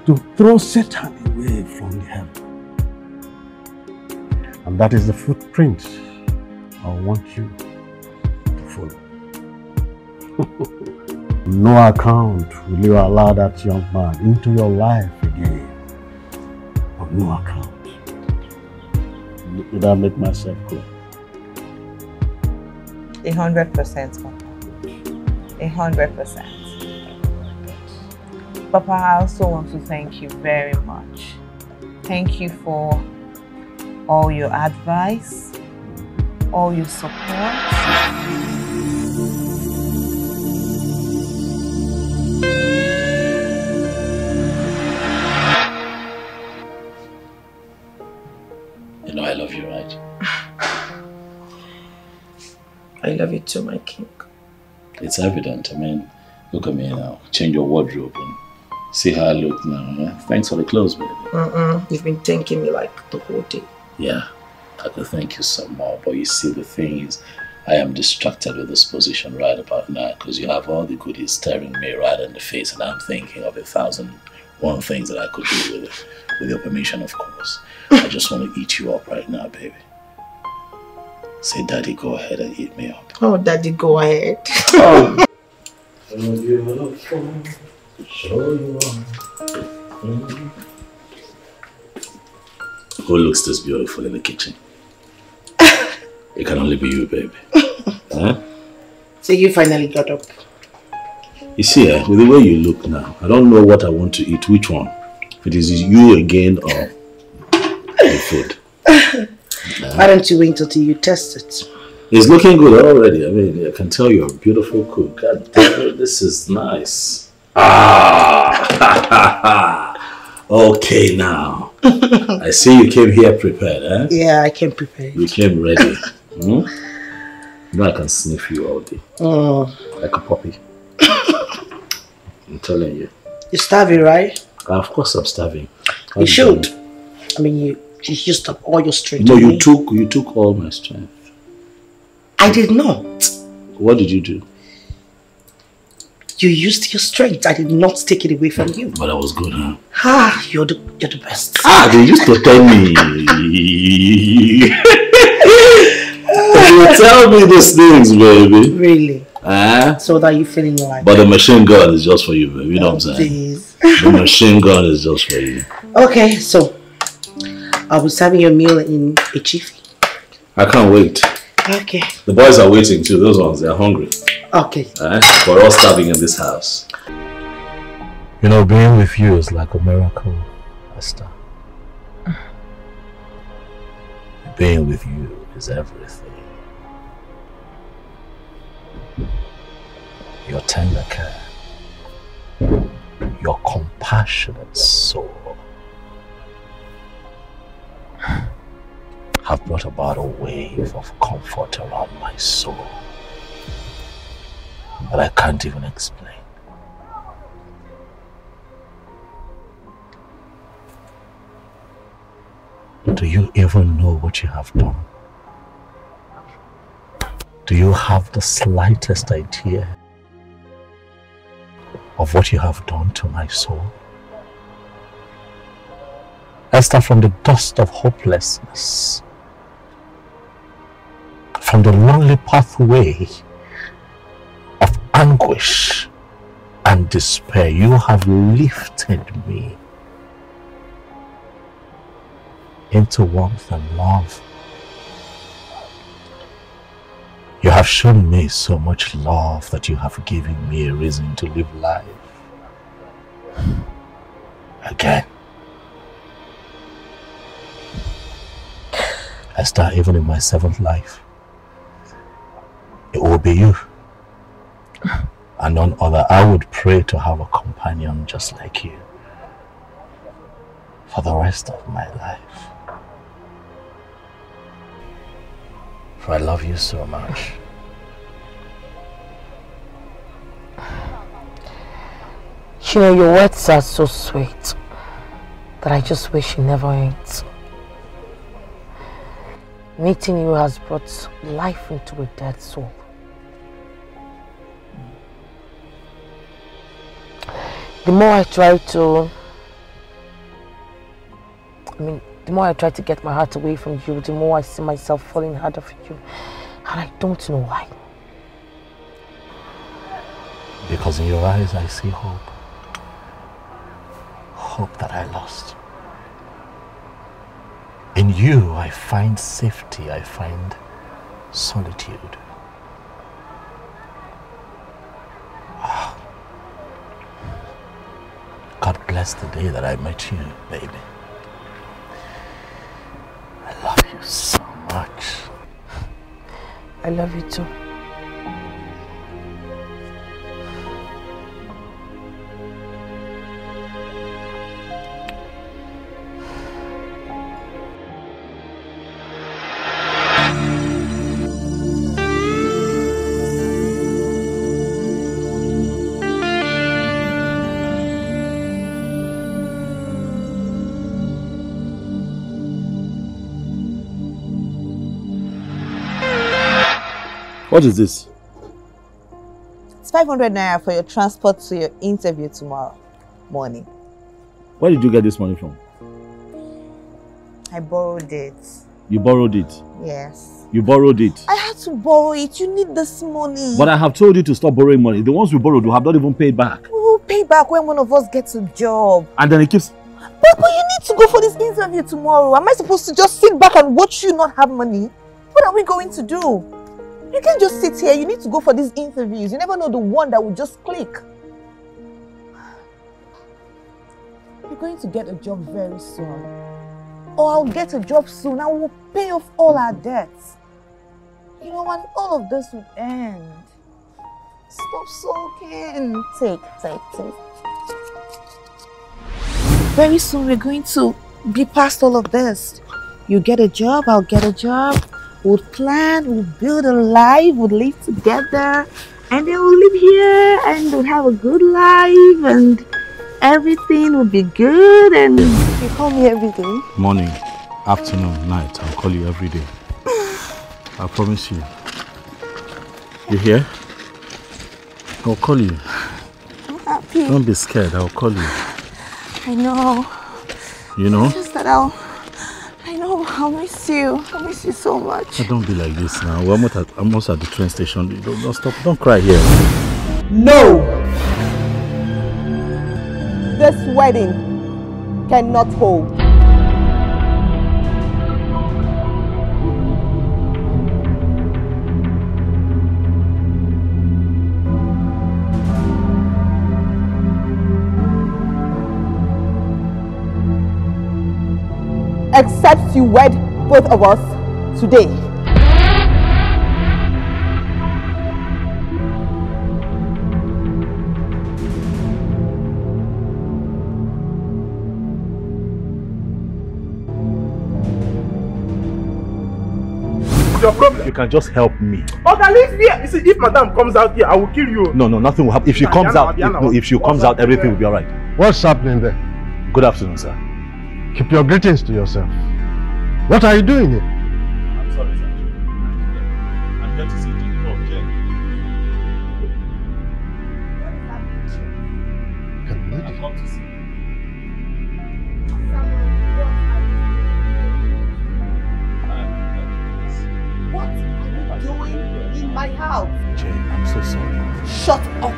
to throw Satan away from the heaven. And that is the footprint I want you to follow. no account will you allow that young man into your life again. On no account. Did I make myself clear? A hundred percent, A hundred percent. Papa, I also want to thank you very much. Thank you for all your advice, all your support. You know I love you, right? I love you too, my king. It's evident. I mean, look at me now. Change your wardrobe and see how I look now. Yeah? Thanks for the clothes, baby. Mm-mm. You've been thanking me like the whole day. Yeah, I could thank you some more. But you see, the thing is, I am distracted with this position right about now because you have all the goodies staring me right in the face, and I'm thinking of a thousand one things that I could do with it. With your permission, of course. I just want to eat you up right now, baby. Say, Daddy, go ahead and eat me up. Oh, daddy, go ahead. Oh. beautiful. Show you are. Who looks this beautiful in the kitchen? it can only be you, baby. huh? So you finally got up. You see, eh, with the way you look now, I don't know what I want to eat. Which one? If it is you again or the food. Why don't you wait until you test it? It's looking good already. I mean, I can tell you're a beautiful cook. God damn it, this is nice. Ah! okay, now. I see you came here prepared, eh? Yeah, I came prepared. You came ready. Hmm? You know I can sniff you all day. Oh, Like a puppy. I'm telling you. you're starving, right? Of course I'm starving. How You should. doing? I mean, you, you used up all your strength. No, you me. took you took all my strength. I did not. What did you do? You used your strength. I did not take it away from you. But I was good, huh? Ah, you're the you're the best. Ah, they used to tell me. you tell me these things, baby. Really? Ah? So that you're feeling like But the machine gun is just for you, baby. You know what I'm saying? Please. The machine gun is just for you. Okay, so I was having your meal in a chief. I can't wait. Okay. The boys are waiting too. Those ones, they're hungry. Okay. Eh? We're all starving in this house. You know, being with you is like a miracle, Esther. Being with you is everything. Your tender care, your compassionate soul have brought about a wave of comfort around my soul. That I can't even explain. Do you even know what you have done? Do you have the slightest idea of what you have done to my soul? Esther, from the dust of hopelessness, from the lonely pathway anguish and despair, you have lifted me into warmth and love. You have shown me so much love that you have given me a reason to live life. Again. I start even in my seventh life, it will be you. And none other. I would pray to have a companion just like you for the rest of my life. For I love you so much. You know, your words are so sweet that I just wish it never ends. Meeting you has brought life into a dead soul. The more I try to, I mean, the more I try to get my heart away from you, the more I see myself falling harder for you. And I don't know why. Because in your eyes I see hope. Hope that I lost. In you I find safety, I find solitude. Ah. God bless the day that I met you, baby. I love you so much. I love you too. What is this? It's 500 naira for your transport to your interview tomorrow morning. Where did you get this money from? I borrowed it. You borrowed it. Yes. You borrowed it. I had to borrow it. You need this money. But I have told you to stop borrowing money. The ones we borrowed we have not even paid back. We will pay back when one of us gets a job. And then it keeps But, but you need to go for this interview tomorrow. Am I supposed to just sit back and watch you not have money? What are we going to do? You can't just sit here. You need to go for these interviews. You never know the one that will just click. You're going to get a job very soon. Or I'll get a job soon and we'll pay off all our debts. You know, and all of this will end. Stop sulking. Take, take, take. Very soon we're going to be past all of this. You get a job, I'll get a job. We'll plan, we'll build a life, we'll live together, and they we'll live here and we'll have a good life and everything will be good and you call me every day. morning, afternoon, night. I'll call you every day. I promise you. You hear? I'll call you. I'm happy. Don't be scared. I'll call you. I know. You know? Just that I'll I miss you. I'll miss you so much. Oh, don't be like this now. We're almost at, almost at the train station. Don't, don't stop. Don't cry here. No! This wedding cannot hold. Except you wed both of us today. your problem? You can just help me. Okay, leave here. You see, if madam comes out here, I will kill you. No, no, nothing will happen. If she comes Diana, out, if, no, if she comes out, everything will be all right. What's happening there? Good afternoon, sir. Keep your greetings to yourself. What are you doing here? I'm sorry, sir. I'm here to see Jane. Oh, Jane. I've come to see What are you doing in my house? Jane, I'm so sorry. Shut up.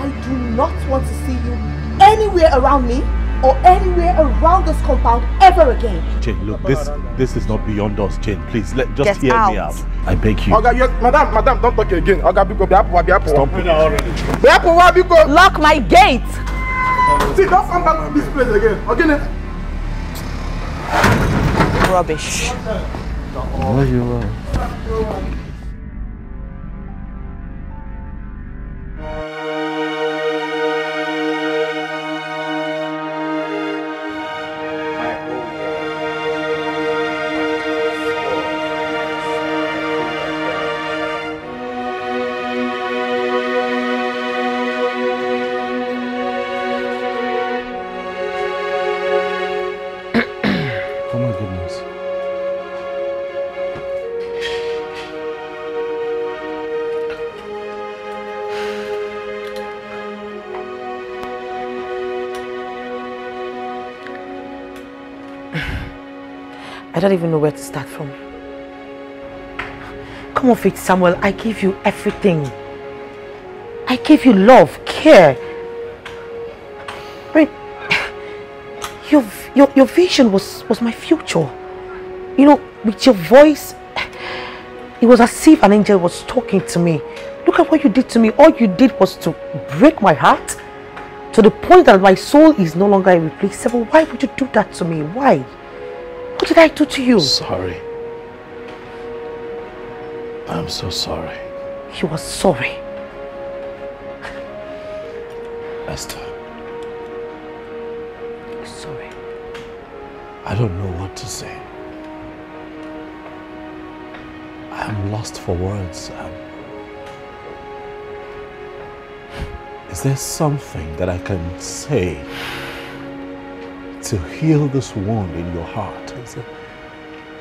I do not want to see you anywhere around me or anywhere around this compound ever again. Jane, look, this this is not beyond us, Jane. Please, let just Get hear me out. out. I beg you. Oga, yes, madam, madam, don't talk again. Oga, biko, be happy, be happy. Stop it already. Be happy, biko. Lock my gate. See, don't come back to this place again. Okay, ne? Rubbish. Oh, you are. I don't even know where to start from. Come off it, Samuel. I gave you everything. I gave you love, care. Right? Your, your, your vision was, was my future. You know, with your voice, it was as if an angel was talking to me. Look at what you did to me. All you did was to break my heart to the point that my soul is no longer irreplaceable. Why would you do that to me? Why? What did I do to you? Sorry. I'm so sorry. You are sorry. Esther, Sorry. I don't know what to say. I'm lost for words. Um, is there something that I can say to heal this wound in your heart? Is there,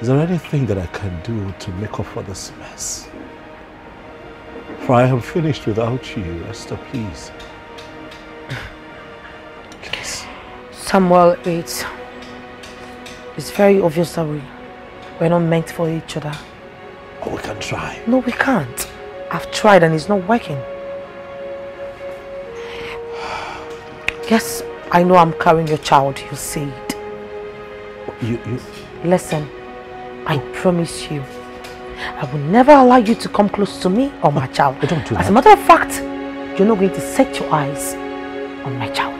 is there anything that I can do to make up for this mess? For I am finished without you, Esther, please. Samuel, it's, it's very obvious that we, we're not meant for each other. Oh, we can try. No, we can't. I've tried and it's not working. Yes, I know I'm carrying your child. You see it. You, you, Listen, I promise you, I will never allow you to come close to me or my oh, child. I don't do As a matter of fact, you're not going to set your eyes on my child.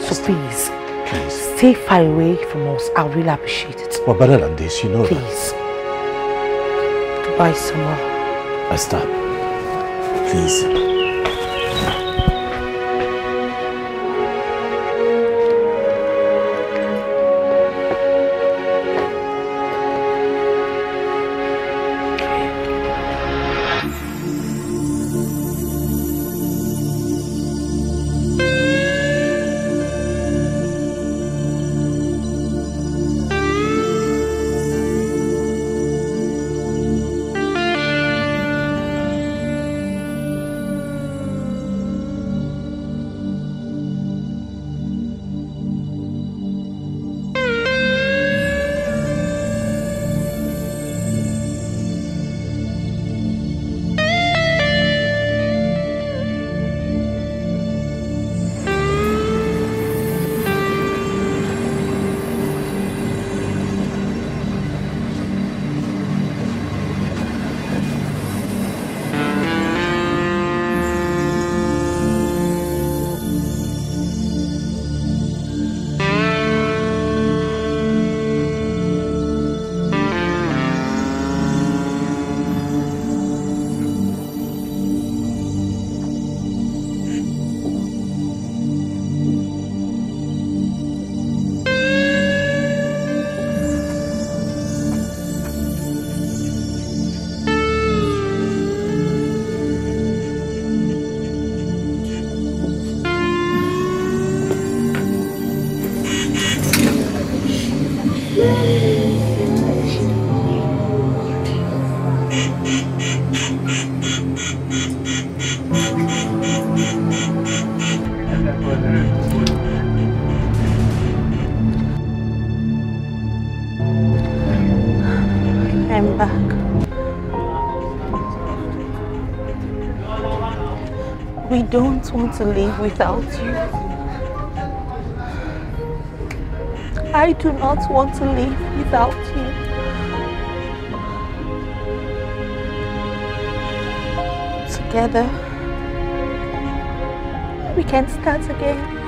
So please, please, stay far away from us. I really appreciate it. we're better than this, you know that. Please. Goodbye, Samuel. Esther, please. Don't want to live without you. I do not want to live without you. Together, we can start again.